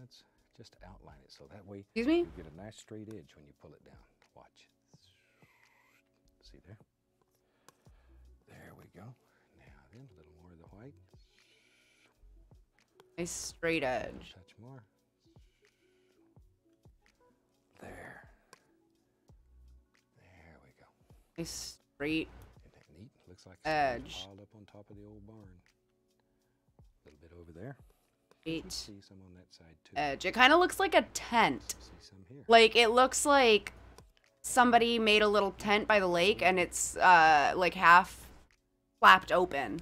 let's just outline it so that way Excuse me? you get a nice straight edge when you pull it down. Watch. See there? There we go. Nice straight edge. Touch more. There. There we go. Nice straight. Neat? Looks like Edge. piled up on top of the old barn. A little bit over there. Straight See some on that side too. edge. It kind of looks like a tent. See some here. Like, it looks like somebody made a little tent by the lake and it's, uh, like half flapped open.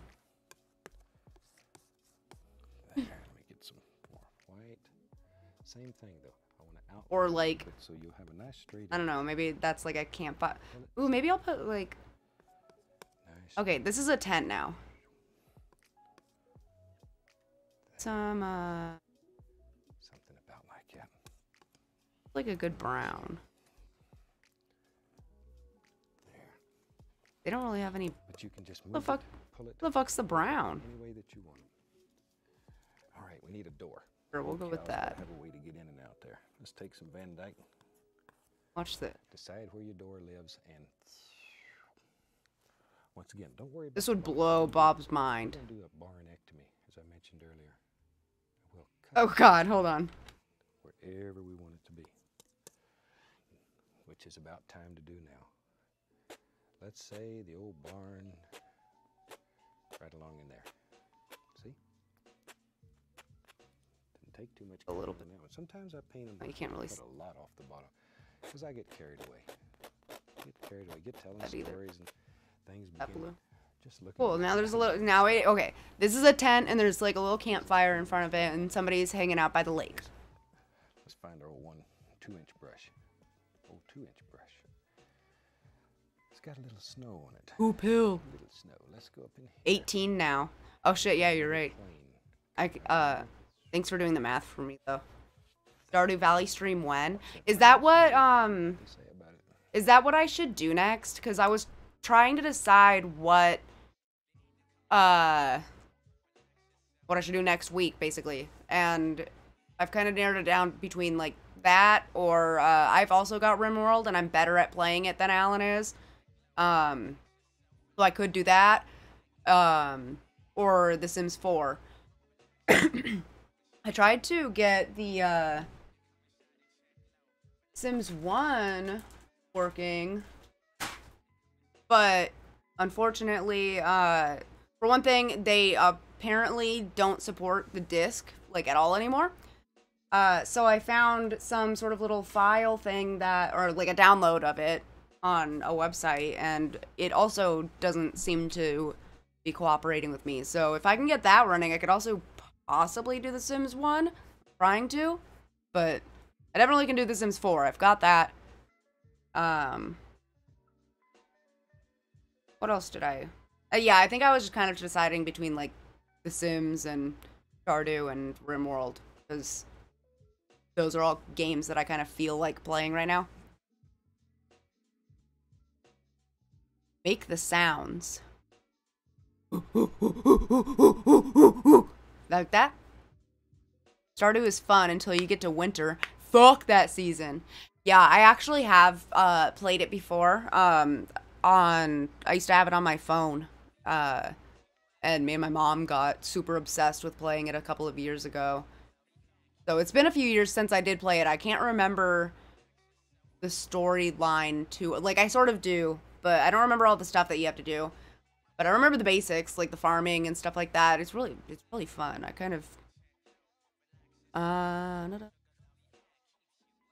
Same thing though. I want to out. Or, like- so you'll have a nice straight. I don't know, maybe that's like a campfire. Ooh, maybe I'll put, like. Nice. Okay, this is a tent now. Some, uh, Something about like that. like a good brown. There. They don't really have any. But you can just move The fuck? it, pull it the fuck's the brown? any way that you want. All right, we need a door. Sure, we'll go with that. Have a way to get in and out there. Let's take some Van Dyke. Watch this. Decide where your door lives, and once again, don't worry. This would blow We're gonna do- Bob's mind. do a barnectomy, as I mentioned earlier. We'll Oh God, hold on. wherever we want it to be, which is about time to do now. Let's say the old barn right along in there. Take too much. A little bit. that. Sometimes I paint them. Oh, you can't really Put a lot off the bottom because I get carried away. Get carried away. Get telling That either. stories and things. That begin blue. Just look. Cool. Now there's a little. Now wait. Okay. This is a tent, and there's like a little campfire in front of it, and somebody's hanging out by the lake. Let's find our one, two-inch brush. Old two-inch brush. It's got a little snow on it. Hoop Hill. Little snow. Let's go up in here. 18 now. Oh shit. Yeah, you're right. I uh. Thanks for doing the math for me though. Stardew Valley stream when? Is that what um? Is that what I should do next? Because I was trying to decide what uh what I should do next week, basically, and I've kind of narrowed it down between like that or uh, I've also got RimWorld and I'm better at playing it than Alan is. Um, so I could do that, um, or The Sims 4. I tried to get the uh, Sims 1 working, but unfortunately, uh, for one thing, they apparently don't support the disc like at all anymore. Uh, so I found some sort of little file thing that, or like a download of it on a website, and it also doesn't seem to be cooperating with me. So if I can get that running, I could also possibly do The Sims 1. trying to, but I definitely can do The Sims 4. I've got that. Um, what else did I? Uh, yeah, I think I was just kind of deciding between like The Sims and Stardew and RimWorld because those are all games that I kind of feel like playing right now. Make the sounds. like that. Stardew is fun until you get to winter. Fuck that season. Yeah, I actually have uh, played it before. Um, on I used to have it on my phone. Uh, and me and my mom got super obsessed with playing it a couple of years ago. So it's been a few years since I did play it. I can't remember the storyline to like I sort of do, but I don't remember all the stuff that you have to do. But I remember the basics, like the farming and stuff like that. It's really it's really fun. I kind of uh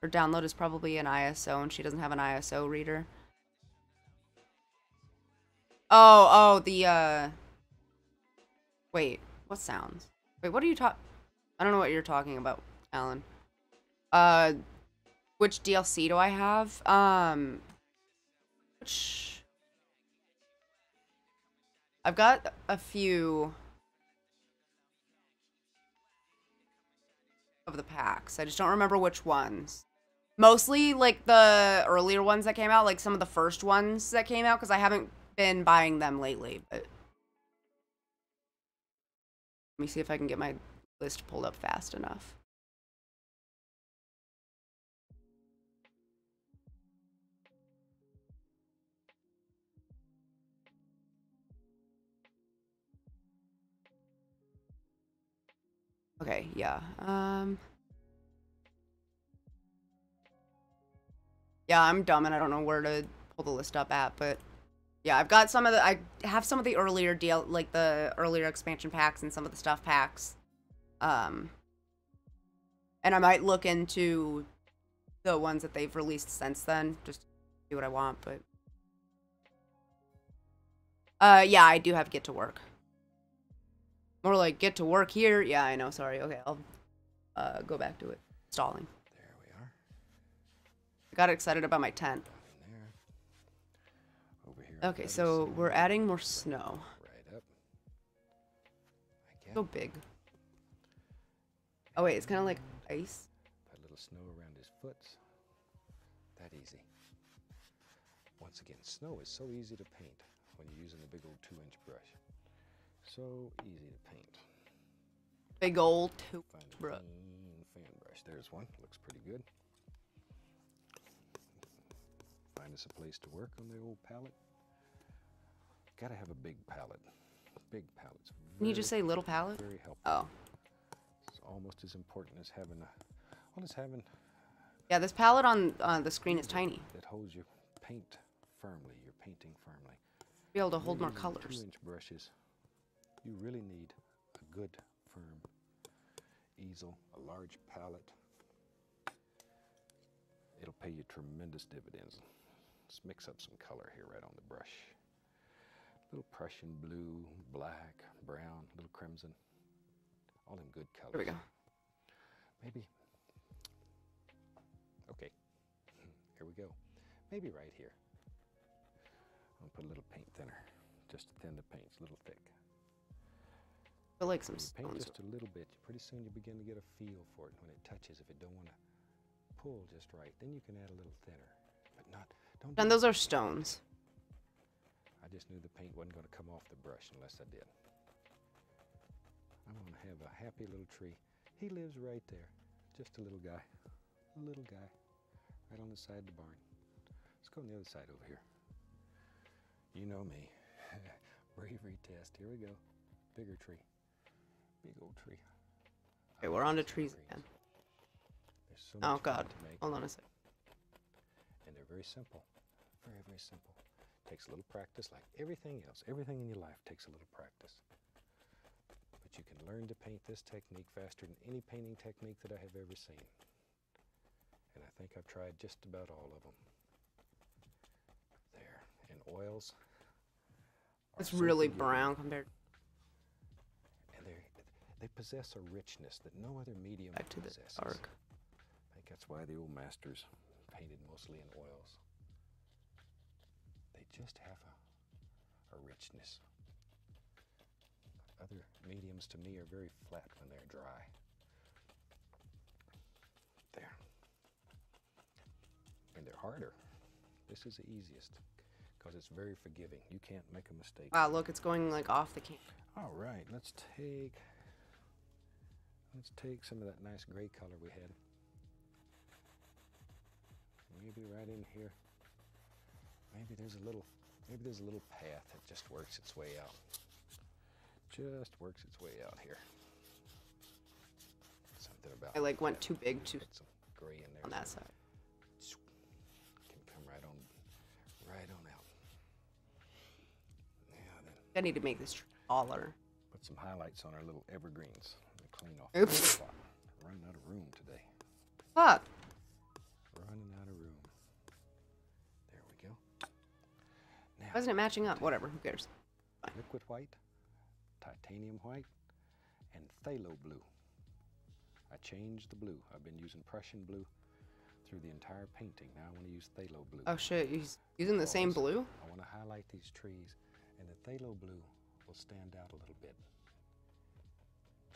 her download is probably an ISO and she doesn't have an ISO reader. Oh, oh, the uh Wait, what sounds? Wait, what are you talking I don't know what you're talking about, Alan. Uh which DLC do I have? Um which I've got a few of the packs. I just don't remember which ones. Mostly like the earlier ones that came out, like some of the first ones that came out, because I haven't been buying them lately. But let me see if I can get my list pulled up fast enough. Okay, yeah. Um Yeah, I'm dumb and I don't know where to pull the list up at, but yeah, I've got some of the I have some of the earlier deal like the earlier expansion packs and some of the stuff packs. Um and I might look into the ones that they've released since then, just see what I want, but uh yeah, I do have get to work. More like get to work here. Yeah, I know, sorry. Okay, I'll uh go back to it. Stalling. There we are. I got excited about my tent. There. Over here. Okay, so we're adding more snow. Right up. So big. Oh wait, it's kind of like ice. A little snow around his foot. That easy. Once again, snow is so easy to paint when you're using a big old two inch brush. So easy to paint. Big old two. Find a Bruh. clean fan brush. There's one. Looks pretty good. Find us a place to work on the old palette. Gotta have a big palette. Big palettes. Can you just say little palette? very helpful. Oh, It's almost as important as having a well as having yeah. This palette on uh, the screen is tiny. It holds your paint firmly. You're painting firmly. Be able to hold more colors. Two inch brushes. You really need a good firm easel, a large palette. It'll pay you tremendous dividends. Let's mix up some color here right on the brush. Little Prussian blue, black, brown, little crimson. All them good colors. There we go. Maybe. Okay. Here we go. Maybe right here. I'll put a little paint thinner, just to thin the paint. It's a little thick. I like some you paint just a little bit, pretty soon you begin to get a feel for it. When it touches, if it don't want to pull just right, then you can add a little thinner, but not. Don't. And those are stones. I just knew the paint wasn't going to come off the brush unless I did. I'm going to have a happy little tree. He lives right there, just a little guy, a little guy, right on the side of the barn. Let's go on the other side over here. You know me. Bravery test. Here we go. Bigger tree. Big old tree. Okay, we're oh, on the trees again. So Oh god. Hold on a sec. and they're very simple. Very, very simple. Takes a little practice, like everything else. Everything in your life takes a little practice. But you can learn to paint this technique faster than any painting technique that I have ever seen. And I think I've tried just about all of them. There. And oils. It's really brown compared they possess a richness that no other medium back to the possesses. I think that's why the old masters painted mostly in oils. They just have a, a richness. Other mediums to me are very flat when they're dry. There. And they're harder. This is the easiest because it's very forgiving. You can't make a mistake. Wow, look, it's going like off the can. All right, let's take let's take some of that nice gray color we had. Maybe right in here. Maybe there's a little maybe there's a little path that just works its way out. Just works its way out here. Something about I like went too big too Put some gray in there. on that side. Can come right on right on out. Yeah, then I need to make this taller. Put some highlights on our little evergreens. Clean off Oops. Running out of room today. Fuck. Running out of room. There we go. Now, Why isn't it matching up? Whatever, who cares? liquid white, titanium white, and phthalo blue. I changed the blue. I've been using Prussian blue through the entire painting. Now I want to use phthalo blue. Oh shit, he's using the same blue? I want to highlight these trees, and the phthalo blue will stand out a little bit.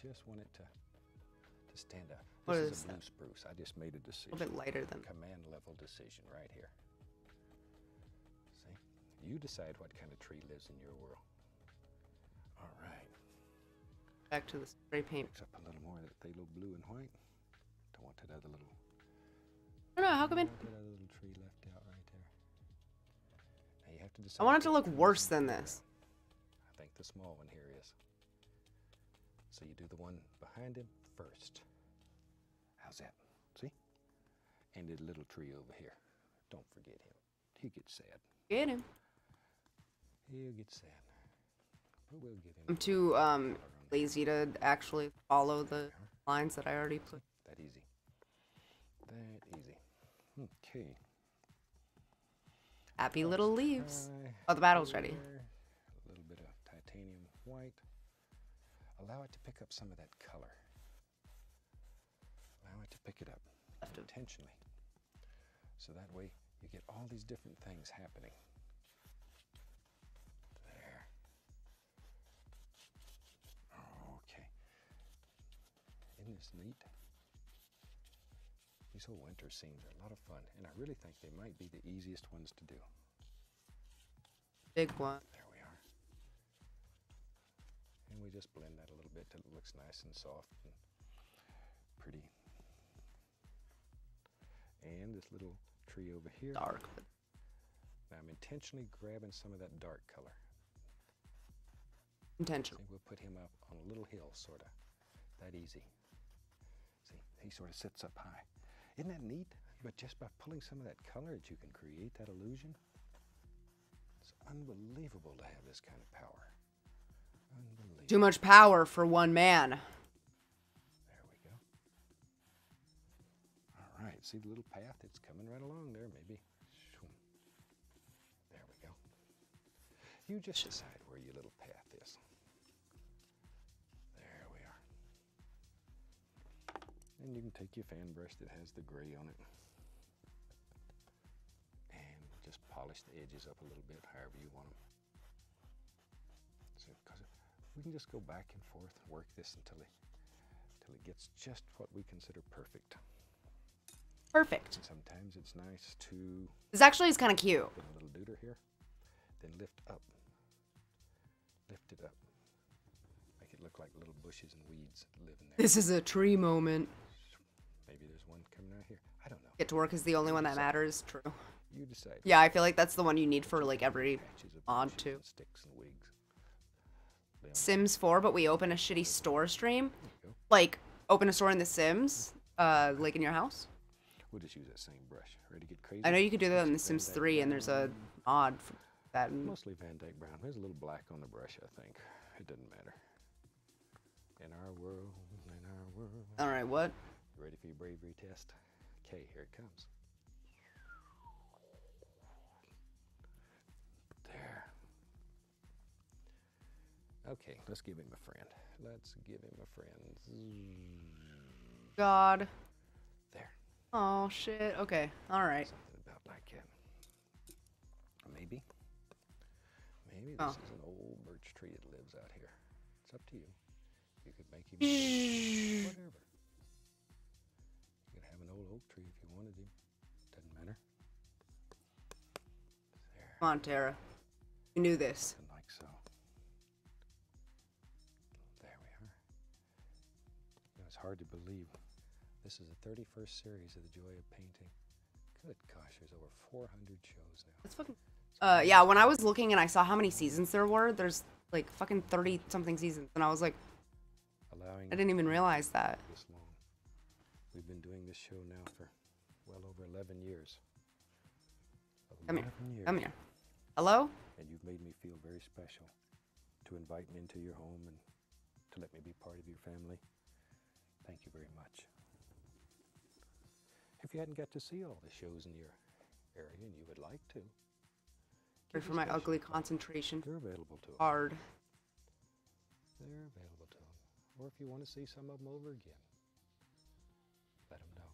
Just want it to, to stand up. What this is is a blue spruce. I just made a A decision. little bit lighter than. command level decision right here. See? You decide what kind of tree lives in your world. All right. Back to the spray paint. Mix up a little more of that phthalo blue and white. Don't want that other little I don't know. How come it? that other little tree left out right there. Now you have to decide. I want it to look worse than this. I think the small one here. So you do the one behind him first. How's that? See? And the little tree over here. Don't forget him. He gets sad. Get him. He'll get sad. But we'll give him I'm too um lazy to actually follow the lines that I already put. That easy. That easy. Okay. Happy little leaves. Oh, the battle's ready. Allow it to pick up some of that color. Allow it to pick it up intentionally. So that way you get all these different things happening. There. Okay. Isn't this neat? These whole winter scenes are a lot of fun, and I really think they might be the easiest ones to do. Big one. There. And we just blend that a little bit till it looks nice and soft and pretty. And this little tree over here. Dark. Now I'm intentionally grabbing some of that dark color. intentional. We'll put him up on a little hill, sort of. That easy. See, he sort of sits up high. Isn't that neat? But just by pulling some of that color, that you can create that illusion. It's unbelievable to have this kind of power. Unbelievable. Too much power for one man. There we go. All right, see the little path? It's coming right along there, maybe. There we go. You just decide where your little path is. There we are. And you can take your fan brush that has the gray on it and just polish the edges up a little bit, however you want them. We can just go back and forth and work this until it till it gets just what we consider perfect. Perfect. And sometimes it's nice to This actually is kind of cute. put a little deuter here, then lift up. Lift it up. Make it look like little bushes and weeds live in there. This is a tree moment. Maybe there's one coming out here. I don't know. Get to work is the only one that matters. True. You decide. Yeah, I feel like that's the one you need for like every odd too. sticks and wigs. Lay 'em Sims 4, but we open a shitty store stream. Like open a store in The Sims, uh, like in your house. We'll just use that same brush. Ready to get crazy? I know you could do that in The Sims 3, and there's a mod for that. Mostly Van Dyke Brown. There's a little black on the brush, I think. It doesn't matter. In our world, in our world. All right, what? Ready for your bravery test? Okay, here it comes. Okay, let's give him a friend. Let's give him a friend. God. There. Oh shit. Okay. All right. Something about like. Maybe. Maybe this Oh. is an old birch tree that lives out here. It's up to you. You could make him whatever. You could have an old oak tree if you wanted to. Doesn't matter. There. Come on, Tara. You knew this. Hard to believe. This is the 31st series of The Joy of Painting. Good gosh, there's over 400 shows now. That's fucking. Uh, yeah. When I was looking and I saw how many seasons there were, there's like fucking thirty something seasons, and I was like, Allowing I didn't even realize that. this long. We've been doing this show now for well over 11 years. Come here. 11 years. Come here. Hello. And you've made me feel very special to invite me into your home and to let me be part of your family. Thank you very much. If you hadn't got to see all the shows in your area and you would like to, for my ugly concentration. They're available to 'em. Hard. They're available to them. Or if you want to see some of them over again, let them know.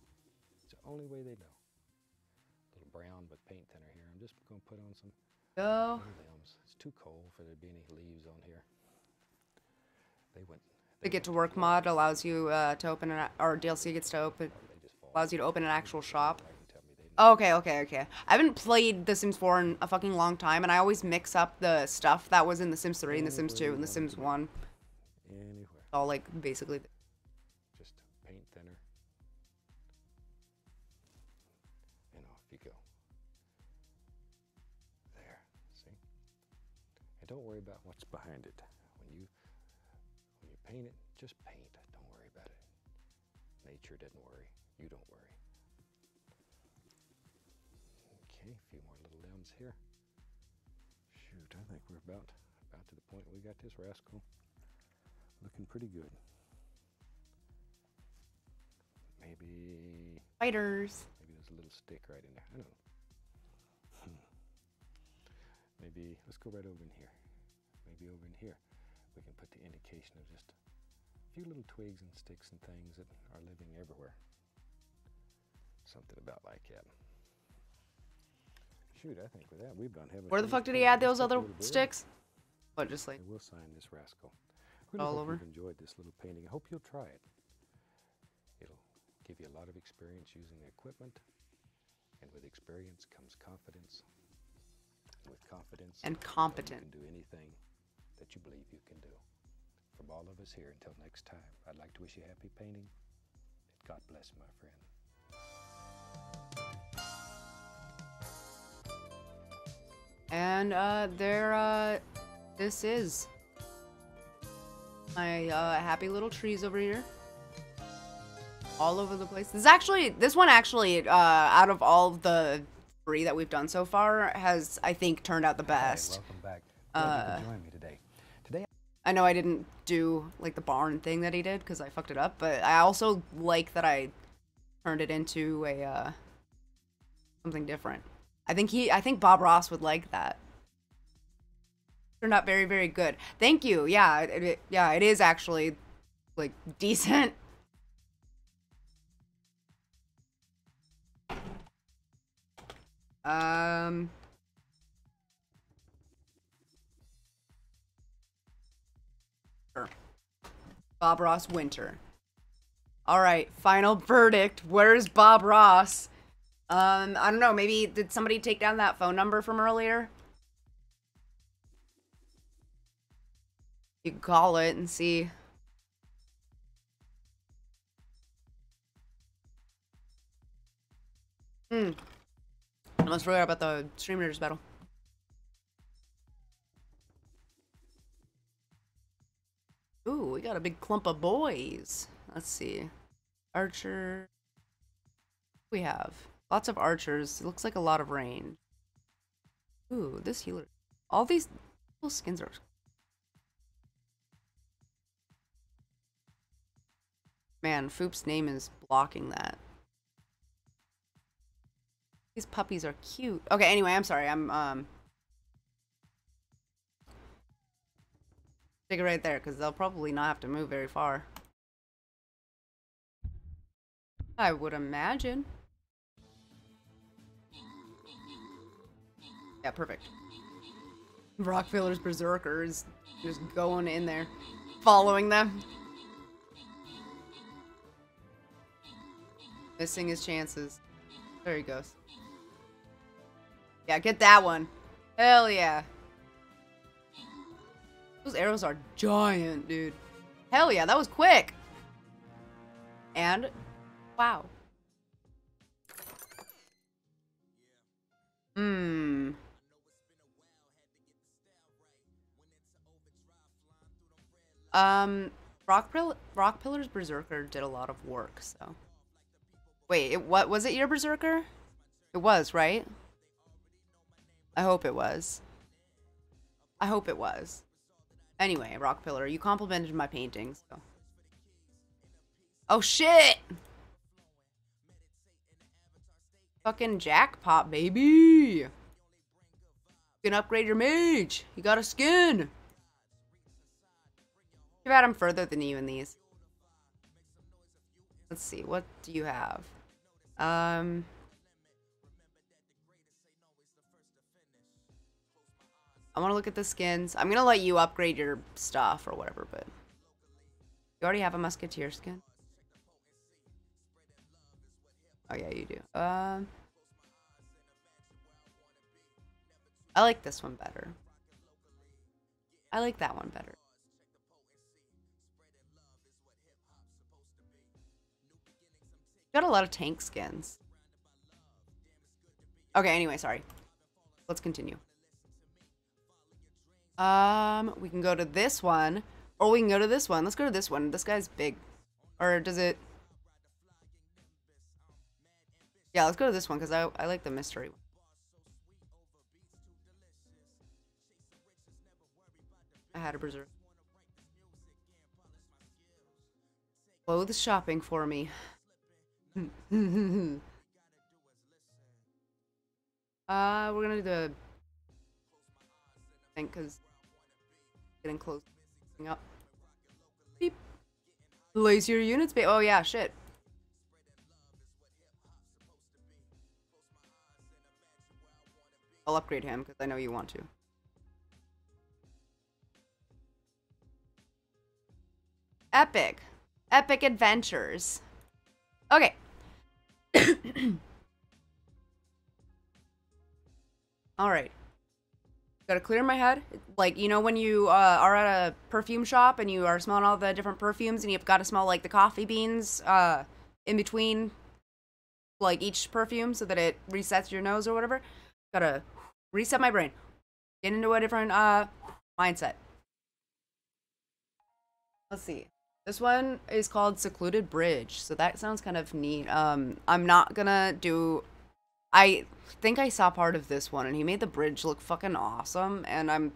It's the only way they know. A little brown with paint thinner here. I'm just going to put on some oh. limbs. It's too cold for there to be any leaves on here. They went The Get to Work mod allows you uh, to open an or DLC gets to open allows you to open an actual shop. Okay, okay, okay. I haven't played The Sims 4 in a fucking long time, and I always mix up the stuff that was in The Sims 3 and The Sims 2 and The Sims 1. Anywhere. All like basically. Just paint thinner. And off you go. There. See? And don't worry about what's behind it. Nature doesn't worry. You don't worry. Okay, a few more little limbs here. Shoot, I think we're about about to the point we got this rascal looking pretty good. Maybe Fighters. maybe there's a little stick right in there. I don't know. Hmm. Maybe let's go right over in here. Maybe over in here we can put the indication of just a few little twigs and sticks and things that are living everywhere. Something about like that. Shoot, I think with that we've done having. Where the fuck did he add those other sticks? What, just like we'll sign this rascal. Really All over? you've enjoyed this little painting. I hope you'll try it. It'll give you a lot of experience using the equipment, and with experience comes confidence. With confidence And competent. You can do anything that you believe you can do. From all of us here, until next time, I'd like to wish you happy painting. And God bless, my friend. And uh, there, uh, this is my uh, happy little trees over here, all over the place. This is actually, this one actually, uh, out of all the three that we've done so far, has I think turned out the best. welcome back. Glad you join me today. Today I know I didn't do like the barn thing that he did because I fucked it up, but I also like that I turned it into a uh, something different. I think he, I think Bob Ross would like that. Turned out very, very good. Thank you. Yeah, it, it, yeah, it is actually like decent. Um. Bob Ross Winter. All right, final verdict. Where's Bob Ross? Um, I don't know. Maybe did somebody take down that phone number from earlier? You call it and see. Hmm. I almost forgot about the streamers battle. Ooh, we got a big clump of boys. Let's see. Archer. We have lots of archers. It looks like a lot of range. Ooh, this healer. All these skins are. Man, Foop's name is blocking that. These puppies are cute. Okay, anyway, I'm sorry. I'm um Right there, because they'll probably not have to move very far. I would imagine. Yeah, perfect. Rockfiller's Berserker is just going in there, following them. Missing his chances. There he goes. Yeah, get that one. Hell yeah. Those arrows are giant, dude. Hell yeah, that was quick. And, wow. Hmm. Um, Rock, Pill Rock Pillar's Berserker did a lot of work, so. Wait, it, what was it your Berserker? It was, right? I hope it was. I hope it was. Anyway, Rock Pillar, you complimented my paintings, so. Oh shit! Fucking jackpot, baby! You can upgrade your mage! You got a skin! Too bad I'm further than you in these. Let's see, what do you have? Um... I want to look at the skins. I'm going to let you upgrade your stuff or whatever, but... You already have a musketeer skin. Oh yeah, you do. Um, I like this one better. I like that one better. Got a lot of tank skins. Okay, anyway, sorry. Let's continue. Um, we can go to this one, or we can go to this one. Let's go to this one. This guy's big. Or does it... Yeah, let's go to this one, because I, I like the mystery one. I had a berserk. Clothes shopping for me. uh, we're gonna do the thing because getting close up. Beep. Lace your units, babe. Oh yeah, shit. I'll upgrade him because I know you want to. Epic. Epic adventures. Okay. All right. Gotta clear my head. Like, you know, when you uh, are at a perfume shop and you are smelling all the different perfumes and you've got to smell like the coffee beans uh, in between like each perfume so that it resets your nose or whatever. Gotta reset my brain. Get into a different uh, mindset. Let's see. This one is called Secluded Bridge, so that sounds kind of neat. Um, I'm not gonna do. I think I saw part of this one, and he made the bridge look fucking awesome, and I'm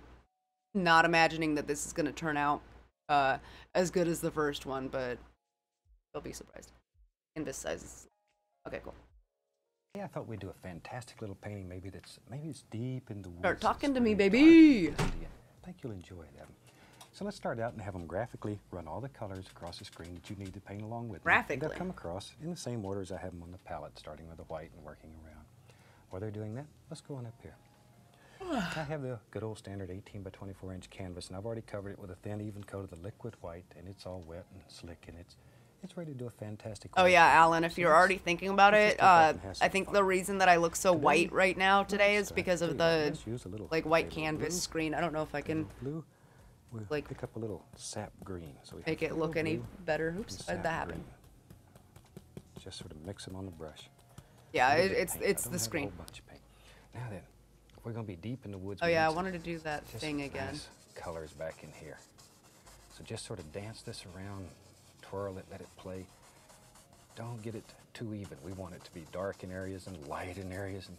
not imagining that this is gonna turn out uh, as good as the first one, but you'll be surprised. Canvas sizes. Okay, cool. Yeah, I thought we'd do a fantastic little painting. Maybe that's maybe it's deep in the woods. Start talking to me, baby. dark. I think you'll enjoy that. So let's start out and have them graphically run all the colors across the screen that you need to paint along with. them. Graphically? They'll come across in the same order as I have them on the palette, starting with the white and working around. While they're doing that, let's go on up here. I have the good old standard 18 by 24 inch canvas, and I've already covered it with a thin, even coat of the liquid white, and it's all wet and slick, and it's it's ready to do a fantastic. Oh yeah. Alan, if you're already thinking about it, just go back uh, I think the reason that I look so white right now today is because of the let's use a little like white canvas screen. I don't know if I can like, pick up a little sap green. So we make it look any better. Oops, that happen? green. Just sort of mix them on the brush. Yeah, it, it's it's the screen. bunch of paint. Now then, we're going to be deep in the woods. Oh yeah, I wanted to do that thing again. nice colors back in here. So just sort of dance this around, twirl it, let it play. Don't get it too even. We want it to be dark in areas and light in areas and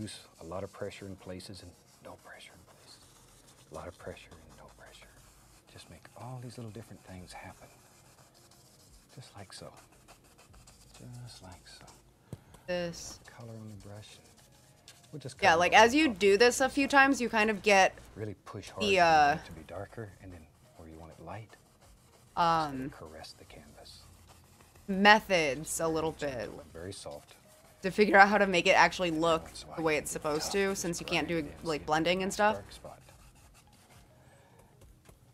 use a lot of pressure in places and no pressure in places. A lot of pressure and no pressure. Just make all these little different things happen. Just like so. Just like so. This. Color on the brush. We'll just Yeah, like as you do this a few times, you kind of get really push hard the, uh, to be darker and then where you want it light. um caress the canvas. methods a little bit Very soft. to figure out how to make it actually look the way it's supposed to, since you can't do grind it in, like blending and stuff.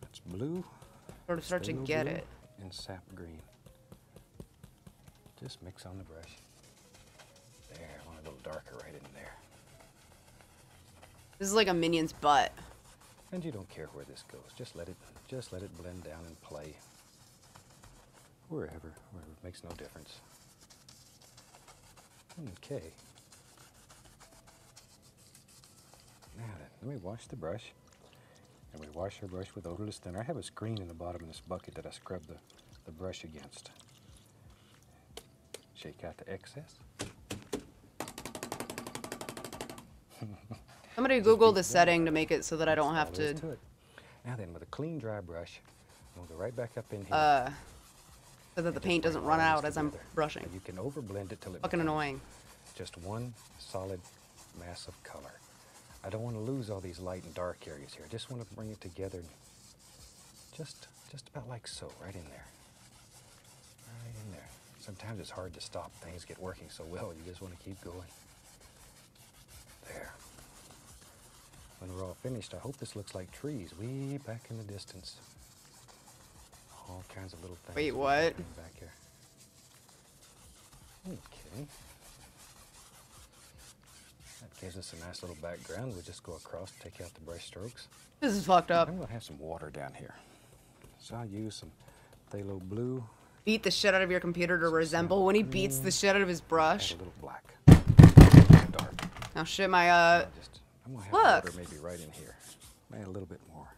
That's blue. Sort of start to get it. And sap green. Just mix on the brush. Darker right in there. This is like a minion's butt. And you don't care where this goes. Just let it just let it blend down and play. Wherever, wherever it makes no difference. Okay. Now then, let me wash the brush. And we wash our brush with odorless thinner. I have a screen in the bottom of this bucket that I scrub the, the brush against. Shake out the excess. Somebody Google the setting to make it so that I don't have to it. Now then, with a clean, dry brush, I'm gonna go right back up in here. uh so that the paint doesn't run out as I'm brushing. You can overblend it till it Fucking annoying. Just one solid mass of color. I don't want to lose all these light and dark areas here. I just want to bring it together, just just about like so, right in there, right in there. Sometimes it's hard to stop. Things get working so well, you just want to keep going. There. When we're all finished, I hope this looks like trees way back in the distance. All kinds of little things. Wait, what? Back here. Okay. That gives us a nice little background. We'll just go across, take out the brush strokes. This is fucked up. I'm gonna have some water down here. So I'll use some Phthalo blue, Beat the shit out of your computer to resemble when he beats the shit out of his brush. a little black. Now shit, my uh. Just, I'm gonna have Look. maybe right in here. Add a little bit more.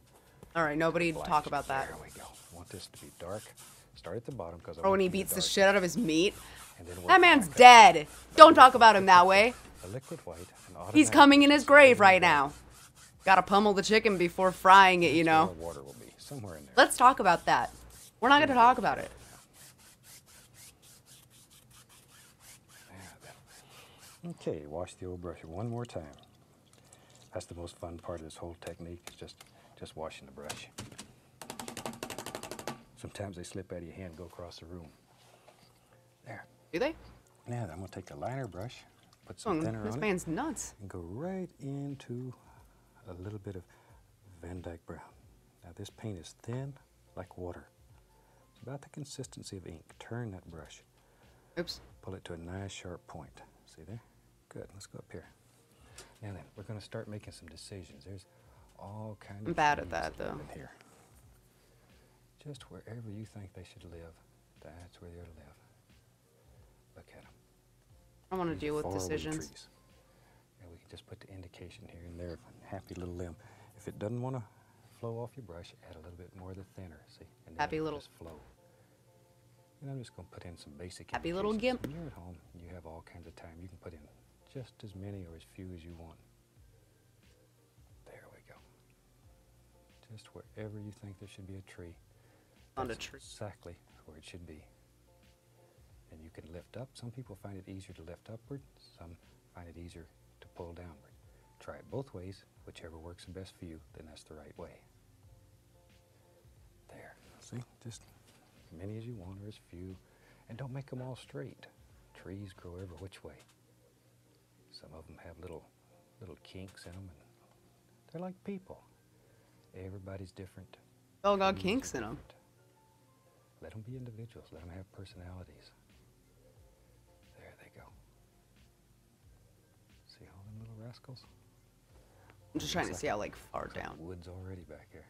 All right, nobody black. talk about that. There we go. Want this to be dark. Start at the bottom because Or when he beats the shit out of his meat. And then work That man's dead. Don't talk about him that way. A liquid white. An He's coming in his grave right now. Gotta pummel the chicken before frying it, you know. water will be somewhere in there. Let's talk about that. We're not gonna talk about it. Yeah, that- Okay, wash the old brush one more time. That's the most fun part of this whole technique, is just, just washing the brush. Sometimes they slip out of your hand, go across the room. There. Do they? Now I'm gonna take the liner brush, put Oh, some thinner this on it, man's nuts. and go right into a little bit of Van Dyke brown. Now this paint is thin like water. It's about the consistency of ink. Turn that brush. Oops. Pull it to a nice sharp point. See there? Good. Let's go up here. Now then, we're going to start making some decisions. There's all kinds of I'm bad at that, though. here. Just wherever you think they should live, that's where they're to live. Look at them. I want to deal with decisions. Trees. And we can just put the indication here and there. Happy little limb. If it doesn't want to flow off your brush, add a little bit more of the thinner. See? And Happy little- just flow. And I'm just going to put in some basic Happy little gimp. When you're at home, you have all kinds of time. You can put in just as many or as few as you want. There we go. Just wherever you think there should be a tree. On a tree. Exactly where it should be. And you can lift up. Some people find it easier to lift upward. Some find it easier to pull downward. Try it both ways. Whichever works the best for you, then that's the right way. There. See? Just as many as you want or as few. And don't make them all straight. Trees grow every which way. Some of them have little, little kinks in them, and they're like people. Everybody's different. They All got kinks in them. Let them be individuals. Let them have personalities. There they go. See all them little rascals? I'm just trying to Looks see how like far looks like down. Woods already back here.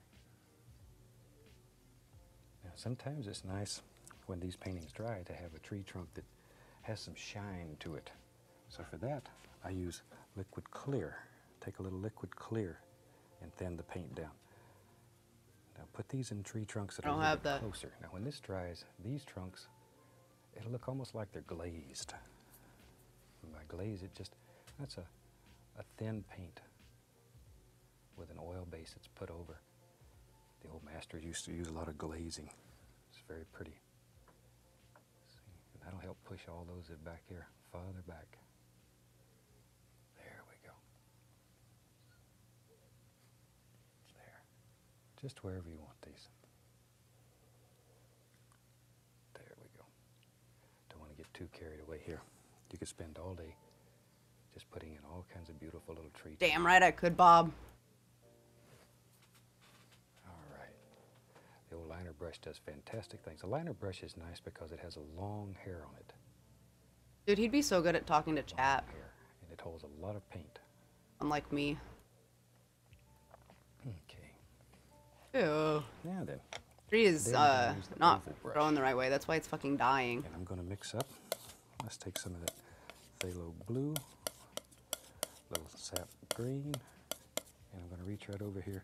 Now, sometimes it's nice when these paintings dry to have a tree trunk that has some shine to it. So for that, I use liquid clear. Take a little liquid clear and thin the paint down. Now put these in tree trunks that I are don't little have that. closer. Now when this dries, these trunks, it'll look almost like they're glazed. And by glaze, it just, that's a, a thin paint with an oil base that's put over. The old masters used to use a lot of glazing. It's very pretty. See, and that'll help push all those back here farther back. There we go. There. Just wherever you want these. There we go. Don't want to get too carried away here. You could spend all day just putting in all kinds of beautiful little trees. Damn right I could, Bob. All right. The old liner brush does fantastic things. The liner brush is nice because it has a long hair on it. Dude, he'd be so good at talking to chat, hair. And it holds a lot of paint. unlike me. Okay. Ew. Now then, Tree is gonna uh not growing the right way. That's why it's fucking dying. and I'm going to mix up. Let's take some of that phthalo blue, little sap green, and I'm going to reach right over here,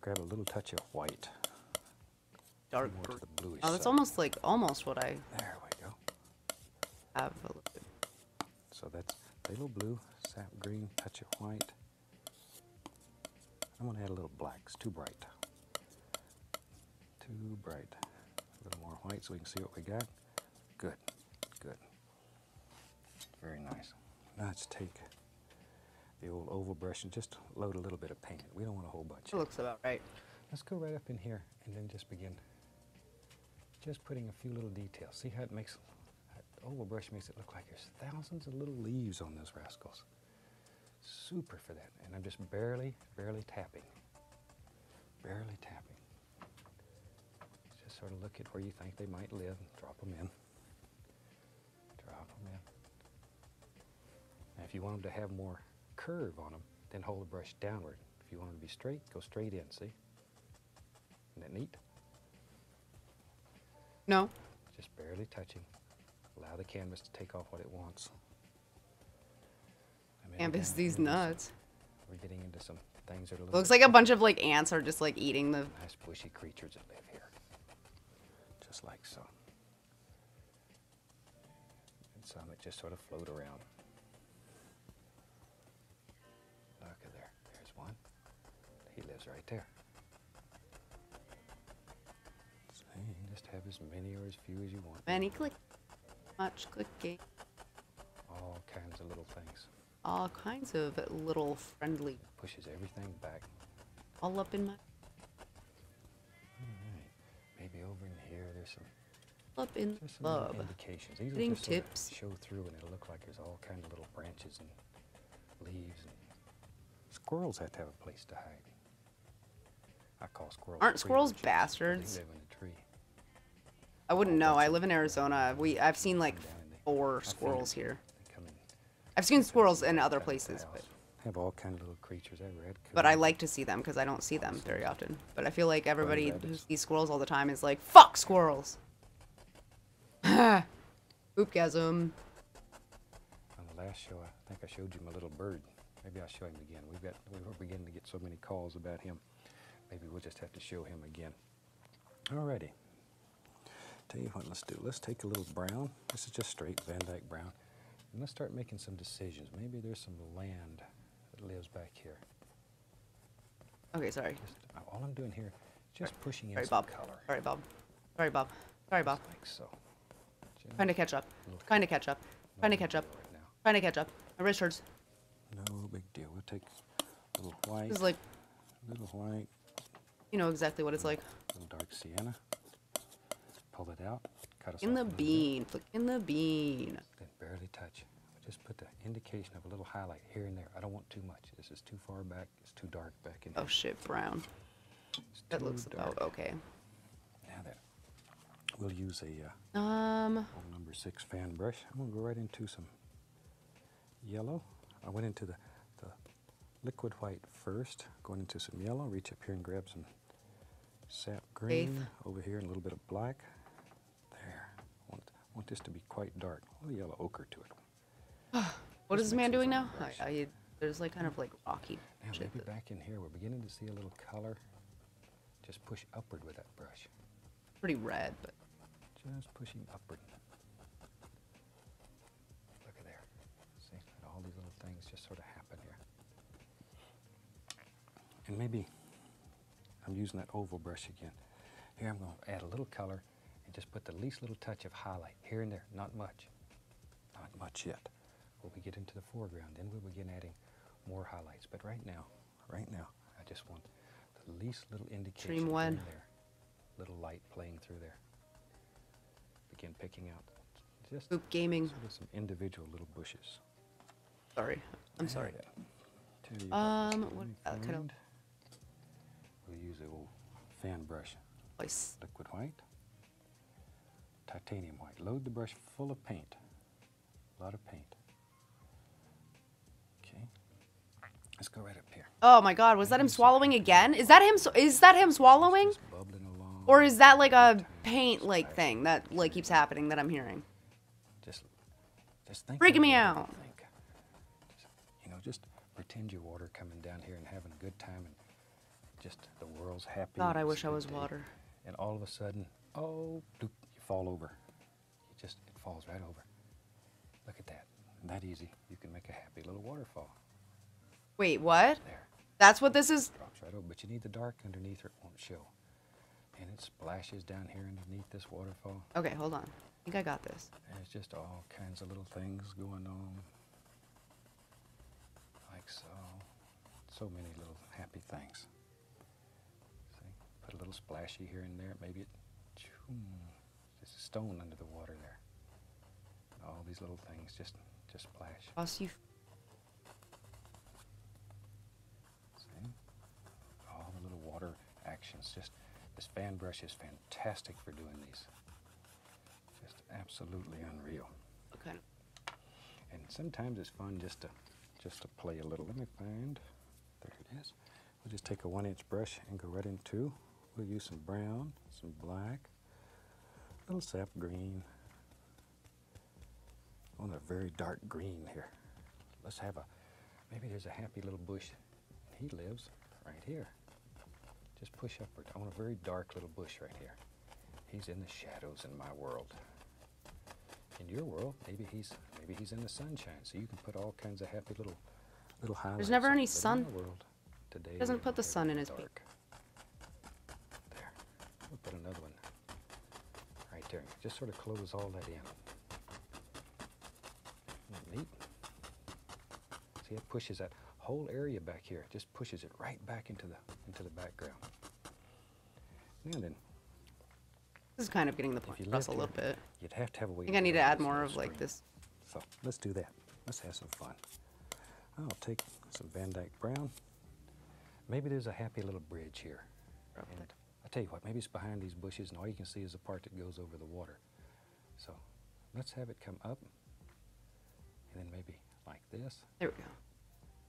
grab a little touch of white. Dark. more to the bluish Oh, that's side. almost like almost what I There we go. have. A little bit. So that's phthalo blue, sap green, touch of white. I'm going to add a little black. It's too bright. Too bright. A little more white so we can see what we got. Good, good. Very nice. Now let's take the old oval brush and just load a little bit of paint. We don't want a whole bunch. It looks about right. Let's go right up in here and then just begin just putting a few little details. See how it makes, that oval brush makes it look like there's thousands of little leaves on those rascals. Super for that. And I'm just barely, barely tapping. Barely tapping. Sort of look at where you think they might live and drop them in. Drop them in. Now, if you want them to have more curve on them, then hold the brush downward. If you want them to be straight, go straight in, see? Isn't that neat? No. Just barely touching. Allow the canvas to take off what it wants. Canvas these nuts. We're getting into some things that are a little Looks like a bunch of like ants are just like eating the. nice bushy creatures that live here. Just like so. And some that just sort of float around. Look at there. There's one. He lives right there. See, you can just have as many or as few as you want. Many click. Much clicking. All kinds of little things. All kinds of little friendly. Pushes everything back. All up in my. Alright. Maybe over in here there's some Up in Just some love. indications. These Getting just sort of tips. show through, and it'll look like there's all kind of little branches and leaves. And squirrels have to have a place to hide. I call squirrels. Aren't squirrels bastards? They live in the tree. I wouldn't know. I live in Arizona. We I've seen like Come down and they- four squirrels here. They come in. I've seen squirrels in other places, house. Have all kind of little creatures. I read. but I like to see them because I don't see them very often. But I feel like everybody who sees squirrels all the time is like, "Fuck squirrels." Oopgasm. On the last show, I think I showed you my little bird. Maybe I'll show him again. We've got we were beginning to get so many calls about him. Maybe we'll just have to show him again. Alrighty. Tell you what, let's do. Let's take a little brown. This is just straight Van Dyke brown, and let's start making some decisions. Maybe there's some land lives back here. Okay, sorry. Just uh, all I'm doing here, just pushing in Sorry, some Bob. color. Sorry, Bob. Sorry, Bob. Sorry, Bob. Just like so. Just Trying to catch up. Trying to catch up. no Trying to catch up. Right. Trying to catch up. My wrist hurts. No big deal. We'll take a little white, This is like, little white, you know exactly what it's like. A little dark sienna. Pull it out. Cut us In the a bean. Flick in the bean. Then barely touch. Just put the indication of a little highlight here and there. I don't want too much. This is too far back. It's too dark back in Oh shit, brown. That looks dark. about okay. Now that we'll use a uh, Um, number six fan brush. I'm gonna go right into some yellow. I went into the, the liquid white first, going into some yellow. Reach up here and grab some sap green over here and a little bit of black. There. I want, want this to be quite dark. A little yellow ochre to it. What is this man doing now? I, I, there's like kind of like rocky shit. maybe back in here, we're beginning to see a little color. Just push upward with that brush. pretty red, but Just pushing upward. Look at there. See, all these little things just sort of happen here. And maybe I'm using that oval brush again. Here I'm going to add a little color and just put the least little touch of highlight here and there. Not much. Not much yet. When we get into the foreground, then we'll begin adding more highlights. But right now, right now, I just want the least little indication one. there. Little light playing through there. Begin picking out just Boop gaming. sort of some individual little bushes. Sorry, I'm sorry. There. Tell you what, let's Um, what uh, kind of We'll use the old fan brush, place? liquid white, titanium white. Load the brush full of paint. A lot of paint. Okay. Let's go right up here. Oh my God, was that him swallowing again? Is that him? Is that him swallowing? Just bubbling along. Or is that like a paint like thing that like keeps happening that I'm hearing? Just, just think. Freaking me out. Think. You know, just pretend you're water coming down here and having a good time, and just the world's happy. God, I wish I was day, water. And all of a sudden, oh, bloop, you fall over. You just it falls right over. Look at that. That easy. You can make a happy little waterfall. Wait, what? There, That's what this is? drops right over. But you need the dark underneath, or it won't show. And it splashes down here underneath this waterfall. Okay, hold on. I think I got this. It's just all kinds of little things going on. Like so. So many little happy things. See? Put a little splashy here and there. Maybe it. Choom, there's a stone under the water there. All these little things just just splash. You. See? All the little water actions just This fan brush is fantastic for doing these. Just absolutely unreal. Okay. And sometimes it's fun just to just to play a little. Let me find. There it is. We'll just take a one inch brush and go right into. We'll use some brown, some black, a little sap green. Oh, On a very dark green here. Let's have a maybe there's a happy little bush. He lives right here. Just push upward. I want a very dark little bush right here. He's in the shadows in my world in your world, maybe he's maybe he's in the sunshine, so you can put all kinds of happy little little highlights. never on any it. But in sun. world today. Doesn't put the sun in his dark. There, we'll put another one right there. Just sort of close all that in. Neat? See, it pushes that whole area back here. Just pushes it right back into the into the background. This is kind of getting the point you across a little bit. you'd have to have a way. I think I need to add more of like this. So let's do that. Let's have some fun. I'll take some Van Dyke Brown. Maybe there's a happy little bridge here. And. I tell you what, maybe it's behind these bushes and all you can see is the part that goes over the water. So let's have it come up and then maybe like this. There we go.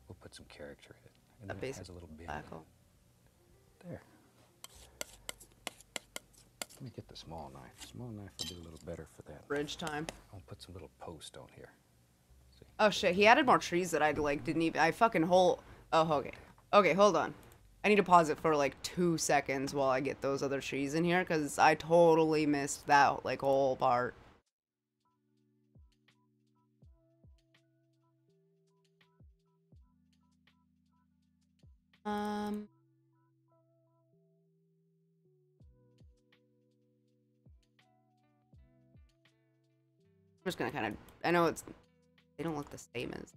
We'll put some character in it. And A then it has a little bend. in it. Spackle. There. Let me get the small knife. Small knife will do a little better for that. Bridge time. I'll put some little post on here. See? Oh shit, he added more trees that I like didn't even I fucking whole Oh okay. Okay, hold on. I need to pause it for like two seconds while I get those other trees in here because I totally missed that like whole part. Um I'm just gonna kind of I know it's they don't look the same as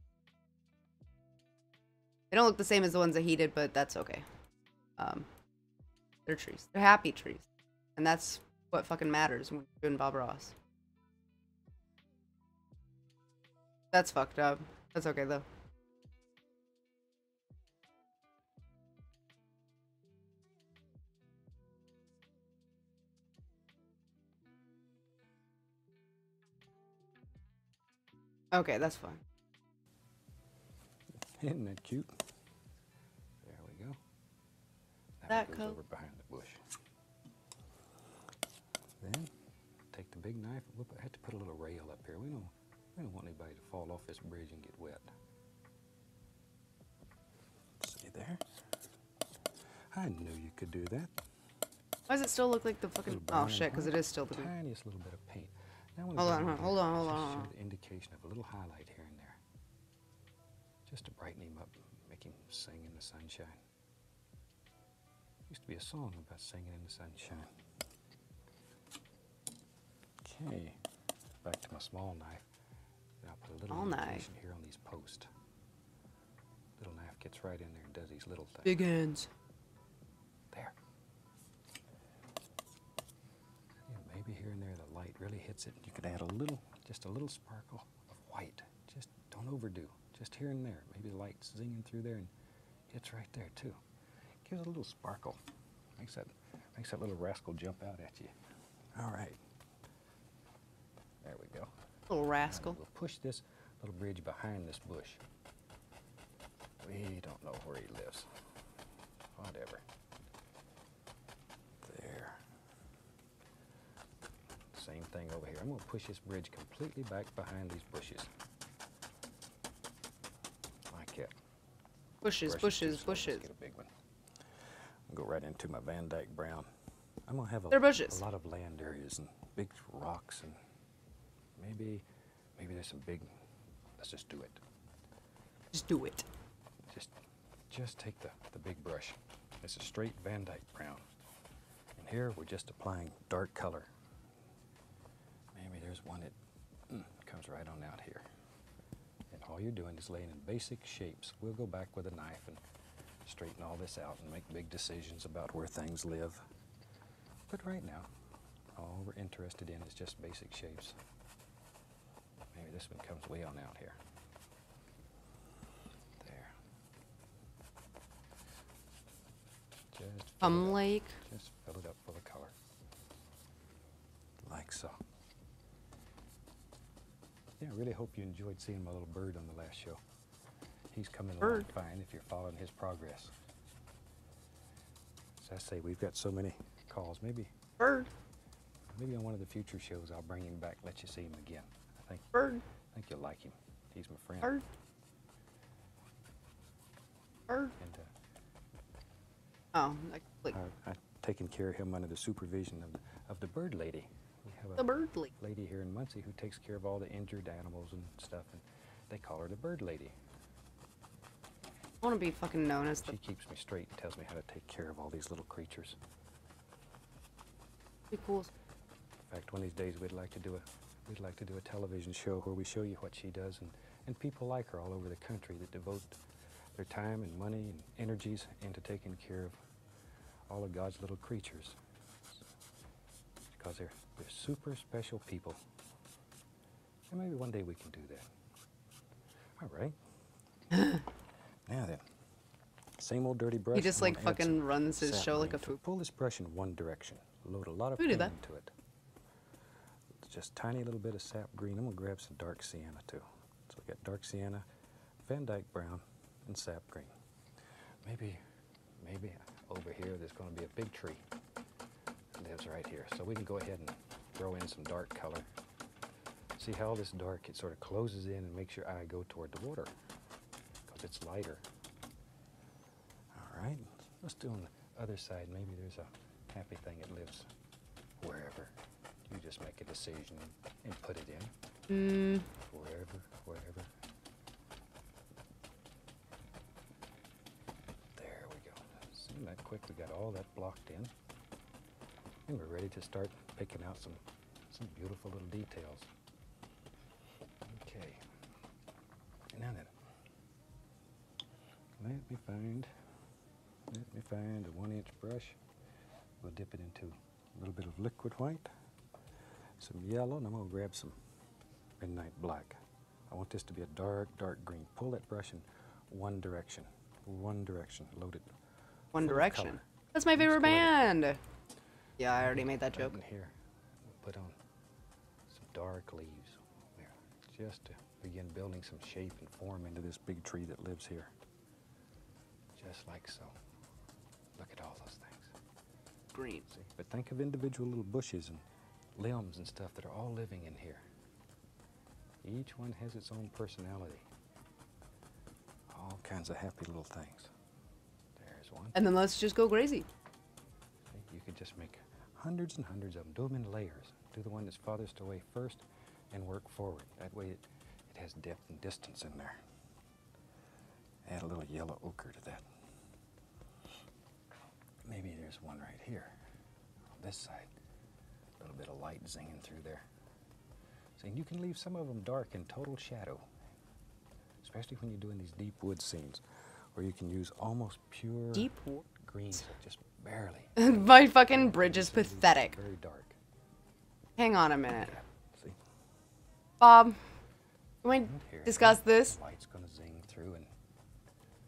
they don't look the same as the ones that he did, but that's okay. Um, they're trees. They're happy trees, and that's what fucking matters when you're doing Bob Ross. That's fucked up. That's okay though. Okay, that's fine. Isn't that cute? There we go. Now That goes coat. over behind the bush. Then take the big knife. We'll have to put a little rail up here. We don't we don't want anybody to fall off this bridge and get wet. See there? I knew you could do that. Why does it still look like the fucking? Oh shit, because it is still the. tiniest little bit of paint. Now Hold on, hold- here hold on, hold just on, hold on. indication of a little highlight here and there, just to brighten him up, make him sing in the sunshine. Used to be a song about singing in the sunshine. Okay, back to my small knife. I'll put a little knife. indication here on these posts. Little knife gets right in there and does these little things. Big ends. There. Yeah, maybe here and there the light really hits it. You could add a little, just a little sparkle of white. Just don't overdo. Just here and there. Maybe the light's zinging through there and hits right there too. Gives a little sparkle. Makes that makes that little rascal jump out at you. All right. There we go. Little rascal. We'll push this little bridge behind this bush. We don't know where he lives. Whatever. There. Same thing over here. I'm going to push this bridge completely back behind these bushes. Like it. Bushes, bushes, too slow. Bushes. Get a big one. I'll go right into my Van Dyke Brown. I'm gonna have a, They're bushes. a lot of land areas and big rocks and maybe maybe there's some big. Let's just do it. Just do it. Just just take the the big brush. It's a straight Van Dyke Brown. And here we're just applying dark color. There's one that mm, comes right on out here. And all you're doing is laying in basic shapes. We'll go back with a knife and straighten all this out and make big decisions about where things live. But right now, all we're interested in is just basic shapes. Maybe this one comes way on out here. There. Just um, like. Just fill it up full of color. Like so it I really hope you enjoyed seeing my little bird on the last show. He's coming along fine if you're following his progress. As I say, we've got so many calls. Maybe, Bird, maybe on one of the future shows, I'll bring him back, let you see him again. I think, bird, I think you'll like him. He's my friend. bird. Bird. And uh, Oh, like, I, I've taken care of him under the supervision of the, of the bird lady. Have a the bird lady here in Muncie who takes care of all the injured animals and stuff, and they call her the bird lady. I want to be fucking known as the She keeps me straight and tells me how to take care of all these little creatures. pretty cool. In fact, one of these days we'd like to do a we'd like to do a television show where we show you what she does, and, and people like her all over the country that devote their time and money and energies into taking care of all of God's little creatures. Because they're they're super special people. And maybe one day we can do that. All right. now then. Same old dirty brush. He just like gonna add some fucking runs his show like a to it. poop. Pull this brush in one direction. Load a lot of We do paint that. into it. Just tiny little bit of sap green. I'm gonna grab some dark sienna too. So we got dark sienna, Van Dyke brown, and sap green. Maybe, maybe over here there's gonna be a big tree. It right here. So we can go ahead and throw in some dark color. See how this dark, it sort of closes in and makes your eye go toward the water because it's lighter. All right, let's do on the other side. Maybe there's a happy thing that lives wherever. You just make a decision and put it in. Mm, Wherever, wherever. There we go. See that quick? We got all that blocked in. And we're ready to start picking out some, some beautiful little details. Okay. Now then, let me find, let me find a one inch brush. We'll dip it into a little bit of liquid white, some yellow, and I'm gonna grab some midnight black. I want this to be a dark, dark green. Pull that brush in one direction, one direction, load it. One Direction. That's my favorite band. Yeah, I already made that Right joke. in here, we'll put on some dark leaves there, just to begin building some shape and form into this big tree that lives here. Just like so. Look at all those things. Green. See? But think of individual little bushes and limbs and stuff that are all living in here. Each one has its own personality. All kinds of happy little things. There's one. And then let's just go crazy. You could just make hundreds and hundreds of them. Do them in layers. Do the one that's farthest away first and work forward. That way it, it has depth and distance in there. Add a little yellow ochre to that. Maybe there's one right here on this side. A little bit of light zinging through there. See, you can leave some of them dark in total shadow, especially when you're doing these deep wood scenes, where you can use almost pure Deep. greens just barely. my fucking bridge is Some of these pathetic. Very dark. Hang on a minute. Yeah? Bob, can we here. discuss this? Light's gonna zing through and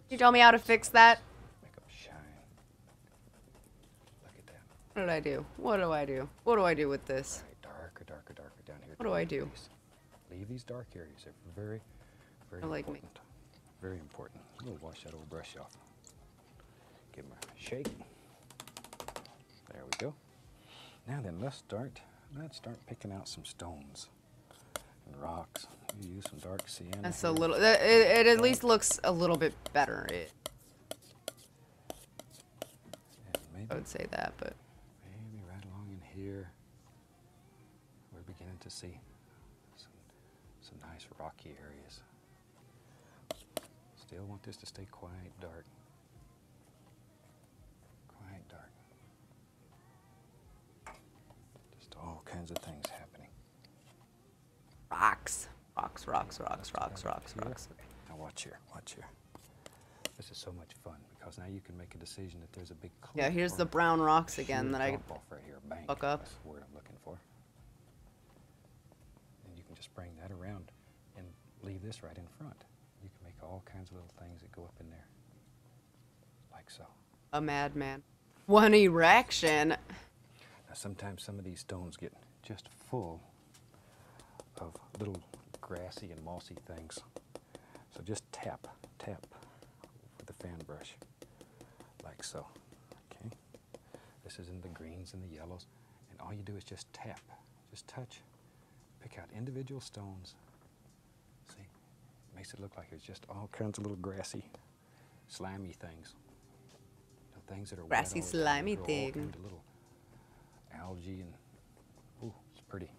you tell me how to fix that? make them shine. Look at that. What did I do? What do I do? What do I do with this? Right, darker, darker, darker down here. What do I do? these- Leave these dark areas. They're very, very like me. important. Very important. We'll wash that old brush off. Give them a shake. There we go. Now then, let's start. Let's start picking out some stones and rocks. You use some dark sienna. That's a here. little. It, it at least looks a little bit better. It, maybe I would say that, but Maybe right along in here, we're beginning to see some, some nice rocky areas. Still want this to stay quiet, dark. Kinds of things happening. rocks, rocks, rocks, rocks, rocks, rocks, rocks. Now watch here, watch here. This is so much fun because now you can make a decision that there's a big cliff. Yeah, here's the brown rocks again that I. right here, bank. fuck up. That's the word I'm looking for. And you can just bring that around and leave this right in front. You can make all kinds of little things that go up in there, like so. A madman. One erection. Sometimes some of these stones get just full of little grassy and mossy things. So just tap, tap with the fan brush, like so. Okay. This is in the greens and the yellows, and all you do is just tap, just touch, pick out individual stones. See, makes it look like it's just all kinds of little grassy, slimy things. You know, things that are Grassy, all the time, slimy things. all of little algae and ooh, it's pretty.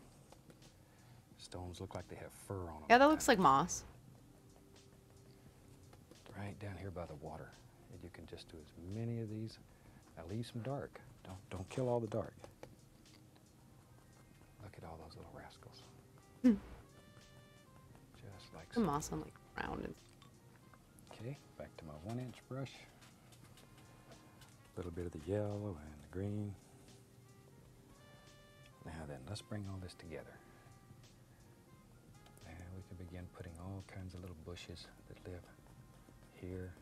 Stones look like they have fur on them. Yeah, that looks like moss. right down here by the water. And you can just do as many of these. Now leave some dark. Don't don't kill all the dark. Look at all those little rascals. Hmm. Just like The so. moss on like round and Okay, back to my one inch brush. A little bit of the yellow and the green. Now then, let's bring all this together. And we can begin putting all kinds of little bushes that live here.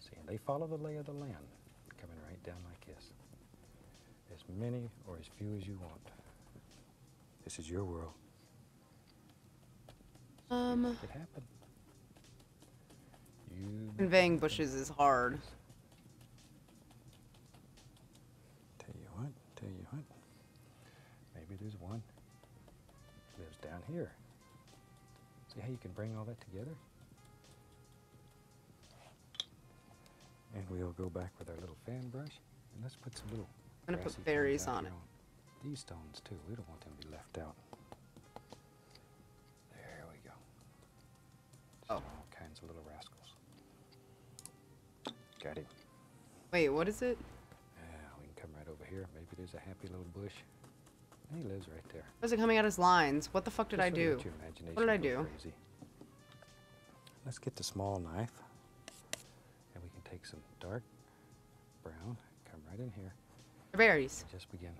See, and they follow the lay of the land, coming right down like this. As many or as few as you want. This is your world. um it happen. You conveying bushes is hard. Tell you what, tell you what. One lives down here. See how you can bring all that together? And we'll go back with our little fan brush and let's put some little I'm gonna put berries on it. These stones too. We don't want them to be left out. There we go. Just Oh. all kinds of little rascals. Got him. Wait, what is it? Yeah, we can come right over here. Maybe there's a happy little bush. He lives right there. Why is it coming out as lines? What the fuck did Just I do? What did I do? Crazy. Let's get the small knife, and we can take some dark brown, come right in here, The berries. just begin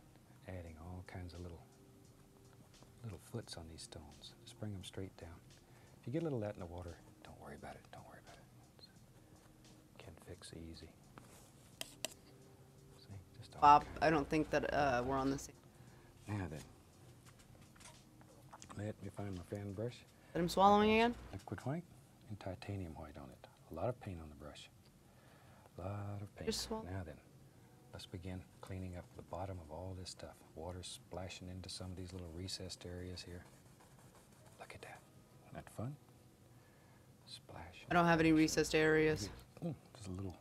adding all kinds of little little foots on these stones. Just bring them straight down. If you get a little of that in the water, don't worry about it. Don't worry about it. It's- can fix easy. See, Bob, I don't think that uh, we're on the same. Now then, let me find my fan brush. That I'm swallowing again? Liquid white and titanium white on it. A lot of paint on the brush. A lot of paint. Just swallow. Now then, let's begin cleaning up the bottom of all this stuff. Water splashing into some of these little recessed areas here. Look at that. Isn't that fun? Splash. I don't have any recessed areas. Maybe- mm, There's a little,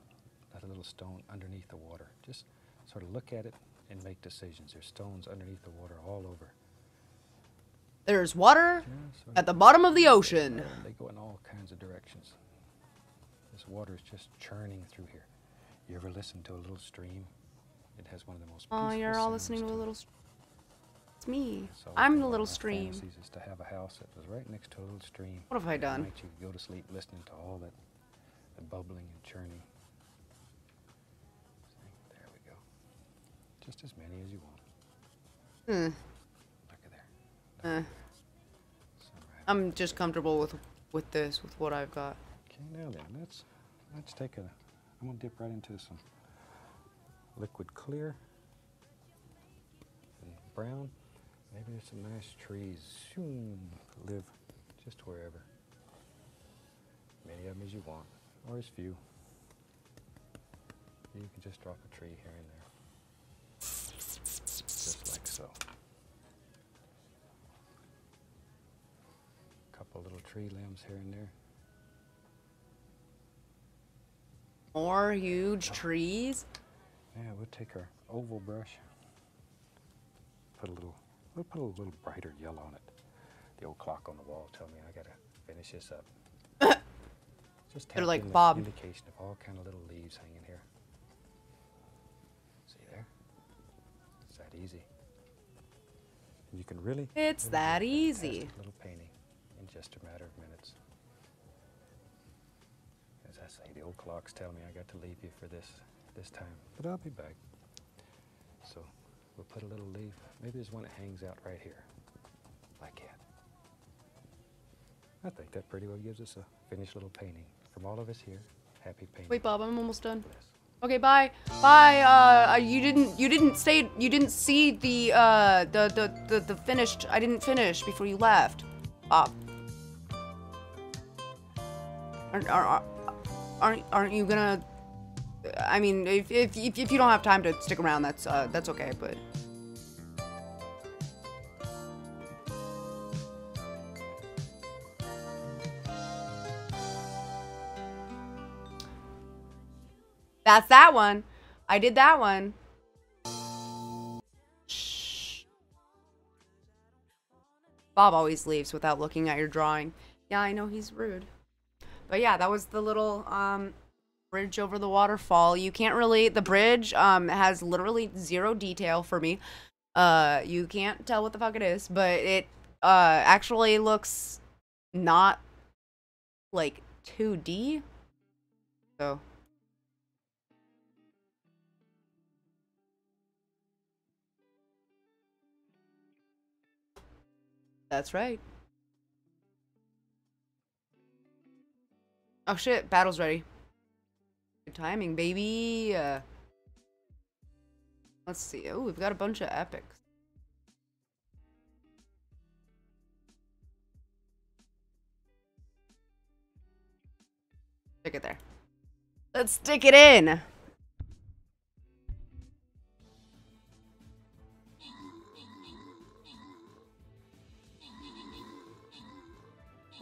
a little stone underneath the water. Just sort of look at it and make decisions. There's stones underneath the water all over. There's water at the bottom of the ocean. They go in all kinds of directions. This water is just churning through here. You ever listen to a little stream? It has one of the most Oh, you're all listening to a little. It's me. So I'm the little stream. is to have a house that was right next to a little stream. What have I done? night you could go to sleep listening to all that, that bubbling and churning. See, there we go. Just as many as you want. Hmm. Look at there. Right I'm just comfortable with with this, with what I've got. Okay, now then, let's let's take a. I'm gonna dip right into some liquid clear and brown. Maybe there's some nice trees. Shoom, live just wherever. Many of them as you want, or as few. You can just drop a tree here and there, so. Couple little tree limbs here and there. More huge trees. Yeah, we'll take our oval brush, put a little, we'll put a little brighter yellow on it. The old clock on the wall tell me I gotta finish this up. Just They're like Bob. indication of all kind of little leaves hanging here. See there? It's that easy. You can really. It's that easy. Little painting in just a matter of minutes. As I say, the old clocks tell me I got to leave you for this this time, but I'll be back. So we'll put a little leaf. Maybe there's one that hangs out right here, like that. I think that pretty well gives us a finished little painting from all of us here. Happy painting. Wait, Bob, I'm almost done. Bless. Okay, bye. Bye. Uh, uh, you didn't. You didn't say You didn't see the uh the the the, the finished. I didn't finish before you left. Bob. Aren't, aren't, aren't, you gonna... I mean, if, if, if, if you don't have time to stick around, that's, uh, that's okay, but... That's that one. I did that one. Shh. Bob always leaves without looking at your drawing. Yeah, I know he's rude. But yeah, that was the little um bridge over the waterfall. You can't really the bridge um has literally zero detail for me. Uh you can't tell what the fuck it is, but it uh actually looks not like 2D. So That's right. Oh shit, battle's ready. Good timing, baby. Uh, let's see. Oh, we've got a bunch of epics. Stick it there. Let's stick it in.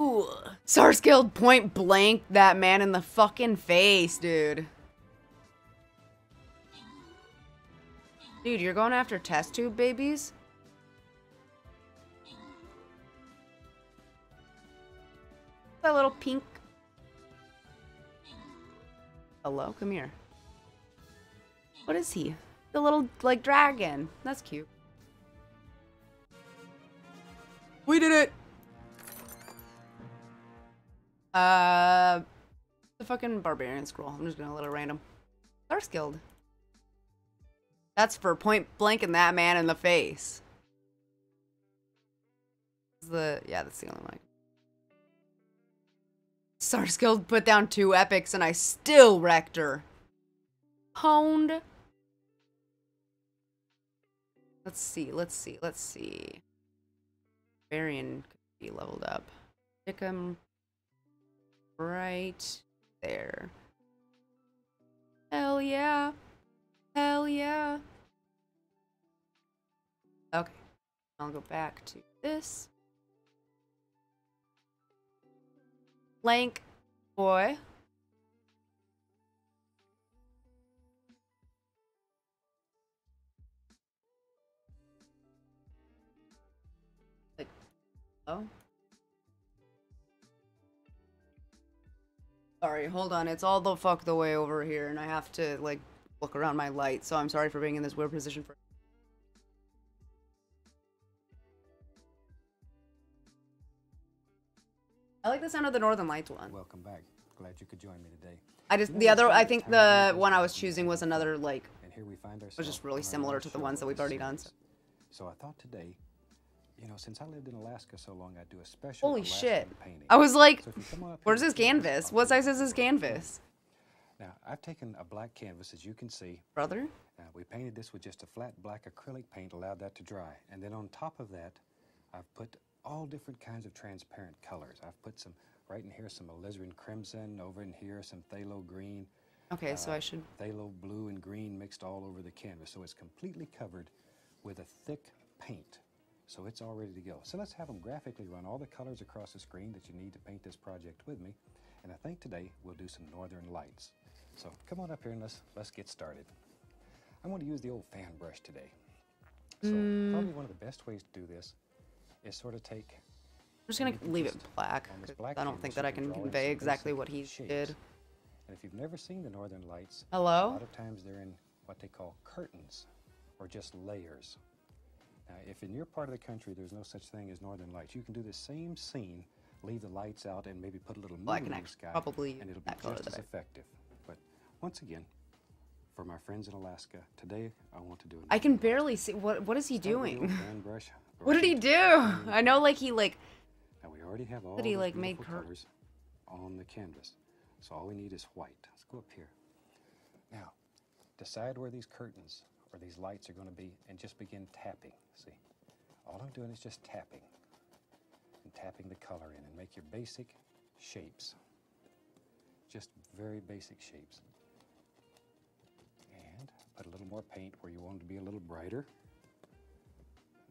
Ooh. Sarsfield point blank that man in the fucking face, dude. Dude, you're going after test tube babies? That little pink. Hello, come here. What is he? The little, like, dragon. That's cute. We did it! Uh, the fucking barbarian scroll. I'm just gonna let it random. Stars. That's for point blank and that man in the face. The yeah, that's the only one. Stars put down two epics and I still wrecked her. Honed. Let's see, let's see, let's see. Varian could be leveled up. Pick him right there. Hell yeah. Hell yeah. Okay. I'll go back to this. Lank boy. Like, oh. Sorry, hold on. It's all the fuck the way over here, and I have to, like, look around my light, so I'm sorry for being in this weird position for- I like the sound of the Northern Lights one. Welcome back. Glad you could join me today. I just, the other, I think the one I was choosing was another, like, And here we find ourselves was just really similar to the ones that we've already done. So. So I thought today, you know, since I lived in Alaska so long, I'd do a special Holy Alaskan shit. painting. I was like, So if you come on up where's here his to this, canvas? What size is his what we're doing. canvas? Now, I've taken a black canvas, as you can see. Brother? Uh, we painted this with just a flat black acrylic paint, allowed that to dry. And then on top of that, I've put all different kinds of transparent colors. I've put some, right in here, some alizarin crimson, over in here, some phthalo green, Okay, so uh, I should, phthalo blue and green mixed all over the canvas. So it's completely covered with a thick paint. So it's all ready to go. So let's have them graphically run all the colors across the screen that you need to paint this project with me. And I think today we'll do some northern lights. So come on up here and let's, let's get started. I'm going to use the old fan brush today. So mm. probably one of the best ways to do this is sort of take I'm just gonna leave it black. on this 'cause black I don't think that I can can draw in convey exactly what he shapes. did. And if you've never seen the northern lights, Hello? a lot of times they're in what they call curtains or just layers. Now, if in your part of the country there's no such thing as northern lights, you can do the same scene, leave the lights out, and maybe put a little moon Well, in the sky, probably and it'll be just as effective. But once again, for my friends in Alaska, today I want to do. I can barely see. What What is he Start the doing? brush, What did he do? I know, like he like. now we already have all Did he, like, make colors on the canvas. So all we need is white. Let's go up here. Now, decide where these curtains or these lights are going to be and just begin tapping. See, all I'm doing is just tapping and tapping the color in and make your basic shapes. Just very basic shapes. And put a little more paint where you want to be a little brighter.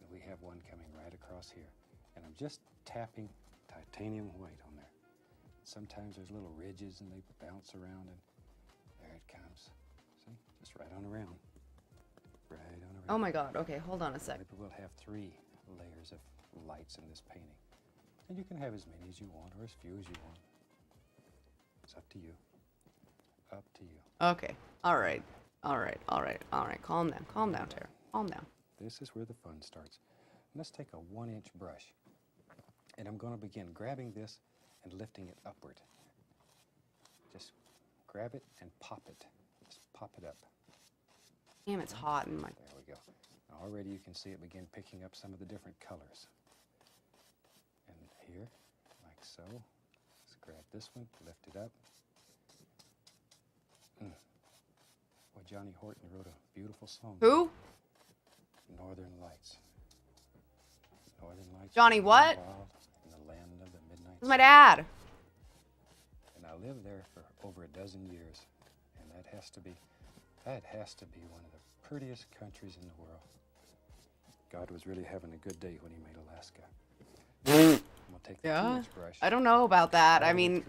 And we have one coming right across here. And I'm just tapping titanium white on there. Sometimes there's little ridges and they bounce around and there it comes. See? Just right on around. Right on around. Oh my god. Okay, hold on a sec. Maybe we'll have three layers of lights in this painting. And you can have as many as you want or as few as you want. It's up to you. Up to you. Okay. All right. All right. All right. All right. Calm down. Calm down, Tara. Calm down. This is where the fun starts. Let's take a one inch brush and I'm going to begin grabbing this and lifting it upward. Just grab it and pop it. Just pop it up. Damn, it's hot in my. There we go. Now already you can see it begin picking up some of the different colors. And here, like so. Let's grab this one, lift it up. Mm. Boy, Johnny Horton wrote a beautiful song. Who? Northern Lights. Northern Lights. Johnny what? wild In the land of the midnight. It's my dad. And I lived there for over a dozen years, and that has to be, that has to be one of the prettiest countries in the world. God was really having a good day when he made Alaska. I'm gonna take the Yeah. I don't know about that. I mean,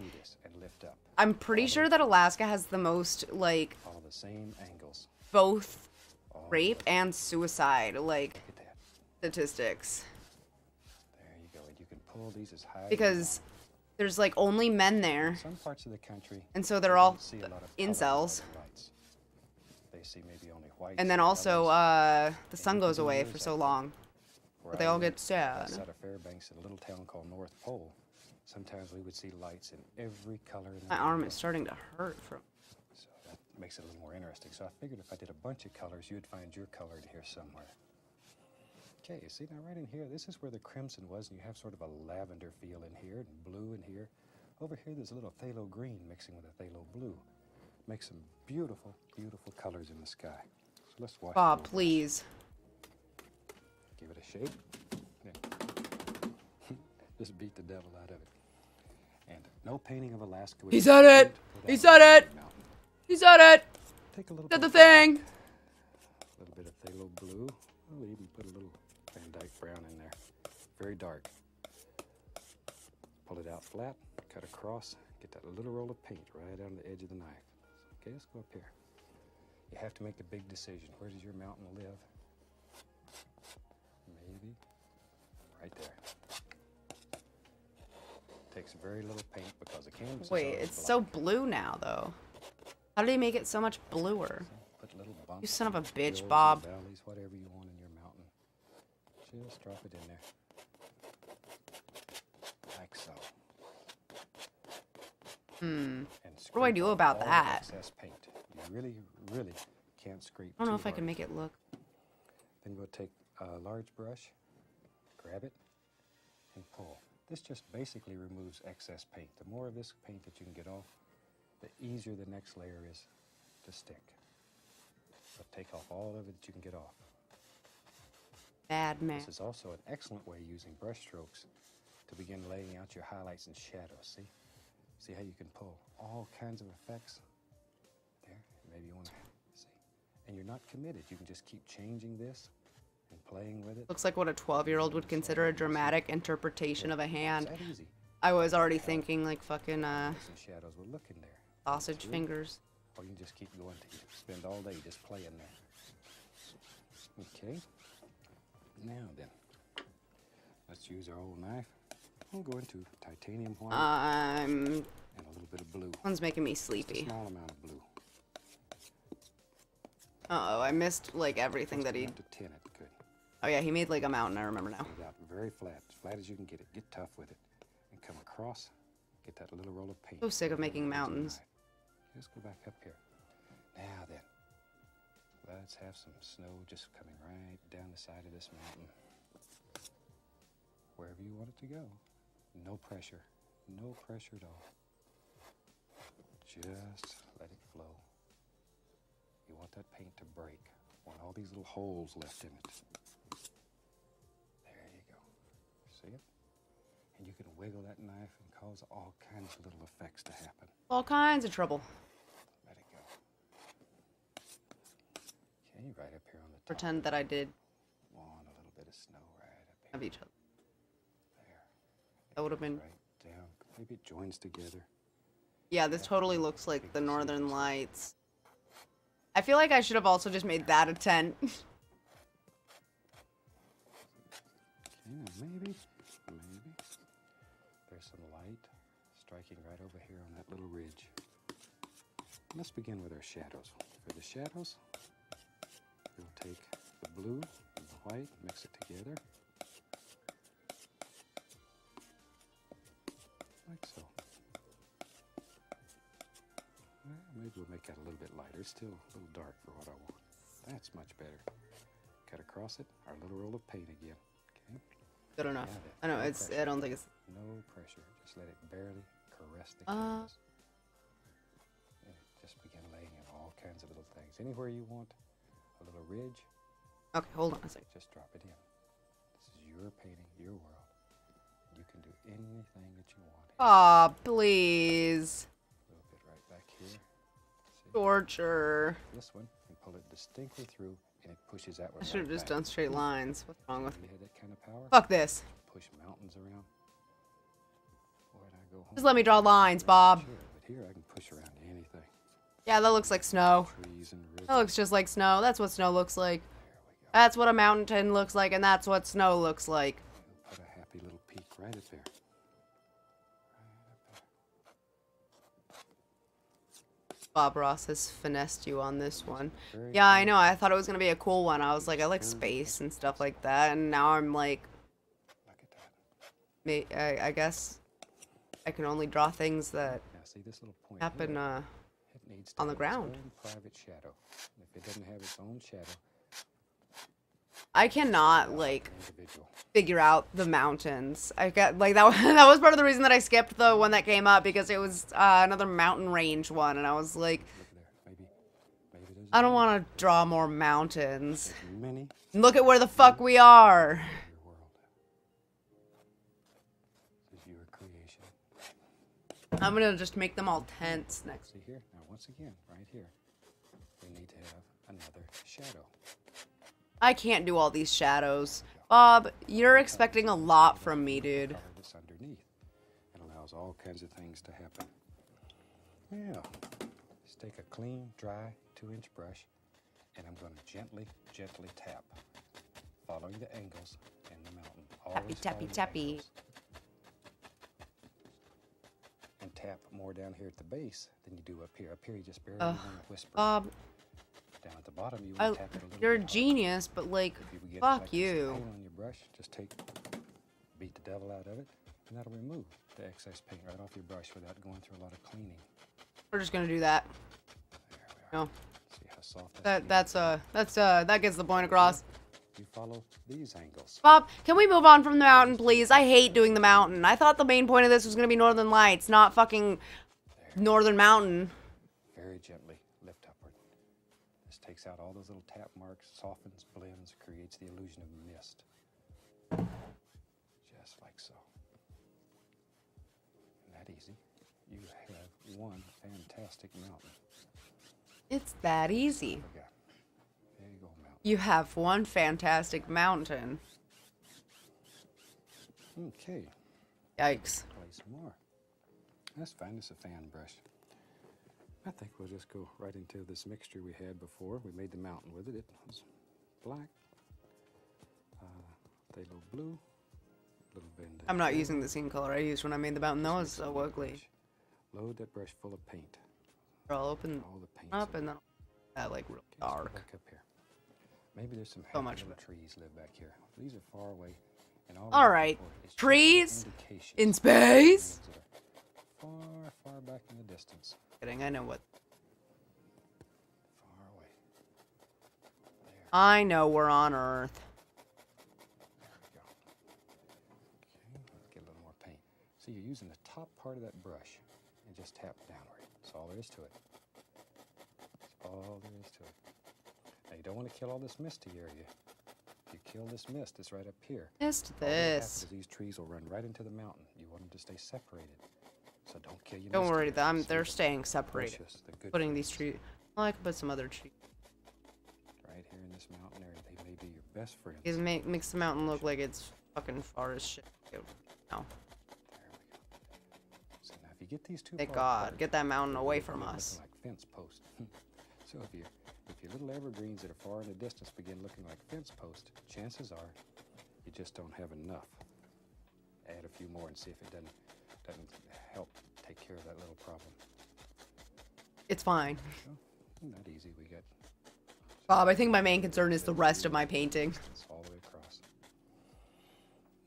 and lift up I'm pretty sure that. Alaska has the most like all the same angles. both All rape and suicide like Look at that. statistics There you go. And you can pull these as high because there's like only men there, some parts of the country. and so they're all see a lot of incels. lights. See maybe only white. And then also, uh, the sun goes away for so long. but they all get sad. Outside of Fairbanks, in a little town called North Pole, sometimes we would see lights in every color. In the My arm is starting to hurt from. So that makes it a little more interesting. So I figured if I did a bunch of colors, you'd find your color in here somewhere. Okay, you see now right in here, this is where the crimson was, and you have sort of a lavender feel in here, and blue in here. Over here, there's a little phthalo green mixing with a phthalo blue. Makes some beautiful, beautiful colors in the sky. So let's watch. Bob, those. please. Give it a shake. Just beat the devil out of it. And no painting of Alaska. He said it! He said it! He said it. Take a little Did the thing. A little bit of phthalo blue. Oh, we even put a little Van Dyke brown in there. Very dark. Pull it out flat, cut across, get that little roll of paint right on the edge of the knife. Okay, let's go up here. You have to make a big decision. Where does your mountain live? Maybe right there. Takes very little paint because the canvas Wait, it's so blue now, though. How did he make it so much bluer? Put little bumps You son of a bitch, Bob. Valleys, whatever you want in your mountain. Just drop it in there. Like so. Hmm. And What do I do about that? Excess paint. You really, really can't scrape. I don't know if I can make it look. Then go take a large brush, grab it, and pull. This just basically removes excess paint. The more of this paint that you can get off, the easier the next layer is to stick. But take off all of it that you can get off. Bad man. This is also an excellent way using brush strokes to begin laying out your highlights and shadows. See? See how you can pull all kinds of effects? There, maybe you want to see. And you're not committed. You can just keep changing this and playing with it. Looks like what a 12 year old would consider a dramatic interpretation of a hand. It's that easy. I was already thinking like fucking uh, shadows will look in there. sausage fingers. Or you can just keep going to spend all day just playing there. Okay. Now then, let's use our old knife. We'll go into titanium white I'm. and a little bit of blue. One's making me sleepy. small amount of blue. Uh oh, I missed like everything that he. To tin it. Good. Oh yeah, he made like a mountain. I remember now. Pull it out very flat, as flat as you can get it. Get tough with it, and come across. Get that little roll of paint. So sick of making the edge of the mountains. Let's go back up here. Now then, let's have some snow just coming right down the side of this mountain. Wherever you want it to go. No pressure. No pressure at all. Just let it flow. You want that paint to break. Want all these little holes left in it. There you go. See it? And you can wiggle that knife and cause all kinds of little effects to happen. All kinds of trouble. Let it go. Okay, right up here on the top. Pretend that I did Want a little bit of snow right up here. each other. That would have been. Right down. Maybe it joins together. Yeah, this totally looks like the Northern Lights. I feel like I should have also just made that a tent. Okay, now maybe, maybe. There's some light striking right over here on that little ridge. Let's begin with our shadows. For the shadows, we'll take the blue and the white, mix it together. Like so. Well, maybe we'll make that a little bit lighter. It's still a little dark for what I want. That's much better. Cut across it, our little roll of paint again. Okay? Good enough. Yeah, I know no it's. I don't think it's. No pressure. Just let it barely caress the Uh. canvas. And just begin laying in all kinds of little things. Anywhere you want a little ridge, Okay, hold on a second. just drop it in. This is your painting, your world. Anything that you want. Aw, please. A little right back here. See? Torture. This one, and pull it distinctly through, and it pushes that one. I should have right just back. done straight lines. What's wrong with me? kind of power? Fuck this. Push mountains around. When I go home, Just let me draw lines, Sure, Bob. but here I can push around anything. Yeah, that looks like snow. Trees and rivers. That looks just like snow. That's what snow looks like. There we go. That's what a mountain looks like, and that's what snow looks like. Put a happy little peak right up there. Bob Ross has finessed you on this one. Yeah, I know. I thought it was gonna be a cool one. I was like, I like space and stuff like that, and now I'm like, Look at that. may- I, I guess I can only draw things that Now see this little point happen. Uh, to on the ground. Private shadow. If it doesn't have its own shadow, I cannot like figure out the mountains. I got like that. Was, that was part of the reason that I skipped the one that came up because it was uh, another mountain range one, and I was like, Look there. Maybe, maybe there's. I don't want to draw more mountains. Look at where the fuck we are. in your world. This is your creation. I'm gonna just make them all tents next. See here? Now once again, right here, we need to have another shadow. I can't do all these shadows. Bob, you're expecting a lot from me, dude. Color underneath. It allows all kinds of things to happen. Yeah. Just take a clean, dry, two-inch brush, and I'm going to gently, gently tap, following the angles in the mountain. Always tappy, follow tappy. And tap more down here at the base than you do up here. Up here, you just barely Ugh, whisper. Bob, down at the bottom, you I, tap it a little You're a genius, but like, If you get fuck like you. on your brush, just take, beat the devil out of it, and that'll remove the excess paint right off your brush without going through a lot of cleaning. We're just gonna do that. There. No, See how soft that that that's uh that's uh that gets the point across. You follow these angles. Bob, can we move on from the mountain, please? I hate doing the mountain. I thought the main point of this was gonna be Northern Lights, not fucking Northern Mountain. Very gently lift upward. This takes out all those little tap marks, softens, blends, creates the illusion of mist. Just like so. That easy? You have one fantastic mountain. It's that easy. Okay. There you go, mountain. You have one fantastic mountain. Okay, Yikes. Place more. Let's find us a fan brush. I think we'll just go right into this mixture we had before. We made the mountain with it. It was black, uh, phthalo blue, little I'm not using the same color I used when I made the mountain. That was so ugly. Load that brush full of paint. I'll open All the paint. up and then that like real dark. Back up here. Maybe there's some So much trees live back here. These are far away. And all, All right. for is just Trees in space. Far, far back in the distance. I know what. Far away. There, I know we're on Earth. there we go. Okay, let's get a little more paint. So you're using the top part of that brush and just tap downward. That's all there is to it. That's all there is to it. Now you don't want to kill all this misty area. If you kill this mist, it's right up here. Just All that happens this. is These trees will run right into the mountain. You want them to stay separated. So don't kill your Don't worry, See, they're staying separated. precious, they're Putting these trees. Well, I could put some other trees. right here in this mountain area. They may be your best friends. It make, makes the mountain look like it's fucking far as shit. No. There we go. So now if you get these two Thank God. apart, Get that mountain away from us. Like fence posts. so if you if your little evergreens that are far in the distance begin looking like fence posts, chances are you just don't have enough. Add a few more and see if it doesn't doesn't help take care of that little problem. It's fine. Not easy. We got Bob, I think my main concern is the rest of my painting. all the way across.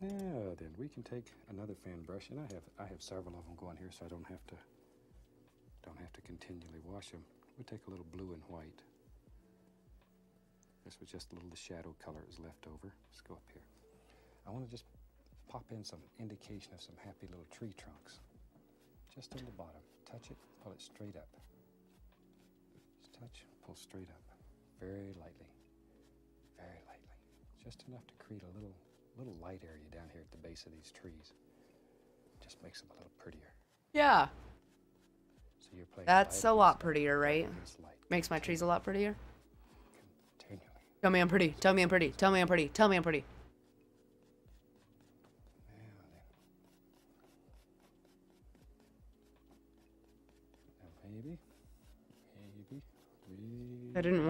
Now then, we can take another fan brush, and I have I have several of them going here, so I don't have to don't have to continually wash them. We take a little blue and white. This was just a little the shadow color is left over. Let's go up here. I want to just pop in some indication of some happy little tree trunks. Just on the bottom. Touch it, pull it straight up. Just touch, pull straight up. Very lightly. Very lightly. Just enough to create a little little light area down here at the base of these trees. Just makes them a little prettier. Yeah. So you're playing That's a lot prettier, right? Makes my trees a lot prettier. Continually. Tell me I'm pretty. Tell me I'm pretty. Tell me I'm pretty. Tell me I'm pretty.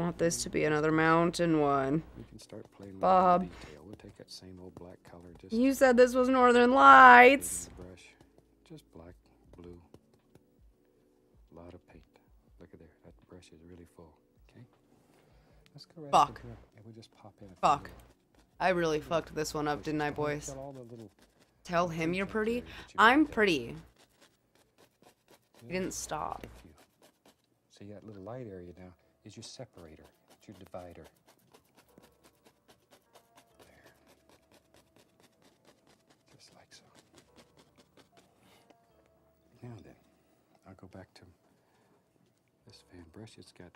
Want this to be another mountain one. we can start playing Bob. a little detail. We'll take that same old black color, just You said this was Northern Lights. brush, just black, blue. A lot of paint. Look at there. That brush is really full. Okay. Let's go right Fuck. and we'll just pop in Fuck. I really fucked this one up, didn't I, go ahead and boys? fill all the little Tell him you're pretty. areas that you I'm pretty. Yeah. He didn't stop. Thank you. So that little light area now is your separator, it's your divider. There. Just like so. Now then, I'll go back to this fan brush. It's got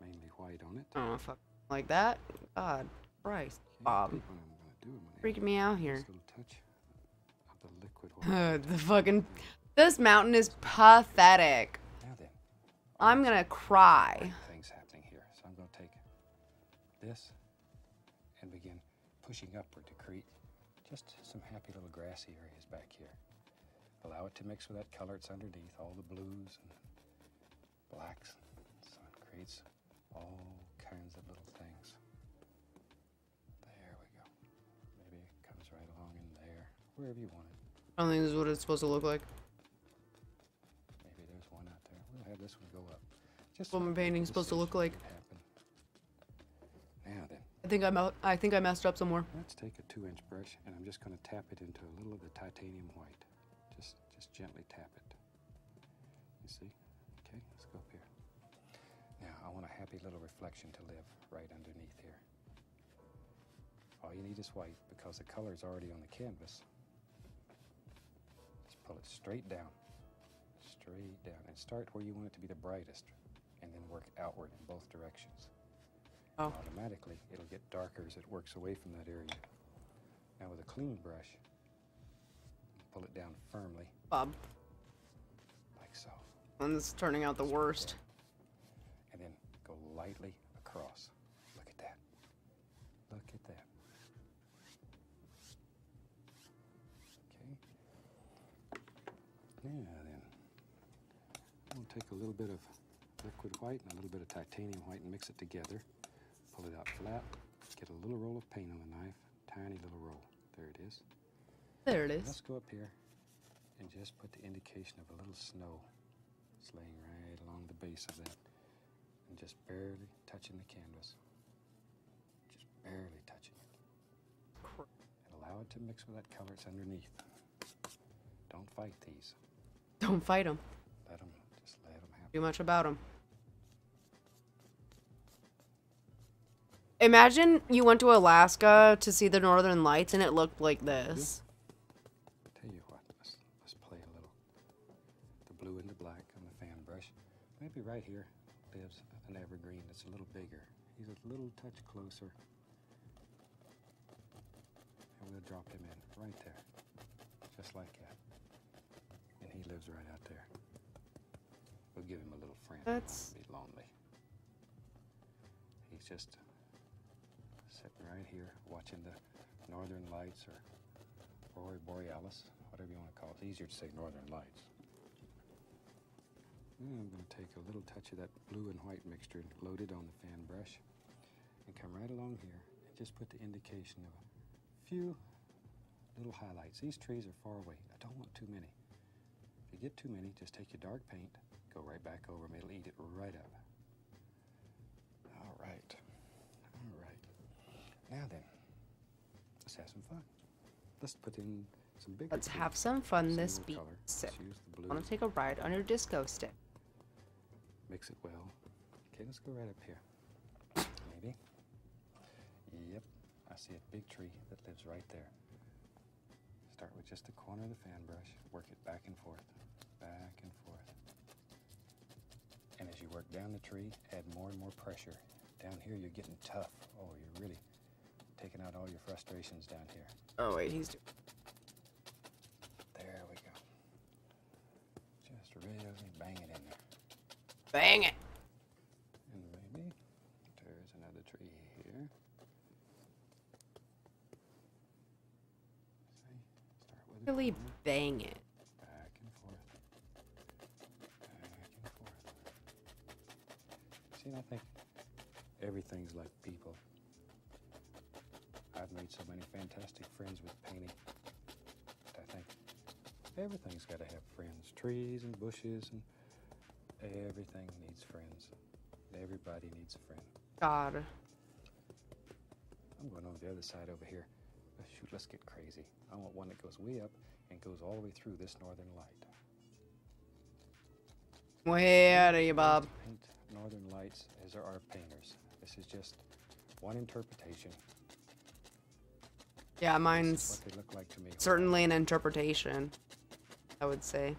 mainly white on it. Oh, fuck. Like that? God Christ. Bob. I think what I'm um, gonna do, I'm gonna Freaking me out here. This little touch of the the fucking. This mountain is pathetic. I'm gonna cry. This and begin pushing upward to create just some happy little grassy areas back here. Allow it to mix with that color it's underneath, all the blues and blacks. So it creates all kinds of little things. There we go. Maybe it comes right along in there, wherever you want it. I don't think this is what it's supposed to look like. Maybe there's one out there. We'll have this one go up. Just What my painting's supposed to look like. can happen. Now then, I think I'm. I think I messed up some more. let's take a two-inch brush and I'm just going to tap it into a little of the titanium white. Just, just gently tap it. You see? Okay, let's go up here. Now I want a happy little reflection to live right underneath here. All you need is white because the color is already on the canvas. Just pull it straight down, straight down, and start where you want it to be the brightest, and then work outward in both directions. Oh. Automatically, it'll get darker as it works away from that area. Now with a clean brush, pull it down firmly, Bob. like so, And this is turning out the worst. and then go lightly across. Look at that. Look at that. Okay. Now then, to take a little bit of liquid white and a little bit of titanium white and mix it together. Pull it out flat. Get a little roll of paint on the knife. Tiny little roll. There it is. There it Let's go up here and just put the indication of a little snow slaying right along the base of that and just barely touching the canvas. Just barely touching it. And allow it to mix with that color it's underneath. Don't fight these. Don't fight him. Let them, just let them happen. Too much about him. Imagine you went to Alaska to see the northern lights and it looked like this. Tell you what, let's, let's play a little. The blue and the black on the fan brush. Maybe right here lives an evergreen that's a little bigger. He's a little touch closer. And we'll drop him in right there. Just like that. And he lives right out there. We'll give him a little friend. That's- He won't be lonely. He's just sitting right here watching the northern lights or aurora borealis, whatever you want to call it. It's easier to say northern lights. Then I'm going to take a little touch of that blue and white mixture and load it on the fan brush and come right along here and just put the indication of a few little highlights. These trees are far away. I don't want too many. If you get too many, just take your dark paint, go right back over them. It'll eat it right up. All right. Now then, let's have some fun. Let's put in some bigger Let's have some fun. some This beat color. sick. Let's use the blue. Want to take a ride on your disco stick? Mix it well. Okay, let's go right up here. Maybe. Yep, I see a big tree that lives right there. Start with just the corner of the fan brush, work it back and forth, back and forth. And as you work down the tree, add more and more pressure. Down here, you're getting tough. Oh, you're really taking out all your frustrations down here. Oh wait, he's. There we go. Just really bang it in there. Bang it! And maybe there's another tree here. See? Start with Really bang it. back and forth. Back and forth. See, I think everything's like people. Made so many fantastic friends with painting. I think everything's got to have friends. Trees and bushes and everything needs friends. Everybody needs a friend. God. I'm going on the other side over here. Uh, Shoot, let's get crazy. I want one that goes way up and goes all the way through this northern light. Way out of you, Bob. Paint northern lights as there are painters. This is just one interpretation. Yeah, mine's what they look like to me. certainly an interpretation. I would say.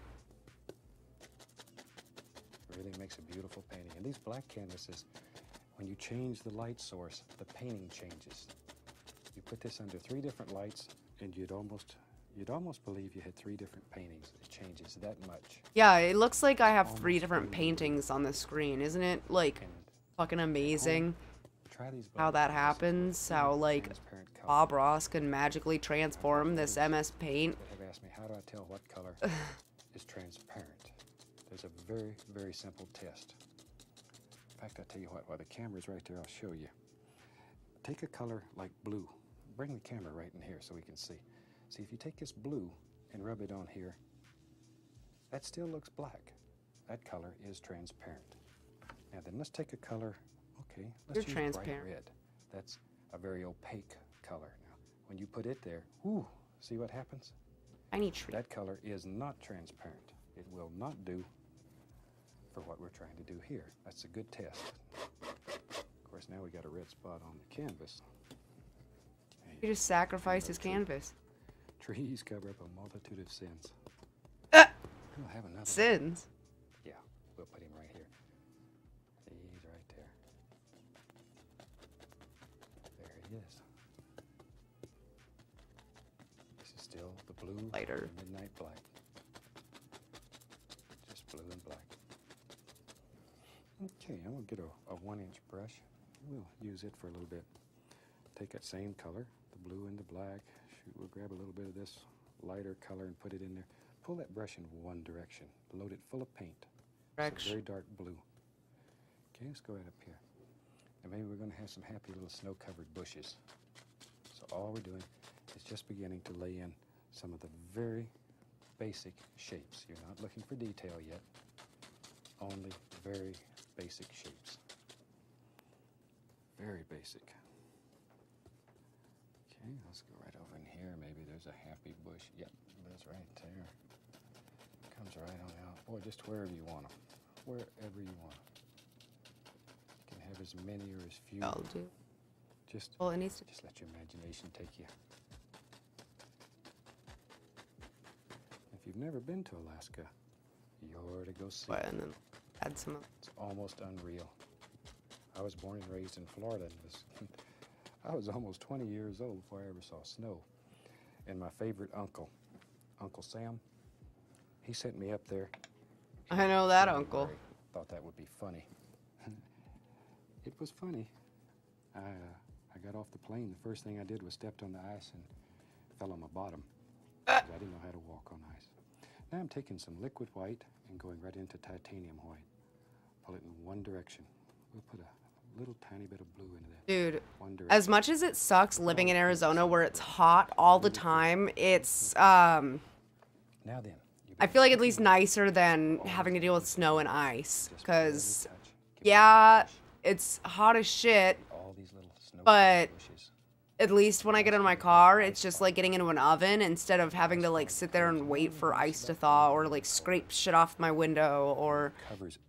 really makes a beautiful painting. And these black canvases, when you change the light source, the painting changes. You put this under three different lights, and you'd almost you'd almost believe you had three different paintings. It changes that much. Yeah, it looks like I have three different paintings on the screen. Isn't it like fucking amazing how that happens? How like. Bob Ross can magically transform this MS Paint. have asked me, how do I tell what color is transparent? There's a very, very simple test. In fact, I'll tell you what, while the camera's right there, I'll show you. Take a color like blue. Bring the camera right in here so we can see. See, if you take this blue and rub it on here, that still looks black. That color is transparent. Now then, let's take a color, okay, let's You're use bright transparent. red. That's a very opaque color. Now, when you put it there, whoo, see what happens? Tiny tree. That color is not transparent. It will not do for what we're trying to do here. That's a good test. Of course, now we got a red spot on the canvas. He just sacrificed his canvas. Trees cover up a multitude of sins. Uh, We'll have another. one. sins. Yeah, we'll put him right here. Is. This is still the blue Lighter. midnight black. Just blue and black. Okay, I'm gonna get a, a one inch brush. We'll use it for a little bit. Take that same color, the blue and the black. Shoot, we'll grab a little bit of this lighter color and put it in there. Pull that brush in one direction. Load it full of paint. Very dark blue. Okay, let's go right up here. And maybe we're going to have some happy little snow-covered bushes. So all we're doing is just beginning to lay in some of the very basic shapes. You're not looking for detail yet. Only very basic shapes. Very basic. Okay, let's go right over in here. Maybe there's a happy bush. Yep, that's right there. Comes right on out. Boy, just wherever you want them. Wherever you want 'em. Have as many or as few. I'll do. Just, Well, it needs to. just let your imagination take you. If you've never been to Alaska, you're to go see. What, and then add some. of- It's almost unreal. I was born and raised in Florida and was I was almost 20 years old before I ever saw snow. And my favorite uncle, Uncle Sam, he sent me up there. I know that, Uncle. Thought that would be funny. It was funny. I, uh, I got off the plane. The first thing I did was stepped on the ice and fell on my bottom. 'cause I didn't know how to walk on ice. Now I'm taking some liquid white and going right into titanium white. Pull it in one direction. We'll put a little tiny bit of blue into that. Dude, as much as it sucks living in Arizona where it's hot all the time, it's um now then. I feel like at least nicer than having to deal with snow and ice cuz touch. Give it yeah. It's hot as shit, All these little snow but- bushes. at least when I get in my car, it's just like getting into an oven instead of having to like sit there and wait for ice to thaw or like scrape shit off my window or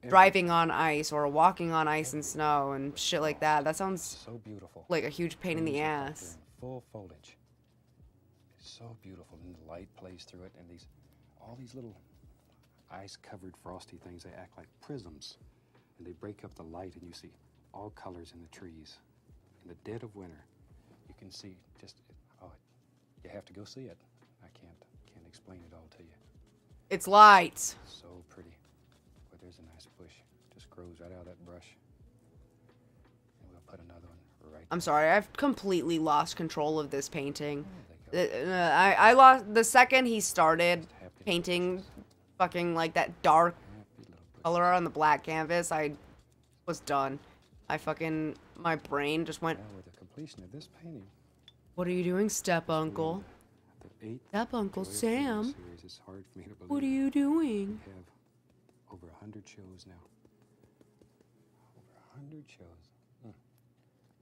driving on ice or walking on ice and snow and shit like that. That sounds So beautiful. like a huge pain in the Trees are out there ass. Full foliage. It's so beautiful, and the light plays through it, and these, all these little ice-covered frosty things. They act like prisms, and they break up the light, and you see all colors in the trees. In the dead of winter, you can see just oh, you have to go see it. I can't can't explain it all to you. It's lights. So pretty. But there's a nice bush. Just grows right out of that brush. And we'll put another one right. I'm sorry, I've completely lost control of this painting. Uh, go. uh, I, I lost the second he started painting fucking like that dark Happy little bushes. Color on the black canvas. I was done. I fucking my brain just went. Now with the completion of this painting, What are you doing, step uncle? Step uncle Joy of Painting Sam. series, hard for me to. What are you doing? We have over a hundred shows now. Over a hundred shows. Hmm.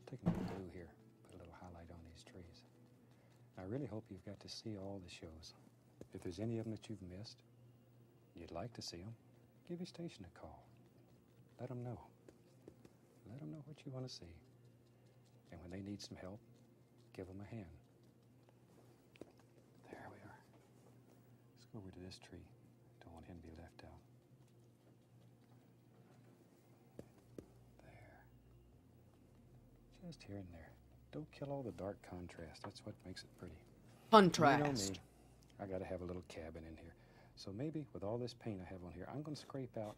Take a little blue here, put a little highlight on these trees. I really hope you've got to see all the shows. If there's any of them that you've missed, you'd like to see them, give your station a call. Let them know. Let them know what you want to see. And when they need some help, give them a hand. There we are. Let's go over to this tree. Don't want him to be left out. There. Just here and there. Don't kill all the dark contrast. That's what makes it pretty. And You know Contrast. me, I got to have a little cabin in here. So maybe with all this paint I have on here, I'm going to scrape out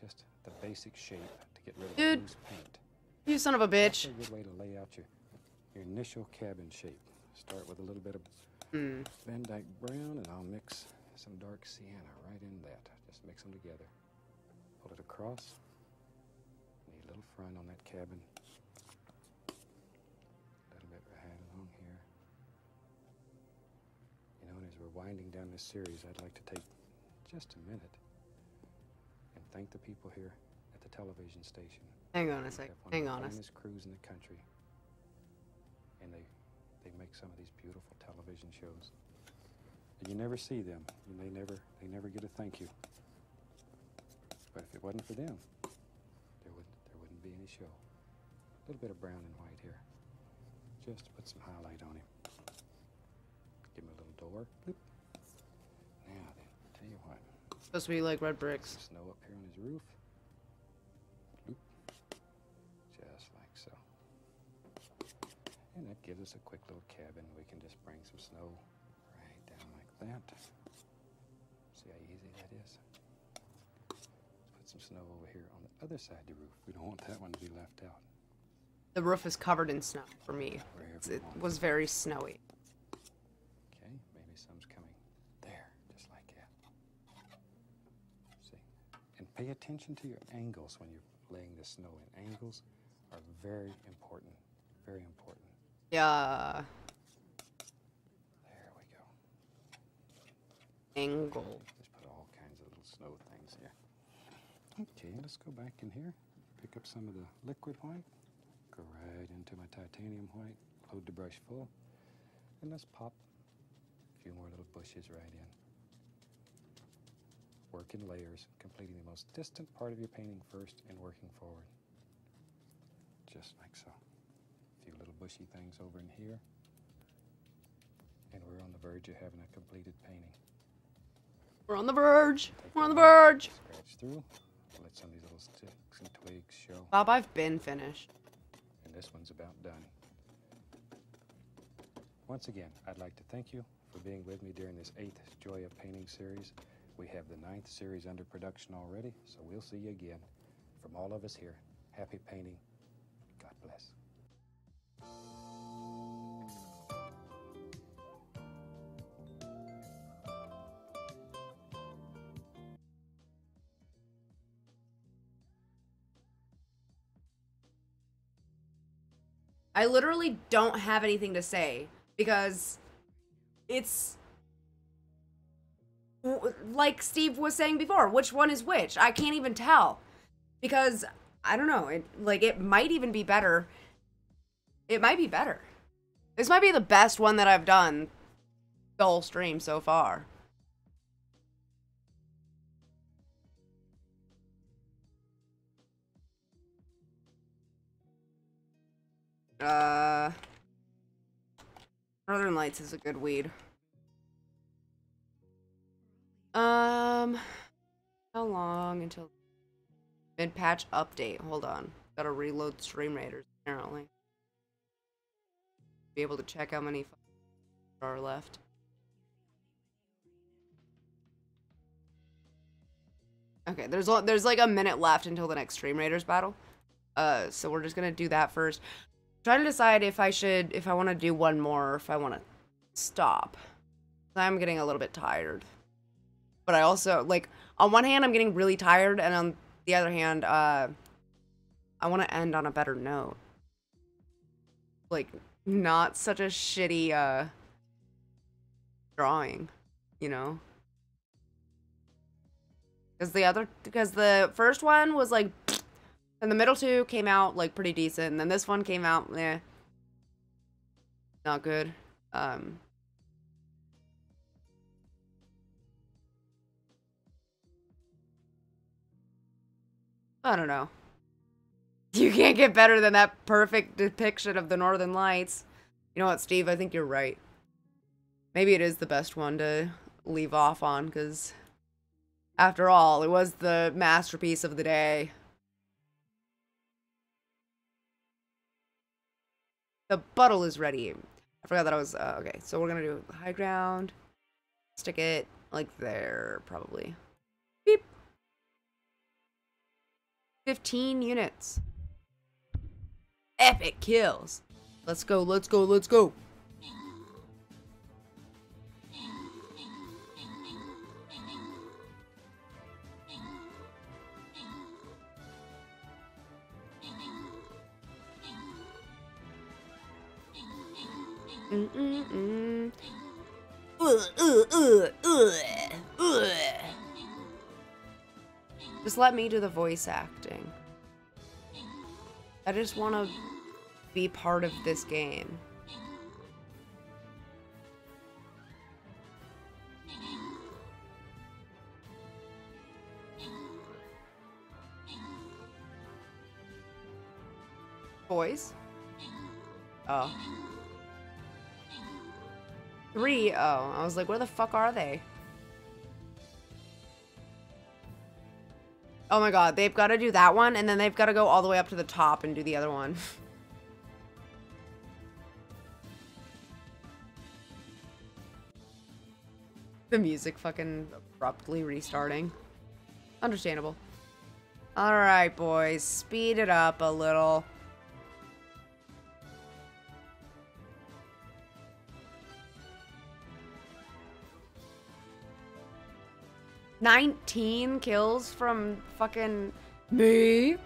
just the basic shape to get rid of Dude. the loose paint. You son of a That's bitch. a good way to lay out your, your initial cabin shape. Start with a little bit of Hmm. Van Dyke brown, and I'll mix some dark sienna right in that. Just mix them together. Pull it across. Need a little front on that cabin. Winding down this series, I'd like to take just a minute and thank the people here at the television station. Hang on a sec. Hang on a sec. finest crews in the country, and they they make some of these beautiful television shows. And you never see them, and they never they never get a thank you. But if it wasn't for them, there would there wouldn't be any show. A little bit of brown and white here, just to put some highlight on him. Give him a little door. Bloop. Tell you what. Supposed to be like red bricks. Snow up here on his roof. Bloop. Just like so. And that gives us a quick little cabin. We can just bring some snow right down like that. See how easy that is? Let's put some snow over here on the other side of the roof. We don't want that one to be left out. The roof is covered in snow for me. It's- It was very snowy. Okay, maybe some's coming. There, just like that. See? And pay attention to your angles when you're laying the snow in. Angles are very important. Very important. Yeah. There we go. Angle. Just put all kinds of little snow things here. Okay, let's go back in here. Pick up some of the liquid white. Go right into my titanium white. Load the brush full. And let's pop a few more little bushes right in. Work in layers, completing the most distant part of your painting first and working forward. Just like so. A few little bushy things over in here. And we're on the verge of having a completed painting. We're on the verge. We're on the verge. Scratch through. Let some of these little sticks and twigs show. Bob, I've been finished. And this one's about done. Once again, I'd like to thank you for being with me during this eighth Joy of Painting series. We have the ninth series under production already, so we'll see you again. From all of us here, happy painting. God bless. I literally don't have anything to say because it's like Steve was saying before, which one is which? I can't even tell because I don't know. It like it might even be better. It might be better. This might be the best one that I've done the whole stream so far. Uh, Northern Lights is a good weed. Um, how long until mid patch update? Hold on, gotta reload Stream Raiders apparently. Be able to check how many are left. Okay, there's there's like a minute left until the next Stream Raiders battle. Uh, so we're just gonna do that first trying to decide if I should, if I want to do one more or if I want to stop. I'm getting a little bit tired. But I also, like, on one hand, I'm getting really tired, and on the other hand, uh, I want to end on a better note. Like, not such a shitty, uh, drawing, you know? Because the other, because the first one was like, and the middle two came out like pretty decent, and then this one came out, eh, not good. Um, I don't know. You can't get better than that perfect depiction of the Northern Lights. You know what, Steve? I think you're right. Maybe it is the best one to leave off on, because after all, it was the masterpiece of the day. The bottle is ready. I forgot that I was, uh, okay, so we're gonna do high ground. Stick it, like, there, probably. 15 units. Epic kills. Let's go, let's go, let's go. Mm -mm -mm. Just let me do the voice acting. I just want to be part of this game. Boys? Oh. Three? Oh, I was like, where the fuck are they? Oh my god, they've got to do that one, and then they've got to go all the way up to the top and do the other one. the music fucking abruptly restarting. Understandable. Alright, boys. Speed it up a little. Nineteen kills from fucking me.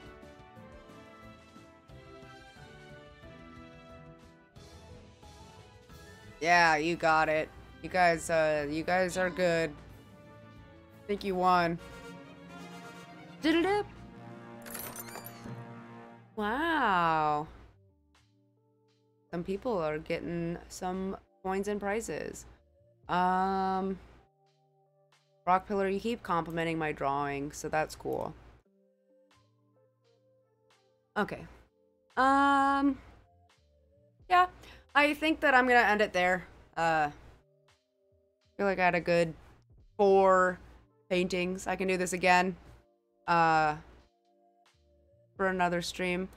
Yeah, you got it. You guys, uh, you guys are good. I think you won. Did it up? Wow. Some people are getting some coins and prizes. Um, Rock Pillar, you keep complimenting my drawing, so that's cool. Okay. Um, yeah, I think that I'm gonna end it there. Uh, feel like I had a good four paintings. I can do this again. Uh, for another stream.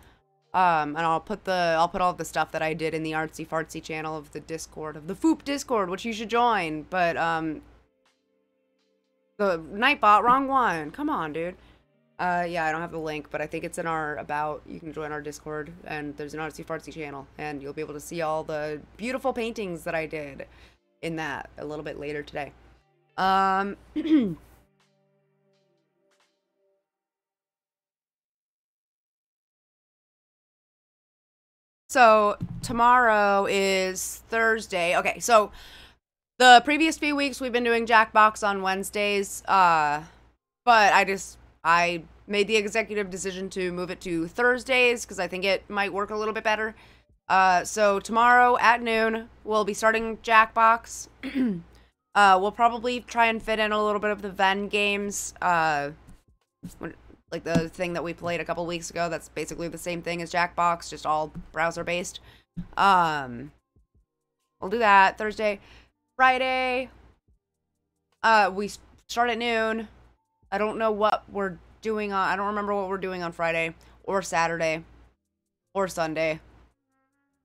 Um, and I'll put the I'll put all the stuff that I did in the artsy fartsy channel of the Discord of the Foop Discord, which you should join. But um, The Nightbot, wrong one. Come on, dude. Uh, yeah, I don't have the link, but I think it's in our about. You can join our Discord, and there's an Artsy Fartsy channel, and you'll be able to see all the beautiful paintings that I did in that a little bit later today. Um, so tomorrow is Thursday. Okay, so the previous few weeks we've been doing Jackbox on Wednesdays, uh, but I just I made the executive decision to move it to Thursdays because I think it might work a little bit better. Uh, so tomorrow at noon we'll be starting Jackbox. uh, we'll probably try and fit in a little bit of the Venn games, uh, like the thing that we played a couple weeks ago. That's basically the same thing as Jackbox, just all browser based. Um, we'll do that Thursday. Friday, uh, we start at noon. I don't know what we're doing on, I don't remember what we're doing on Friday or Saturday or Sunday.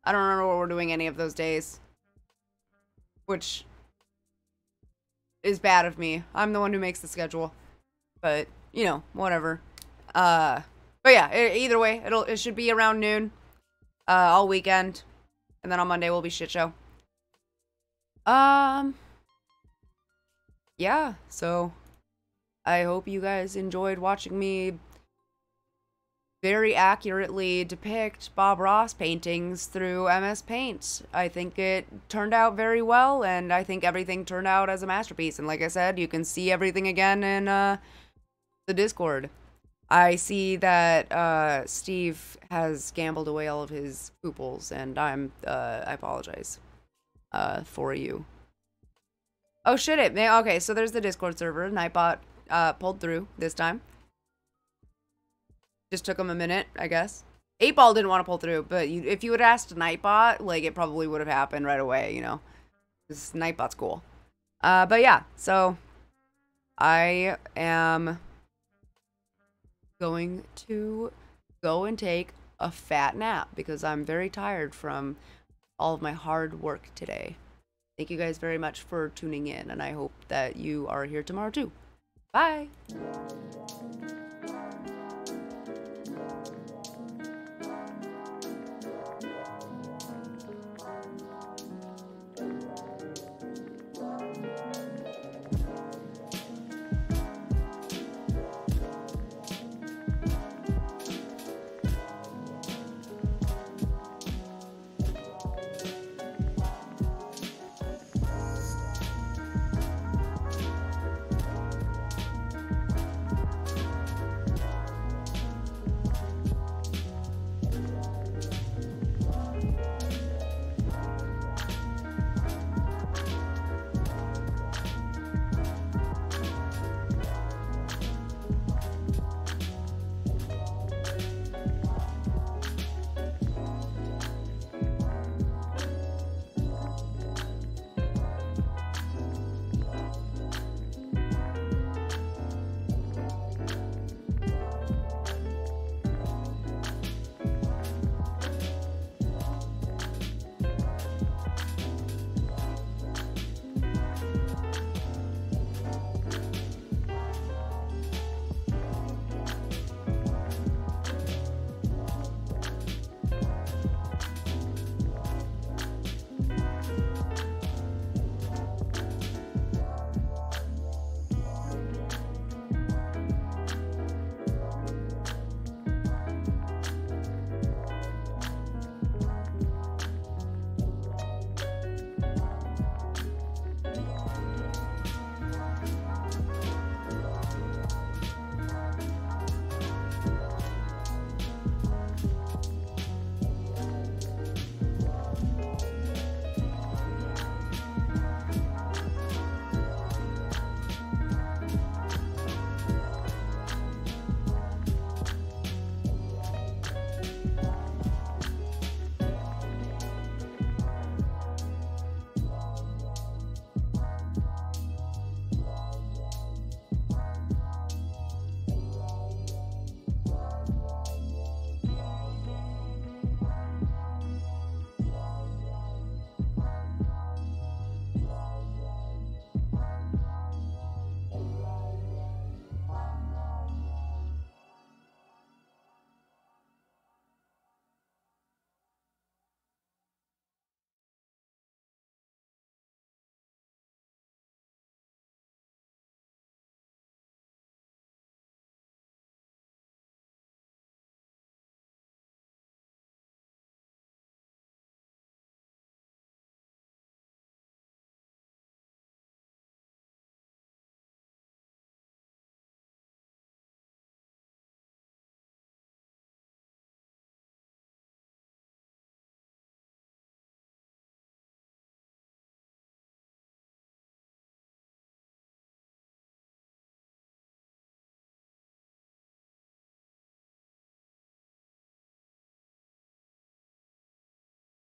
I don't remember what we're doing any of those days. Which is bad of me. I'm the one who makes the schedule. But, you know, whatever. Uh, but yeah, either way, it'll, it should be around noon, uh, all weekend. And then on Monday we'll be shit show. Um, yeah, so I hope you guys enjoyed watching me very accurately depict Bob Ross paintings through MS Paint. I think it turned out very well, and I think everything turned out as a masterpiece. And like I said, you can see everything again in uh, the Discord. I see that uh, Steve has gambled away all of his pupils, and I'm uh, I apologize uh, for you. Oh shit! It May okay. So there's the Discord server. Nightbot uh, pulled through this time. Just took him a minute, I guess. Eight Ball didn't want to pull through, but you, if you had asked Nightbot, like it probably would have happened right away. You know, this Nightbot's cool. Uh, but yeah, so I am going to go and take a fat nap because I'm very tired from all of my hard work today. Thank you guys very much for tuning in, and I hope that you are here tomorrow too. Bye.